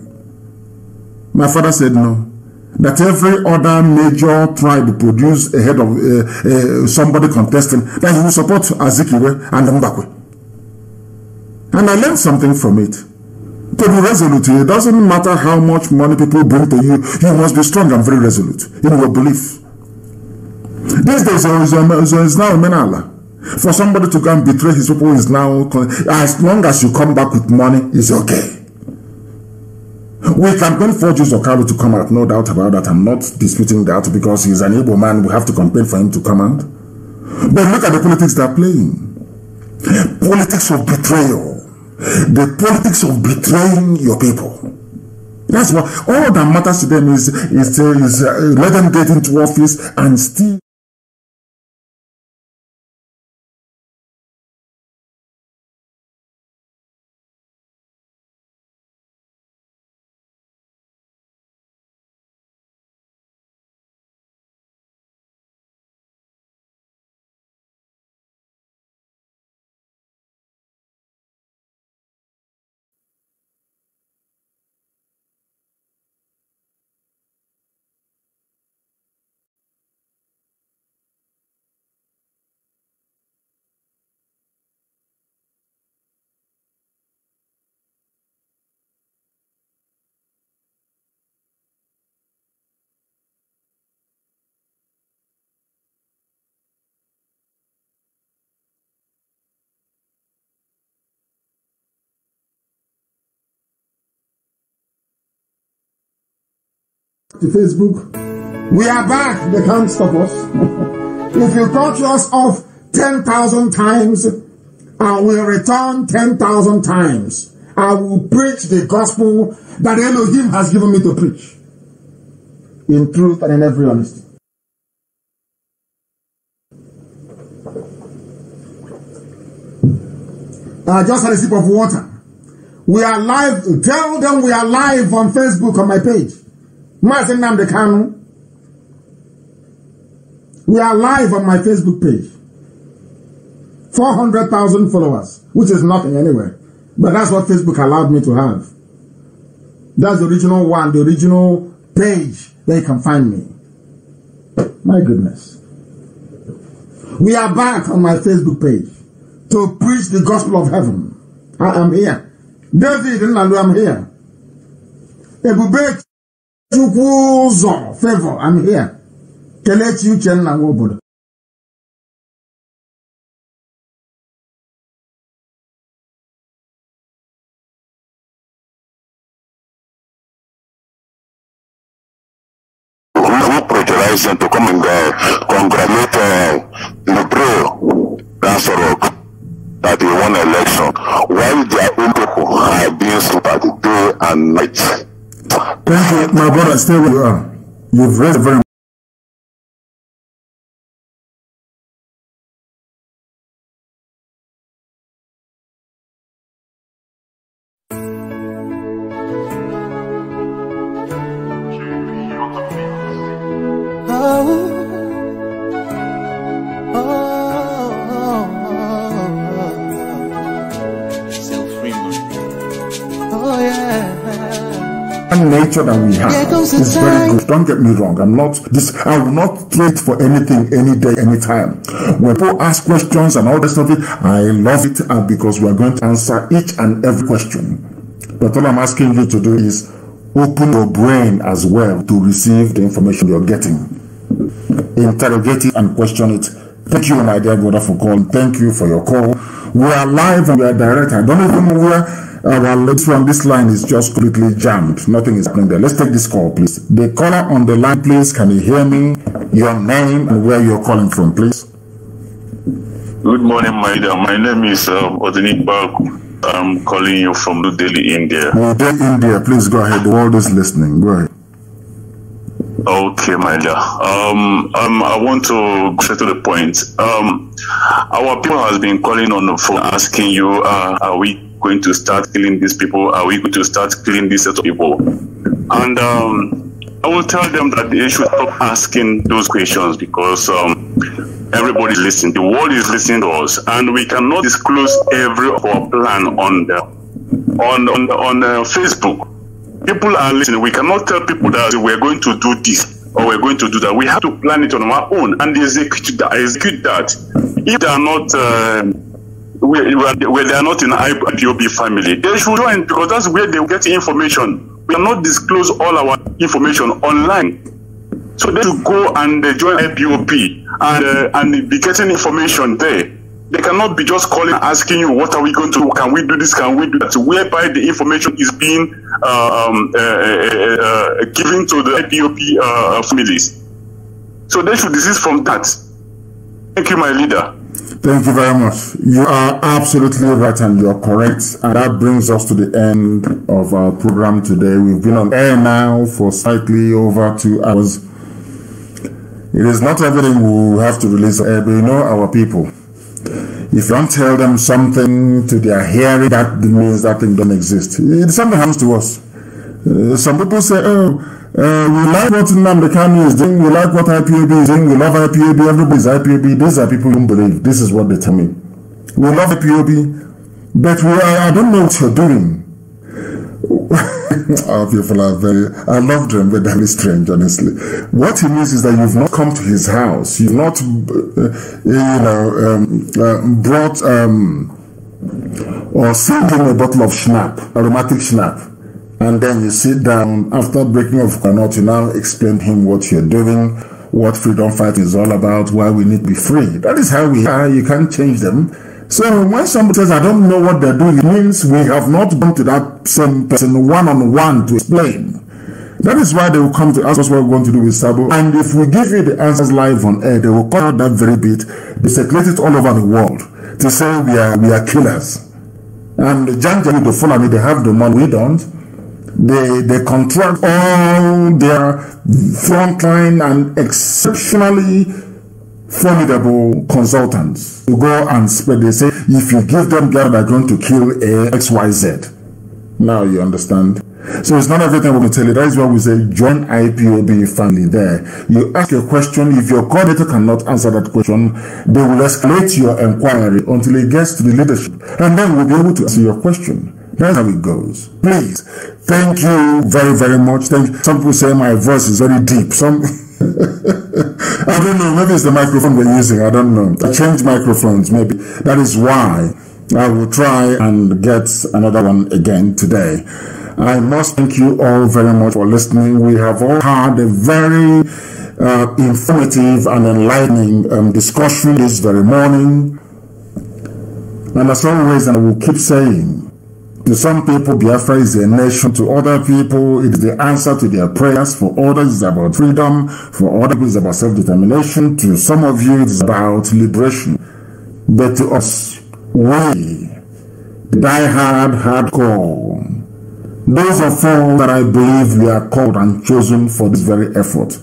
My father said no. That every other major tribe produced a head of uh, uh, somebody contesting, that he will support Azikiwe and Mbakwe. And I learned something from it to be resolute. It doesn't matter how much money people bring to you, you must be strong and very resolute in your belief. These days, there is um, now a menala. For somebody to go and betray his people is now, as long as you come back with money, it's okay. We can campaign for Uzor Kalu to come out, no doubt about that. I'm not disputing that because he's an able man. We have to campaign for him to come out. But look at the politics they're playing. Politics of betrayal the politics of betraying your people. That's what all that matters to them is is, is uh, let them get into office and still to Facebook. We are back. They can't stop us. [laughs] if you cut us off 10,000 times, I will return 10,000 times. I will preach the gospel that Elohim has given me to preach. In truth and in every honesty. I just had a sip of water. We are live. Tell them we are live on Facebook on my page. Martin Namdekanu. We are live on my Facebook page. 400,000 followers, which is nothing anyway. But that's what Facebook allowed me to have. That's the original one, the original page where you can find me. My goodness. We are back on my Facebook page to preach the gospel of heaven. I am here. David Nnalu, I'm here. Chukwu ụzọ favor, I'm here. Kelechi Uchenna nwa obodo. them to come and uh, congratulate uh, Libreo Ransorok that he won election while their own people are being slaughtered day and night. Thank you, my brother. Stay where you um, are. You've raised a very nature that we have is very good. Don't get me wrong. I'm not this. I will not trade for anything, any day, any time. When people ask questions and all the stuff, I love it because we are going to answer each and every question. But all I'm asking you to do is open your brain as well to receive the information you're getting. Interrogate it and question it. Thank you, my dear brother, for calling. Thank you for your call. We are live and we are direct. I don't even know where our legs from this line is just completely jammed. Nothing is happening there. Let's take this call, please. The caller on the line, please. Can you hear me? Your name and where you're calling from, please. Good morning, my dear. My name is um, Odini Baku. I'm calling you from New Delhi, India. New Delhi, India, please go ahead. The world is listening. Go ahead. Okay, my dear. Um, um, I want to get to the point. Um, our people has been calling on the phone asking you, uh, are we going to start killing these people? Are we going to start killing these set of people? And um, I will tell them that they should stop asking those questions because um, everybody is listening. The world is listening to us, and we cannot disclose every of our plan on the on on on uh, Facebook. People are listening. We cannot tell people that we're going to do this or we're going to do that. We have to plan it on our own and execute that. Execute that. If they are not. Uh, we- where they are not in IPOB family, they should join because that's where they get information. We cannot disclose all our information online. So they should go and uh, join IPOB and uh, and be getting information there. They cannot be just calling asking you what are we going to do? Can we do this? Can we do that? Whereby the information is being uh, um, uh, uh, uh, given to the IPOB families. So they should desist from that. Thank you, my leader. Thank you very much. You are absolutely right and you're correct. And that brings us to the end of our program today. We've been on air now for slightly over two hours. It is not everything we have to release air, but you know our people. If you don't tell them something to their hearing, that means that thing don't exist. Something happens to us. Uh, some people say, oh, uh, we like what Nnamdi Kanu is doing, we like what IPOB is doing, we love IPOB. everybody's IPOB. These are people who don't believe. This is what they tell me. We love IPOB, but we I don't know what you're doing. [laughs] Our people are very, I love them, but they're very strange, honestly. What he means is that you've not come to his house, you've not, uh, you know, um, uh, brought um, or sent him a bottle of schnapp, aromatic schnapp and then you sit down. After breaking off cannot you now explain to him what you're doing what freedom fighting is all about why we need to be free. That is how we are. You can't change them. So when somebody says i don't know what they're doing it means we have not gone to that same person one-on-one to explain. That is why they will come to ask us what we're going to do with Sabo. And if we give you the answers live on air, they will cut out that very bit, circulate it all over the world to say we are we are killers. And Janjani, the Fulani, they have the money, we don't. They they contract all their frontline and exceptionally formidable consultants to go and spread. They say if you give them gas, they're going to kill a XYZ. Now you understand. So it's not everything we tell you. That is why we say join IPOB family there. You ask a question. If your coordinator cannot answer that question, they will escalate your inquiry until it gets to the leadership. And then we'll be able to answer your question. That's how it goes. Please, thank you very, very much. Thank you. Some people say my voice is very deep. Some [laughs] I don't know, maybe it's the microphone we're using. I don't know. I changed microphones, maybe. That is why I will try and get another one again today. I must thank you all very much for listening. We have all had a very uh, informative and enlightening um, discussion this very morning. And as always, and I will keep saying, to some people, Biafra is a nation. To other people, it is the answer to their prayers. For others, it's about freedom. For others, it's about self-determination. To some of you, it's about liberation. But to us, we, die hard, hardcore, those of us that I believe we are called and chosen for this very effort.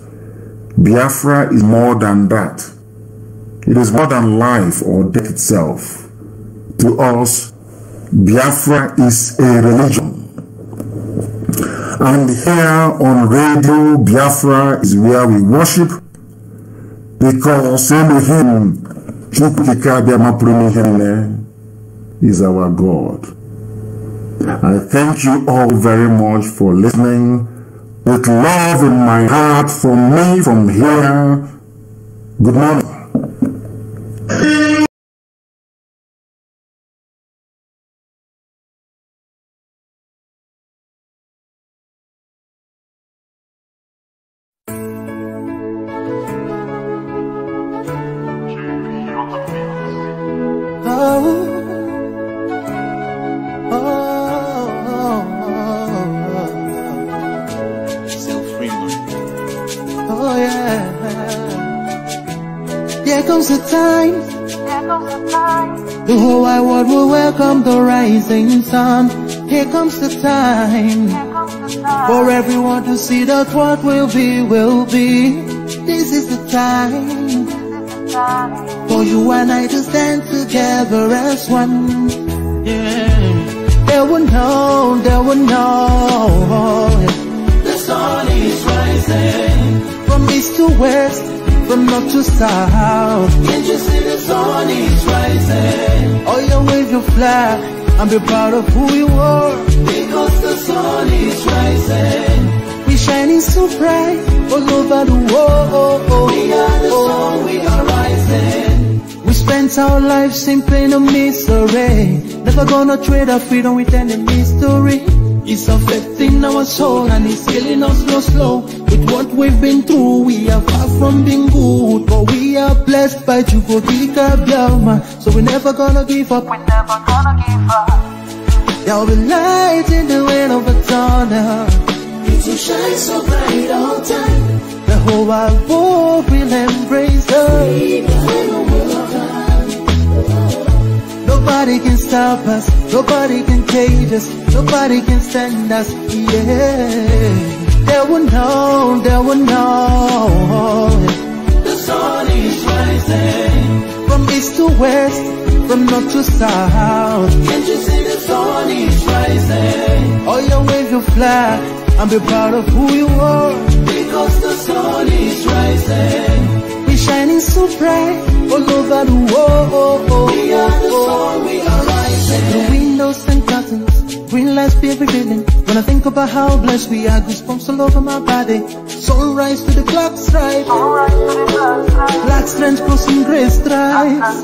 Biafra is more than that. It is more than life or death itself. To us, Biafra is a religion. And here on radio, Biafra is where we worship because Elohim is our God. I thank you all very much for listening. With love in my heart from me from here. Good morning. Rising sun. Here comes the time for everyone to see that what will be, will be. This is the time for you and I to stand together as one. Yeah. They will know, they will know. The sun is rising from east to west, from north to south. Can't you see the sun is rising? Oh, you wave your flag and be proud of who you are. Because the sun is rising. We shining so bright all over the world. We are the sun, we are rising. We spent our lives in pain and misery. Never gonna trade our freedom with any mystery. It's affecting our soul and it's killing us slow slow With what we've been through we are far from being good But we are blessed by Chukwu Okike Abiama So we're never gonna give up up There'll be light in the wind of a tunnel uh. It will shine so bright all time The whole wide world will embrace us Nobody can stop us, nobody can cage us, nobody can stand us, yeah. They will know, they will know. The sun is rising. From east to west, from north to south. Can't you see the sun is rising? Oh, you wave your flag and be proud of who you are. Because the sun is rising. We're shining so bright all over the world. We are the sun, we are rising. The windows and curtains, green lights be revealing. When I think about how blessed we are, goosebumps all over my body. Sunrise to the clock strike. Black strands crossing grey stripes.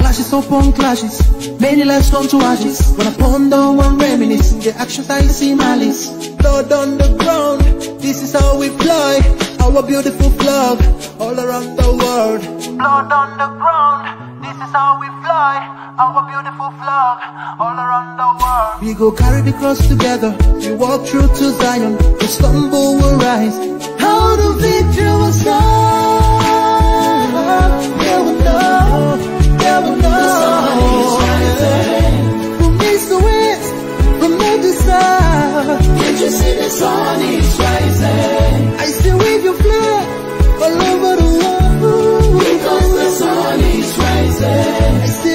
Clashes upon clashes, many lives come to ashes. When I ponder and reminisce, the actions I see malice. Blood on the ground, this is how we fly. Our beautiful flag all around the world. Blood on the ground, this is how we fly, our beautiful flag, all around the world. We go carry the cross together, we walk through to Zion, the stumble will rise. How the victory will start. Yeah we know, yeah we know. The sun is rising. From east to west, from north to south. Can't you see the sun is rising? I see wave your flag all over. say.